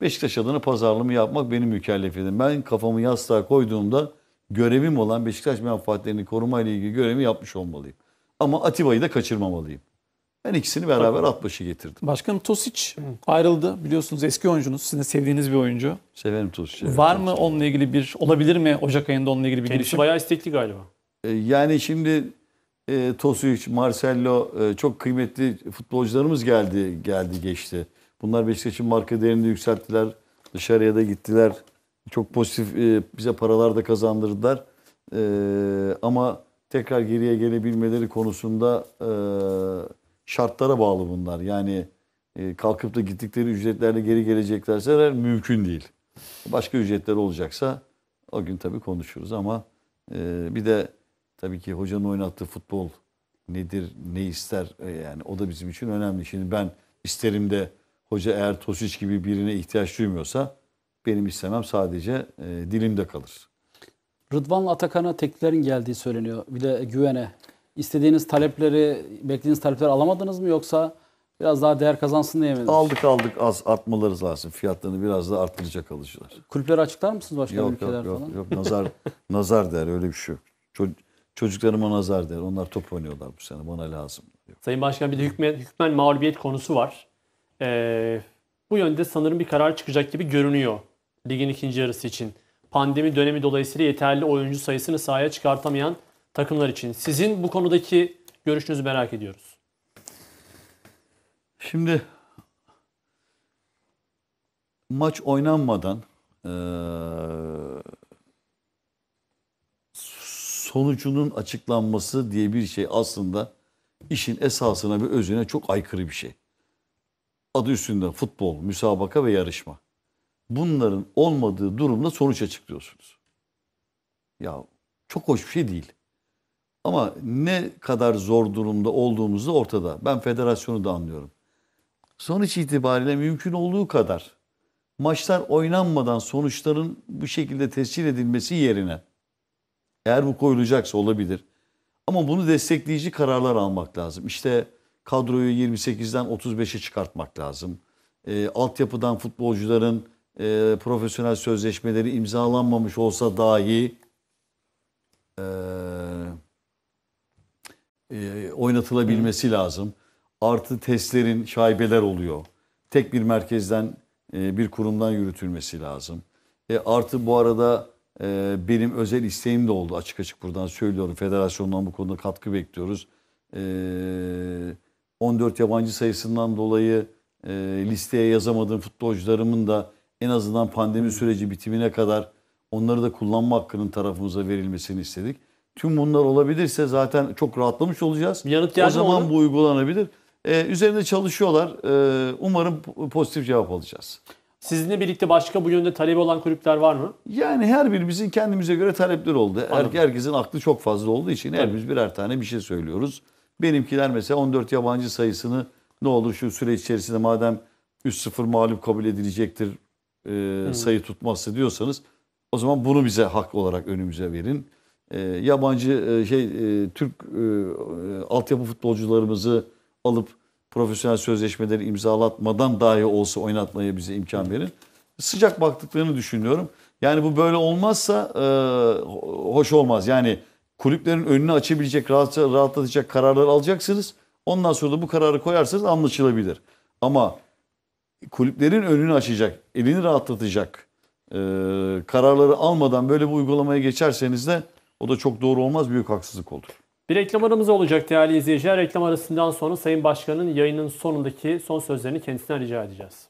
Beşiktaş adına pazarlığımı yapmak benim mükellefiyetim. Ben kafamı yastığa koyduğumda görevim olan Beşiktaş menfaatlerini korumayla ilgili görevimi yapmış olmalıyım. Ama Atiba'yı da kaçırmamalıyım. Ben ikisini beraber at başı getirdim. Başkanım Tosic ayrıldı. Biliyorsunuz eski oyuncunuz. Sizin de sevdiğiniz bir oyuncu. Severim Tuzcu. Var mı onunla ilgili bir, olabilir mi Ocak ayında onunla ilgili bir Kendisi gelişim? bayağı istekli galiba. E, Yani şimdi e, Tosic, Marcelo e, çok kıymetli futbolcularımız geldi geldi geçti. Bunlar Beşiktaş'ın marka değerini yükselttiler. Dışarıya da gittiler. Çok pozitif e, bize paralar da kazandırdılar. E, ama tekrar geriye gelebilmeleri konusunda e, şartlara bağlı bunlar. Yani e, kalkıp da gittikleri ücretlerle geri geleceklerse mümkün değil. Başka ücretler olacaksa o gün tabii konuşuruz ama e, bir de tabii ki hocanın oynattığı futbol nedir, ne ister e, yani o da bizim için önemli. Şimdi ben isterim de hoca eğer Tosic gibi birine ihtiyaç duymuyorsa benim istemem sadece e, dilimde kalır. Rıdvan'la Atakan'a tekliflerin geldiği söyleniyor. Bir de güvene. İstediğiniz talepleri, beklediğiniz talepleri alamadınız mı yoksa biraz daha değer kazansın diye mi? Aldık aldık az artmaları lazım. Fiyatlarını biraz da arttıracak alıcılar. Kulüpleri açıklar mısınız başka Yok ülkeler yok yok, falan? yok nazar nazar der öyle bir şey yok. Ço- çocuklarıma nazar der. Onlar top oynuyorlar bu sene bana lazım. Yok. Sayın Başkan bir de hükmen, hükmen mağlubiyet konusu var. Ee, bu yönde sanırım bir karar çıkacak gibi görünüyor ligin ikinci yarısı için. Pandemi dönemi dolayısıyla yeterli oyuncu sayısını sahaya çıkartamayan takımlar için. Sizin bu konudaki görüşünüzü merak ediyoruz. Şimdi maç oynanmadan eee, sonucunun açıklanması diye bir şey aslında işin esasına ve özüne çok aykırı bir şey. Adı üstünde futbol, müsabaka ve yarışma. Bunların olmadığı durumda sonuç açıklıyorsunuz. Ya çok hoş bir şey değil. Ama ne kadar zor durumda olduğumuz da ortada. Ben federasyonu da anlıyorum. Sonuç itibariyle mümkün olduğu kadar maçlar oynanmadan sonuçların bu şekilde tescil edilmesi yerine eğer bu koyulacaksa olabilir. Ama bunu destekleyici kararlar almak lazım. İşte kadroyu 28'den 35'e çıkartmak lazım. E, altyapıdan futbolcuların e, profesyonel sözleşmeleri imzalanmamış olsa dahi e, e, oynatılabilmesi lazım. Artı testlerin şaibeler oluyor. Tek bir merkezden e, bir kurumdan yürütülmesi lazım. E, artı bu arada e, benim özel isteğim de oldu açık açık buradan söylüyorum. Federasyondan bu konuda katkı bekliyoruz. E, 14 yabancı sayısından dolayı e, listeye yazamadığım futbolcularımın da en azından pandemi süreci bitimine kadar onları da kullanma hakkının tarafımıza verilmesini istedik. Tüm bunlar olabilirse zaten çok rahatlamış olacağız. Yanıt o zaman ona? bu uygulanabilir. Ee, üzerinde çalışıyorlar. Ee, umarım pozitif cevap alacağız. Sizinle birlikte başka bu yönde talebi olan kulüpler var mı? Yani her birimizin kendimize göre talepleri oldu. Her, herkesin aklı çok fazla olduğu için her birimiz birer tane bir şey söylüyoruz. Benimkiler mesela 14 yabancı sayısını ne olur şu süreç içerisinde madem 3-0 mağlup kabul edilecektir e, sayı tutmazsa diyorsanız o zaman bunu bize hak olarak önümüze verin. E, yabancı e, şey e, Türk e, e, altyapı futbolcularımızı alıp profesyonel sözleşmeleri imzalatmadan dahi olsa oynatmaya bize imkan verin. Sıcak baktıklarını düşünüyorum. Yani bu böyle olmazsa e, ho- hoş olmaz. Yani kulüplerin önünü açabilecek, rahat, rahatlatacak kararlar alacaksınız. Ondan sonra da bu kararı koyarsanız anlaşılabilir. Ama kulüplerin önünü açacak, elini rahatlatacak e, kararları almadan böyle bir uygulamaya geçerseniz de o da çok doğru olmaz, büyük haksızlık olur. Bir reklam aramız olacak değerli izleyiciler. Reklam arasından sonra Sayın Başkan'ın yayının sonundaki son sözlerini kendisinden rica edeceğiz.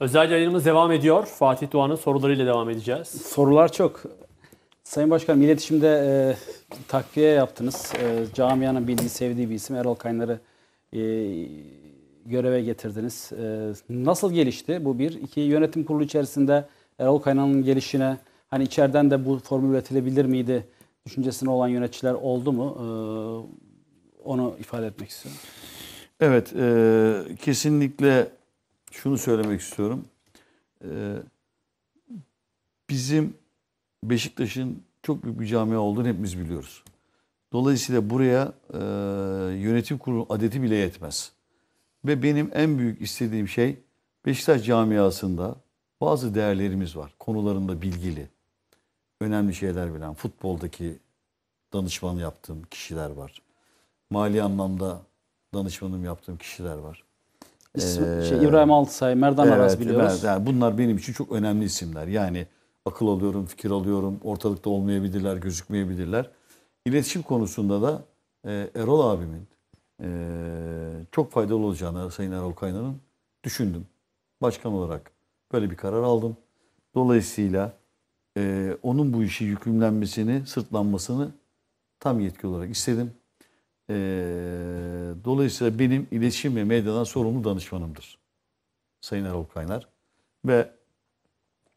Özel yayınımız devam ediyor. Fatih Doğan'ın sorularıyla devam edeceğiz. Sorular çok. Sayın Başkanım iletişimde e, takviye yaptınız. E, camianın bildiği, sevdiği bir isim Erol Kaynar'ı e, göreve getirdiniz. E, nasıl gelişti bu bir? İki, yönetim kurulu içerisinde Erol Kaynar'ın gelişine hani içeriden de bu formül üretilebilir miydi düşüncesine olan yöneticiler oldu mu? E, onu ifade etmek istiyorum. Evet, e, kesinlikle şunu söylemek istiyorum. E, bizim Beşiktaş'ın çok büyük bir camia olduğunu hepimiz biliyoruz. Dolayısıyla buraya e, yönetim kurulu adeti bile yetmez. Ve benim en büyük istediğim şey Beşiktaş camiasında bazı değerlerimiz var. Konularında bilgili, önemli şeyler bilen, futboldaki danışman yaptığım kişiler var. Mali anlamda danışmanım yaptığım kişiler var. İsmi- şey, İbrahim Altısay, Merdan Aras biliyoruz. evet, yani bunlar benim için çok önemli isimler. Yani akıl alıyorum, fikir alıyorum. Ortalıkta olmayabilirler, gözükmeyebilirler. İletişim konusunda da e, Erol abimin e, çok faydalı olacağını Sayın Erol Kaynar'ın düşündüm. Başkan olarak böyle bir karar aldım. Dolayısıyla e, onun bu işi yükümlenmesini, sırtlanmasını tam yetki olarak istedim. E, dolayısıyla benim iletişim ve medyadan sorumlu danışmanımdır. Sayın Erol Kaynar ve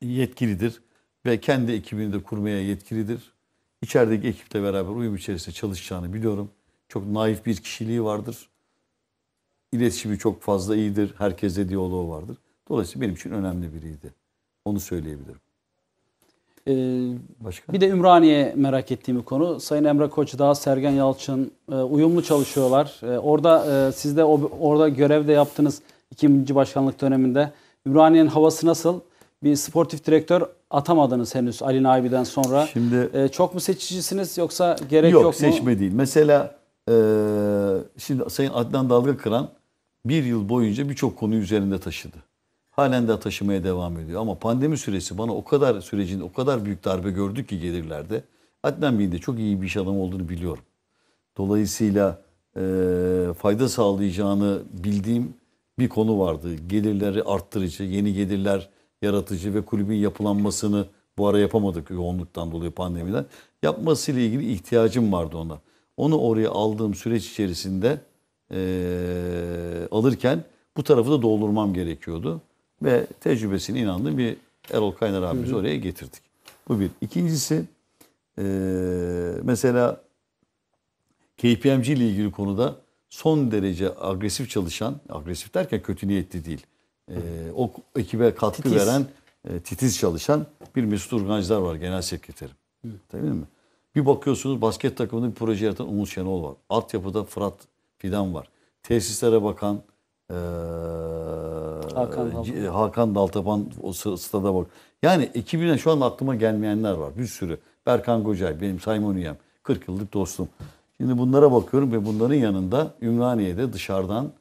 yetkilidir ve kendi ekibini de kurmaya yetkilidir. İçerideki ekiple beraber uyum içerisinde çalışacağını biliyorum. Çok naif bir kişiliği vardır. İletişimi çok fazla iyidir. Herkesle diyaloğu vardır. Dolayısıyla benim için önemli biriydi. Onu söyleyebilirim. Ee, Başka? bir de Ümraniye merak ettiğim bir konu. Sayın Emre Koçdağ, Sergen Yalçın e, uyumlu çalışıyorlar. E, orada e, siz de o, orada görevde yaptınız ikinci başkanlık döneminde. Ümraniye'nin havası nasıl? Bir sportif direktör atamadınız henüz Ali Naibi'den sonra. Şimdi E, çok mu seçicisiniz yoksa gerek yok, yok, mu? seçme değil. Mesela şimdi Sayın Adnan Dalga Kıran bir yıl boyunca birçok konu üzerinde taşıdı. Halen de taşımaya devam ediyor. Ama pandemi süresi bana o kadar sürecinde o kadar büyük darbe gördük ki gelirlerde. Adnan Bey'in de çok iyi bir iş adamı olduğunu biliyorum. Dolayısıyla eee, fayda sağlayacağını bildiğim bir konu vardı. Gelirleri arttırıcı, yeni gelirler yaratıcı ve kulübün yapılanmasını bu ara yapamadık yoğunluktan dolayı pandemiden. Yapmasıyla ilgili ihtiyacım vardı ona. Onu oraya aldığım süreç içerisinde eee, alırken bu tarafı da doldurmam gerekiyordu. Ve tecrübesine inandığım bir Erol Kaynar abimizi oraya getirdik. Bu bir. İkincisi eee, mesela KPMG ile ilgili konuda son derece agresif çalışan, agresif derken kötü niyetli değil. Ee, o ekibe katkı Titiz. veren, e, titiz çalışan bir Mesut Urgancılar var genel sekreterim. Tabii mi? Bir bakıyorsunuz basket takımında bir proje yaratan Umut Şenol var. Altyapıda Fırat Fidan var. Tesislere bakan eee, Hakan Daltaban. C- Hakan Daltaban o stada bak. Yani ekibine şu an aklıma gelmeyenler var. Bir sürü. Berkan Gocay, benim Simon Üyem. 40 yıllık dostum. Şimdi bunlara bakıyorum ve bunların yanında Ümraniye'de dışarıdan,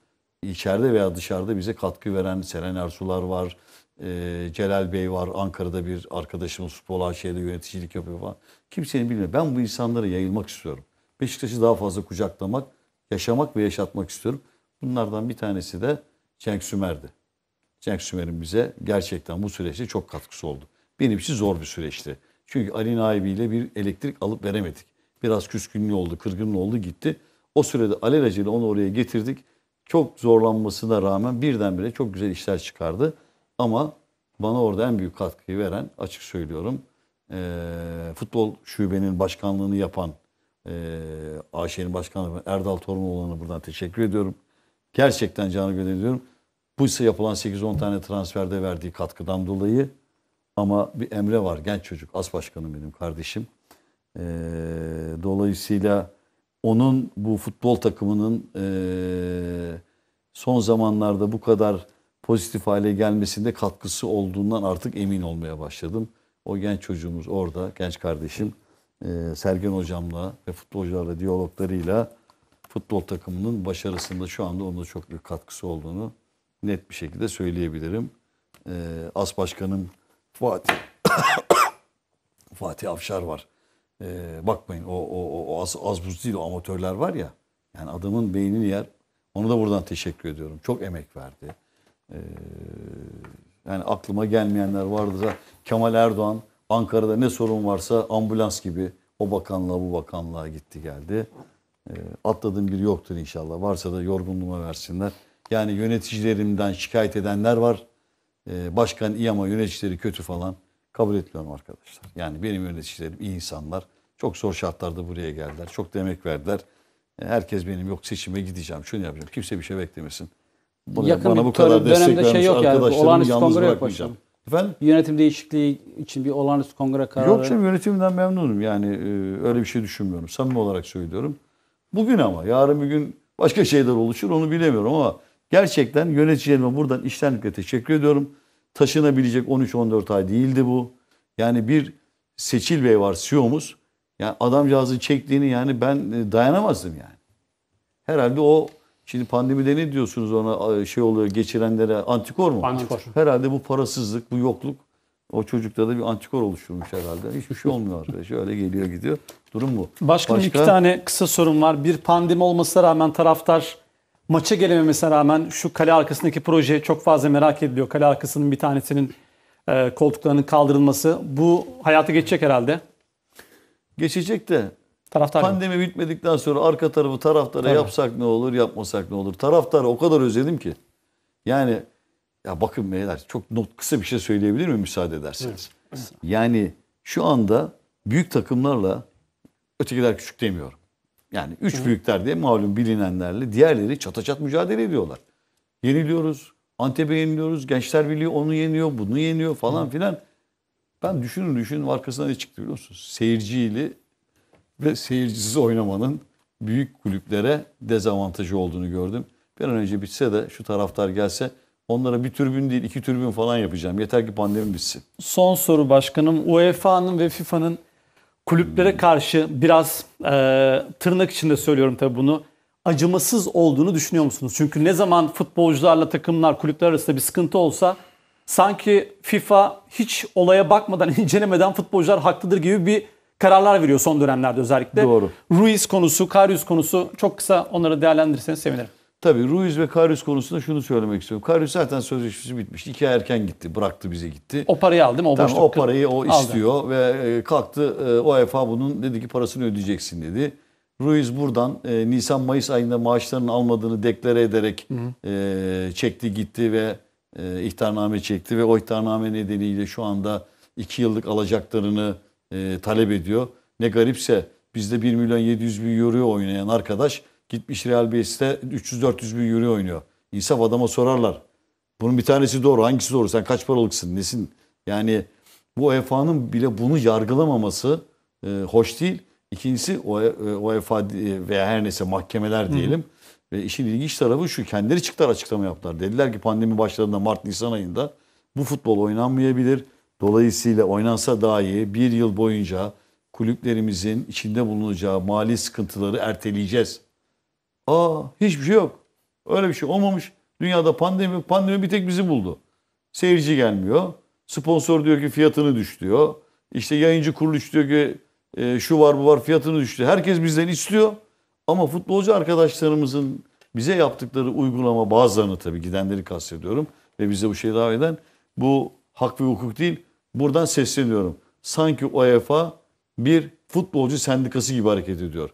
içeride veya dışarıda bize katkı veren Seren Ersular var. Ee, Celal Bey var. Ankara'da bir arkadaşımız futbol AŞ'de yöneticilik yapıyor falan. Kimsenin bilmiyor. Ben bu insanlara yayılmak istiyorum. Beşiktaş'ı daha fazla kucaklamak, yaşamak ve yaşatmak istiyorum. Bunlardan bir tanesi de Cenk Sümer'di. Cenk Sümer'in bize gerçekten bu süreçte çok katkısı oldu. Benim için zor bir süreçti. Çünkü Ali Naibi ile bir elektrik alıp veremedik. Biraz küskünlüğü oldu, kırgınlığı oldu gitti. O sürede alelacele onu oraya getirdik. Çok zorlanmasına rağmen birdenbire çok güzel işler çıkardı. Ama bana orada en büyük katkıyı veren açık söylüyorum. Eee, futbol şubenin başkanlığını yapan eee AŞ'nin başkanı Erdal Torunoğlu'na buradan teşekkür ediyorum. Gerçekten canı gönül ediyorum. Bu ise yapılan 8-10 tane transferde verdiği katkıdan dolayı ama bir Emre var genç çocuk. As başkanım benim kardeşim. Ee, dolayısıyla onun bu futbol takımının ee, son zamanlarda bu kadar pozitif hale gelmesinde katkısı olduğundan artık emin olmaya başladım. O genç çocuğumuz orada, genç kardeşim ee, Sergen hocamla ve futbolcularla diyaloglarıyla futbol takımının başarısında şu anda onun da çok büyük katkısı olduğunu net bir şekilde söyleyebilirim. Ee, As Başkanım Fatih Fatih Afşar var. Ee, bakmayın o, o, o az, az buz değil o amatörler var ya. Yani adamın beynini yer. Onu da buradan teşekkür ediyorum. Çok emek verdi. Ee, yani aklıma gelmeyenler vardı da Kemal Erdoğan Ankara'da ne sorun varsa ambulans gibi o bakanlığa bu bakanlığa gitti geldi. Ee, atladığım biri yoktur inşallah. Varsa da yorgunluğuma versinler. Yani yöneticilerimden şikayet edenler var. Ee, başkan iyi ama yöneticileri kötü falan. Kabul etmiyorum arkadaşlar. Yani benim yöneticilerim iyi insanlar. Çok zor şartlarda buraya geldiler. Çok da emek verdiler. E, Herkes benim yok seçime gideceğim, şunu yapacağım. Kimse bir şey beklemesin. Bana, Yakın bana bir bu kadar dönemde destek şey yok yani. Olağanüstü kongre yok başkanım. Efendim? Yönetim değişikliği için bir olağanüstü kongre kararı. Yok canım yönetimden memnunum. Yani e, öyle bir şey düşünmüyorum. Samimi olarak söylüyorum. Bugün ama yarın bir gün başka şeyler oluşur onu bilemiyorum ama gerçekten yöneticilerime buradan iştenlikle teşekkür ediyorum. Taşınabilecek 13-14 ay değildi bu. Yani bir Seçil Bey var CEO'muz. Yani adamcağızın çektiğini yani ben e, dayanamazdım yani. Herhalde o şimdi pandemide ne diyorsunuz ona şey oluyor geçirenlere antikor mu? Antikor. Herhalde bu parasızlık, bu yokluk o çocukta da bir antikor oluşturmuş herhalde. Hiçbir şey olmuyor arkadaş. Öyle geliyor gidiyor. Durum bu. Başkanım Başka? iki tane kısa sorum var. Bir pandemi olmasına rağmen taraftar maça gelememesine rağmen şu kale arkasındaki proje çok fazla merak ediliyor. Kale arkasının bir tanesinin e, koltuklarının kaldırılması. Bu hayata geçecek herhalde. Geçecek de Taraftar yok. pandemi bitmedikten sonra arka tarafı taraftara Tabii. yapsak ne olur, yapmasak ne olur. Taraftarı o kadar özledim ki. Yani ya bakın beyler çok not kısa bir şey söyleyebilir miyim müsaade ederseniz? Yani şu anda büyük takımlarla ötekiler küçük demiyorum. Yani üç büyükler diye malum bilinenlerle diğerleri çataçat mücadele ediyorlar. Yeniliyoruz. Antep'e yeniliyoruz. Gençler Birliği onu yeniyor, bunu yeniyor falan filan. Ben düşünün düşünün arkasına ne çıktı biliyor musunuz? Seyirciyle ve seyircisiz oynamanın büyük kulüplere dezavantajı olduğunu gördüm. Bir an önce bitse de şu taraftar gelse onlara bir türbün değil iki türbün falan yapacağım. Yeter ki pandemi bitsin. Son soru başkanım. UEFA'nın ve FIFA'nın kulüplere karşı biraz e, tırnak içinde söylüyorum tabii bunu acımasız olduğunu düşünüyor musunuz? Çünkü ne zaman futbolcularla takımlar kulüpler arasında bir sıkıntı olsa sanki FIFA hiç olaya bakmadan incelemeden futbolcular haklıdır gibi bir kararlar veriyor son dönemlerde özellikle. Doğru. Ruiz konusu, Karius konusu çok kısa onları değerlendirirseniz sevinirim. Tabii Ruiz ve Karius konusunda şunu söylemek istiyorum. Karius zaten sözleşmesi bitmişti. İki ay erken gitti. Bıraktı bize gitti. O parayı aldı mi? O Tamam, o parayı o aldı. istiyor ve e, kalktı e, UEFA bunun dedi ki parasını ödeyeceksin dedi. Ruiz buradan e, Nisan-Mayıs ayında maaşlarını almadığını deklare ederek e, çekti gitti ve e, ihtarname çekti ve o ihtarname nedeniyle şu anda 2 yıllık alacaklarını e, talep ediyor. Ne garipse bizde 1 milyon 700 bin euro oynayan arkadaş gitmiş Real Betis'te 300-400 bin euro oynuyor. İnsaf adama sorarlar. Bunun bir tanesi doğru. Hangisi doğru? Sen kaç paralıksın? Nesin? Yani bu UEFA'nın bile bunu yargılamaması e, hoş değil. İkincisi O- e, UEFA di- veya her neyse mahkemeler diyelim. Ve işin ilginç tarafı şu. Kendileri çıktılar açıklama yaptılar. Dediler ki pandemi başladığında Mart-Nisan ayında bu futbol oynanmayabilir. Dolayısıyla oynansa dahi bir yıl boyunca kulüplerimizin içinde bulunacağı mali sıkıntıları erteleyeceğiz. Aa hiçbir şey yok. Öyle bir şey olmamış. Dünyada pandemi pandemi bir tek bizi buldu. Seyirci gelmiyor. Sponsor diyor ki fiyatını düş. İşte yayıncı kuruluş diyor ki e, şu var bu var fiyatını düştü. Herkes bizden istiyor. Ama futbolcu arkadaşlarımızın bize yaptıkları uygulama bazılarını tabii gidenleri kastediyorum. Ve bize bu şeyi davet eden bu hak ve hukuk değil. Buradan sesleniyorum. Sanki UEFA bir futbolcu sendikası gibi hareket ediyor.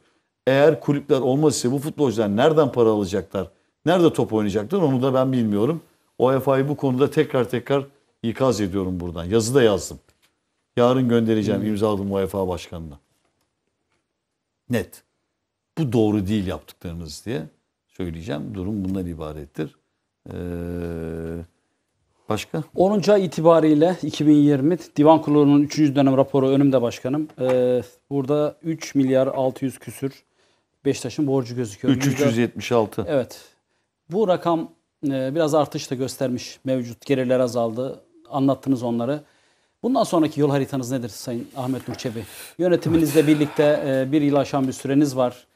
Eğer kulüpler olmazsa bu futbolcular nereden para alacaklar? Nerede top oynayacaklar onu da ben bilmiyorum. UEFA'yı bu konuda tekrar tekrar ikaz ediyorum buradan. Yazı da yazdım. Yarın göndereceğim imzaladım UEFA başkanına. Net. Bu doğru değil yaptıklarınız diye söyleyeceğim. Durum bundan ibarettir. Ee, başka? 10. ay itibariyle 2020 Divan Kurulu'nun 3. dönem raporu önümde başkanım. Ee, burada 3 milyar 600 küsür Beşiktaş'ın borcu gözüküyor. 3376. Evet. Bu rakam e, biraz artış da göstermiş. Mevcut gelirler azaldı. Anlattınız onları. Bundan sonraki yol haritanız nedir Sayın Ahmet Nur Çebi? Yönetiminizle birlikte e, bir yıl aşan bir süreniz var.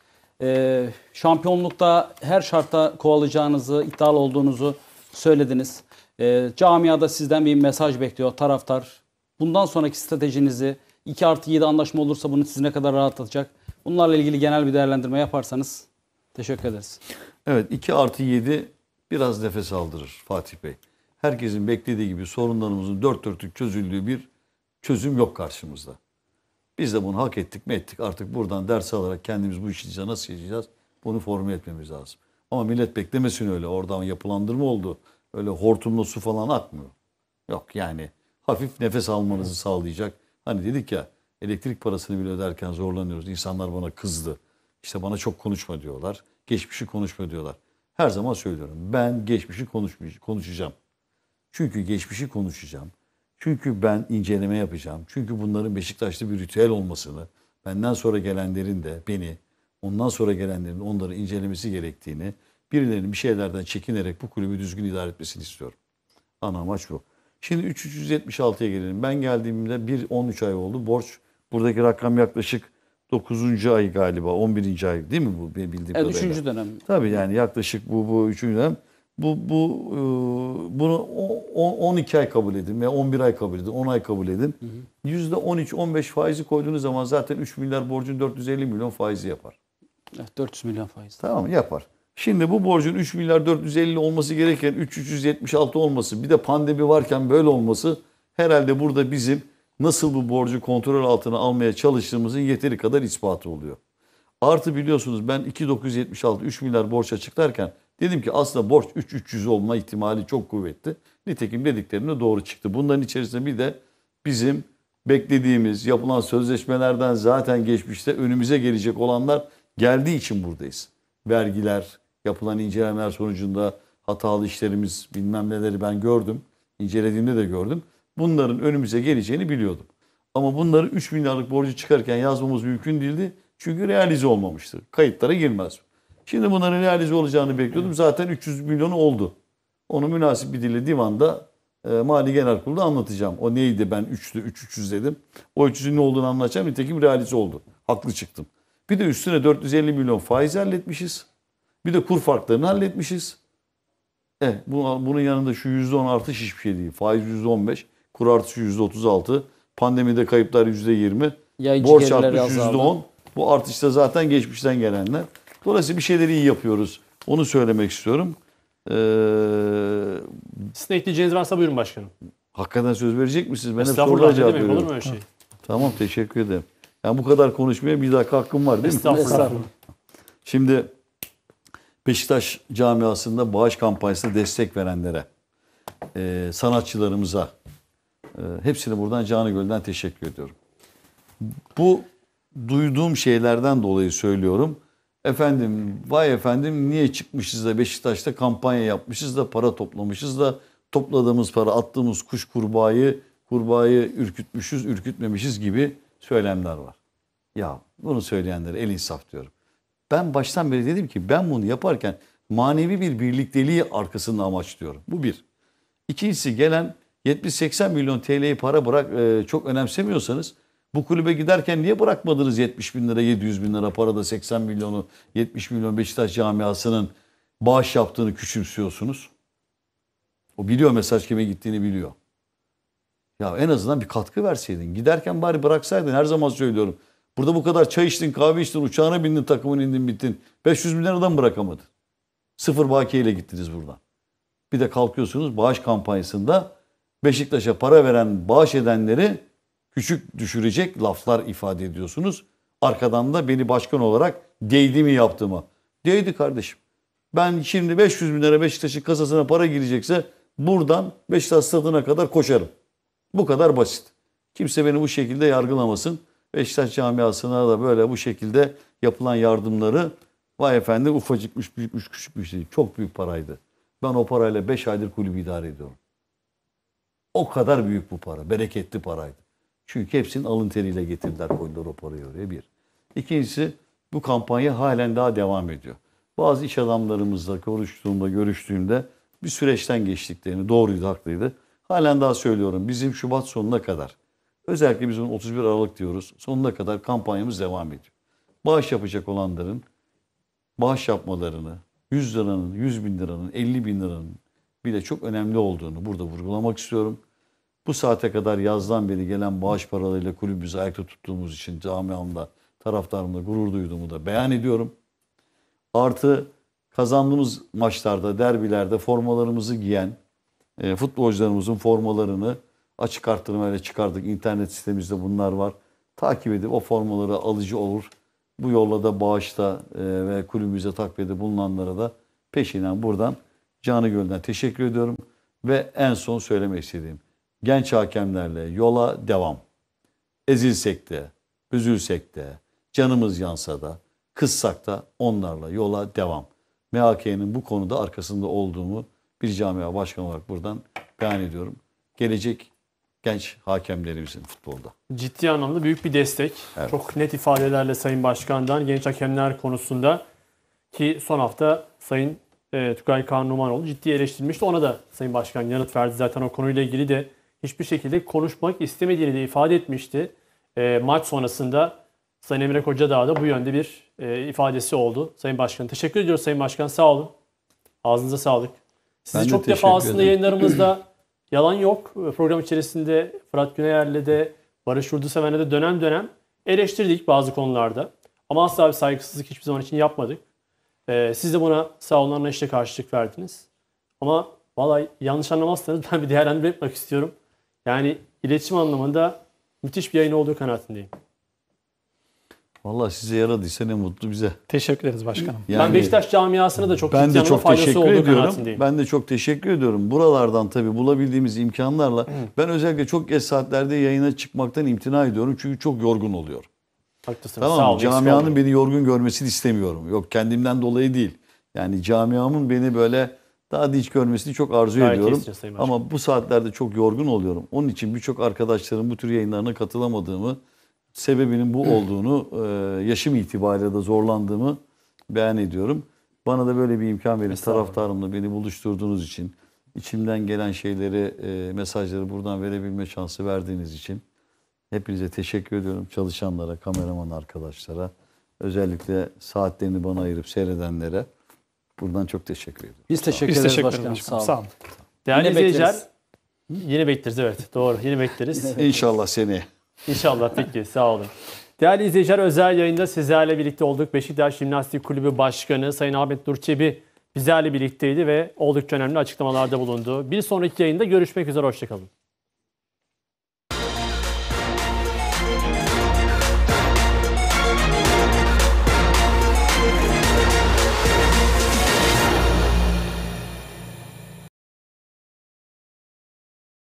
E, şampiyonlukta her şartta kovalayacağınızı, iddialı olduğunuzu söylediniz. E, camiada sizden bir mesaj bekliyor taraftar. Bundan sonraki stratejinizi 2 artı 7 anlaşma olursa bunu sizi ne kadar rahatlatacak? Bunlarla ilgili genel bir değerlendirme yaparsanız teşekkür ederiz. Evet 2 artı 7 biraz nefes aldırır Fatih Bey. Herkesin beklediği gibi sorunlarımızın dört dörtlük çözüldüğü bir çözüm yok karşımızda. Biz de bunu hak ettik mi ettik. Artık buradan ders alarak kendimiz bu işi nasıl yaşayacağız bunu formüle etmemiz lazım. Ama millet beklemesin öyle. Oradan yapılandırma oldu. Öyle hortumla su falan akmıyor. Yok yani hafif nefes almanızı sağlayacak. Hani dedik ya elektrik parasını bile öderken zorlanıyoruz. İnsanlar bana kızdı. İşte bana çok konuşma diyorlar. Geçmişi konuşma diyorlar. Her zaman söylüyorum. Ben geçmişi konuşacağım. Çünkü geçmişi konuşacağım. Çünkü ben inceleme yapacağım. Çünkü bunların Beşiktaş'ta bir ritüel olmasını, benden sonra gelenlerin de beni, ondan sonra gelenlerin onları incelemesi gerektiğini, birilerinin bir şeylerden çekinerek bu kulübü düzgün idare etmesini istiyorum. Ana amaç bu. Şimdi 376'ya gelelim. Ben geldiğimde bir 13 ay oldu. Borç buradaki rakam yaklaşık 9. ay galiba 11. ay değil mi bu benim bildiğim Evet, kadarıyla? üçüncü dönem. Tabii yani yaklaşık bu bu üçüncü dönem. Bu bu e, bunu o- o- 12 ay kabul edin veya 11 ay kabul edin, 10 ay kabul edin. Yüzde 13-15 faizi koyduğunuz zaman zaten 3 milyar borcun 450 milyon faizi yapar. Evet, 400 milyon faiz. Tamam? Yapar. Şimdi bu borcun 3 milyar 450 olması gereken 3 376 olması bir de pandemi varken böyle olması herhalde burada bizim nasıl bu borcu kontrol altına almaya çalıştığımızın yeteri kadar ispatı oluyor. Artı biliyorsunuz ben 2976 3 milyar borç açıklarken dedim ki aslında borç 3 300 olma ihtimali çok kuvvetli. Nitekim dediklerine doğru çıktı. Bunların içerisinde bir de bizim beklediğimiz yapılan sözleşmelerden zaten geçmişte önümüze gelecek olanlar geldiği için buradayız. Vergiler, yapılan incelemeler sonucunda hatalı işlerimiz bilmem neleri ben gördüm. İncelediğimde de gördüm. Bunların önümüze geleceğini biliyordum. Ama bunları 3 milyarlık borcu çıkarken yazmamız mümkün değildi. Çünkü realize olmamıştı. Kayıtlara girmez. Şimdi bunların realize olacağını bekliyordum. Zaten 300 milyonu oldu. Onu münasip bir dille divanda e, Mali Genel Kurulu'da anlatacağım. O neydi ben 3'lü 3 300 dedim. O 300'ün ne olduğunu anlatacağım. Nitekim realize oldu. Haklı çıktım. Bir de üstüne 450 milyon faiz halletmişiz. Bir de kur farklarını halletmişiz. E, bu, bunun yanında şu %10 artış hiçbir şey değil. Faiz %15, kur artışı %36, pandemide kayıplar %20, Yayıcı borç gelirleri artış azaldı. %10. Bu artışta zaten geçmişten gelenler. Dolayısıyla bir şeyleri iyi yapıyoruz. Onu söylemek istiyorum. Ee, Sizin ekleyeceğiniz varsa buyurun başkanım. hakikaten söz verecek misiniz? Ben hep Estağfurullah sorulara cevap demek olur veriyorum. mu öyle şey? Tamam teşekkür ederim. Yani bu kadar konuşmaya bir dakika hakkım var değil mi? Estağfurullah. Estağfurullah. Şimdi Beşiktaş camiasında bağış kampanyasına destek verenlere, e, sanatçılarımıza e, hepsine buradan canı gölden teşekkür ediyorum. Bu duyduğum şeylerden dolayı söylüyorum. Efendim vay efendim niye çıkmışız da Beşiktaş'ta kampanya yapmışız da para toplamışız da topladığımız para attığımız kuş kurbağayı kurbağayı ürkütmüşüz ürkütmemişiz gibi söylemler var. Ya bunu söyleyenlere el insaf diyorum. Ben baştan beri dedim ki ben bunu yaparken manevi bir birlikteliği arkasında amaçlıyorum. Bu bir. İkincisi gelen 70-80 milyon TL'yi para bırak e, çok önemsemiyorsanız bu kulübe giderken niye bırakmadınız 70 bin lira 700 bin lira parada 80 milyonu 70 milyon Beşiktaş camiasının bağış yaptığını küçümsüyorsunuz? O biliyor mesaj kime gittiğini biliyor. Ya en azından bir katkı verseydin. Giderken bari bıraksaydın her zaman söylüyorum. Burada bu kadar çay içtin, kahve içtin, uçağına bindin, takımın indin, bittin. 500 bin liradan bırakamadın. Sıfır bakiyeyle gittiniz buradan. Bir de kalkıyorsunuz bağış kampanyasında Beşiktaş'a para veren, bağış edenleri küçük düşürecek laflar ifade ediyorsunuz. Arkadan da beni başkan olarak değdi mi yaptığıma. Değdi kardeşim. Ben şimdi 500 bin lira Beşiktaş'ın kasasına para girecekse buradan Beşiktaş stadına kadar koşarım. Bu kadar basit. Kimse beni bu şekilde yargılamasın. Beşiktaş camiasına da böyle bu şekilde yapılan yardımları vay efendim ufacıkmış, büyükmüş, küçükmüş değil. Çok büyük paraydı. Ben o parayla 5 aydır kulübü idare ediyorum. O kadar büyük bu para. Bereketli paraydı. Çünkü hepsinin alın teriyle getirdiler koydular o parayı oraya bir. İkincisi bu kampanya halen daha devam ediyor. Bazı iş adamlarımızla konuştuğumda, görüştüğümde bir süreçten geçtiklerini doğruydu, haklıydı. Halen daha söylüyorum bizim Şubat sonuna kadar özellikle biz onu 31 Aralık diyoruz. Sonuna kadar kampanyamız devam ediyor. Bağış yapacak olanların bağış yapmalarını 100 liranın, 100 bin liranın, 50 bin liranın bile çok önemli olduğunu burada vurgulamak istiyorum. Bu saate kadar yazdan beri gelen bağış paralarıyla kulübümüzü ayakta tuttuğumuz için camiamda, taraftarımla gurur duyduğumu da beyan ediyorum. Artı kazandığımız maçlarda, derbilerde formalarımızı giyen e, futbolcularımızın formalarını açık arttırmayla çıkardık. İnternet sitemizde bunlar var. Takip edip o formaları alıcı olur. Bu yolla da bağışta e, ve kulübümüze takviyede bulunanlara da peşinden buradan canı gönülden teşekkür ediyorum. Ve en son söylemek istediğim genç hakemlerle yola devam. Ezilsek de, üzülsek de, canımız yansa da kızsak da onlarla yola devam. MHK'nin bu konuda arkasında olduğumu bir camia başkanı olarak buradan beyan ediyorum. Gelecek genç hakemlerimizin futbolda. Ciddi anlamda büyük bir destek. Evet. Çok net ifadelerle Sayın Başkan'dan genç hakemler konusunda ki son hafta Sayın e, Tugay Kaan Numanoğlu ciddi eleştirilmişti. Ona da Sayın Başkan yanıt verdi. Zaten o konuyla ilgili de hiçbir şekilde konuşmak istemediğini de ifade etmişti. E, maç sonrasında Sayın Emre Kocadağ da bu yönde bir e, ifadesi oldu. Sayın Başkan teşekkür ediyoruz Sayın Başkan sağ olun. Ağzınıza sağlık. Sizi Ben de çok teşekkür defa aslında yayınlarımızda yalan yok. Program içerisinde Fırat Güneyer'le de Barış Urduseven'le de dönem dönem eleştirdik bazı konularda. Ama asla bir saygısızlık hiçbir zaman için yapmadık. Ee, siz de buna sağ olun anlayışla karşılık verdiniz. Ama vallahi yanlış anlamazsanız ben bir değerlendirme yapmak istiyorum. Yani iletişim anlamında müthiş bir yayın olduğu kanaatindeyim. Vallahi size yaradıysa ne mutlu bize. Teşekkür ederiz başkanım. ben Yani- Beşiktaş camiasına da çok Ben de çok faydası teşekkür olduğu ediyorum. kanaatindeyim. Ben de çok teşekkür ediyorum. Buralardan tabii bulabildiğimiz imkanlarla ben özellikle çok geç saatlerde yayına çıkmaktan imtina ediyorum. Çünkü çok yorgun oluyor. Haklısınız. Tamam sağ olun. Camianın beni yorgun görmesini istemiyorum. Yok kendimden dolayı değil. Yani camiamın beni böyle daha dinç görmesini çok arzu Gayet ediyorum. Ama bu saatlerde çok yorgun oluyorum. Onun için birçok arkadaşların bu tür yayınlarına katılamadığımı, sebebinin bu olduğunu, e, yaşım itibariyle de zorlandığımı beyan ediyorum. Bana da böyle bir imkan verip Estağfurullah. taraftarımla beni buluşturduğunuz için, içimden gelen şeyleri, e, mesajları buradan verebilme şansı verdiğiniz için hepinize teşekkür ediyorum. Çalışanlara, kameraman arkadaşlara, özellikle saatlerini bana ayırıp seyredenlere buradan çok teşekkür ediyorum. Biz teşekkür Biz ederiz teşekkür başkanım. Sağ başkanım. olun. Sağ olun. Değerli Yine izleyiciler, bekleriz. yine bekleriz evet doğru yine bekleriz. İnşallah seneye. İnşallah peki sağ olun. Değerli izleyiciler özel yayında sizlerle birlikte olduk. Beşiktaş Jimnastik Kulübü Başkanı Sayın Ahmet Nurçebi bizlerle birlikteydi ve oldukça önemli açıklamalarda bulundu. Bir sonraki yayında görüşmek üzere hoşçakalın.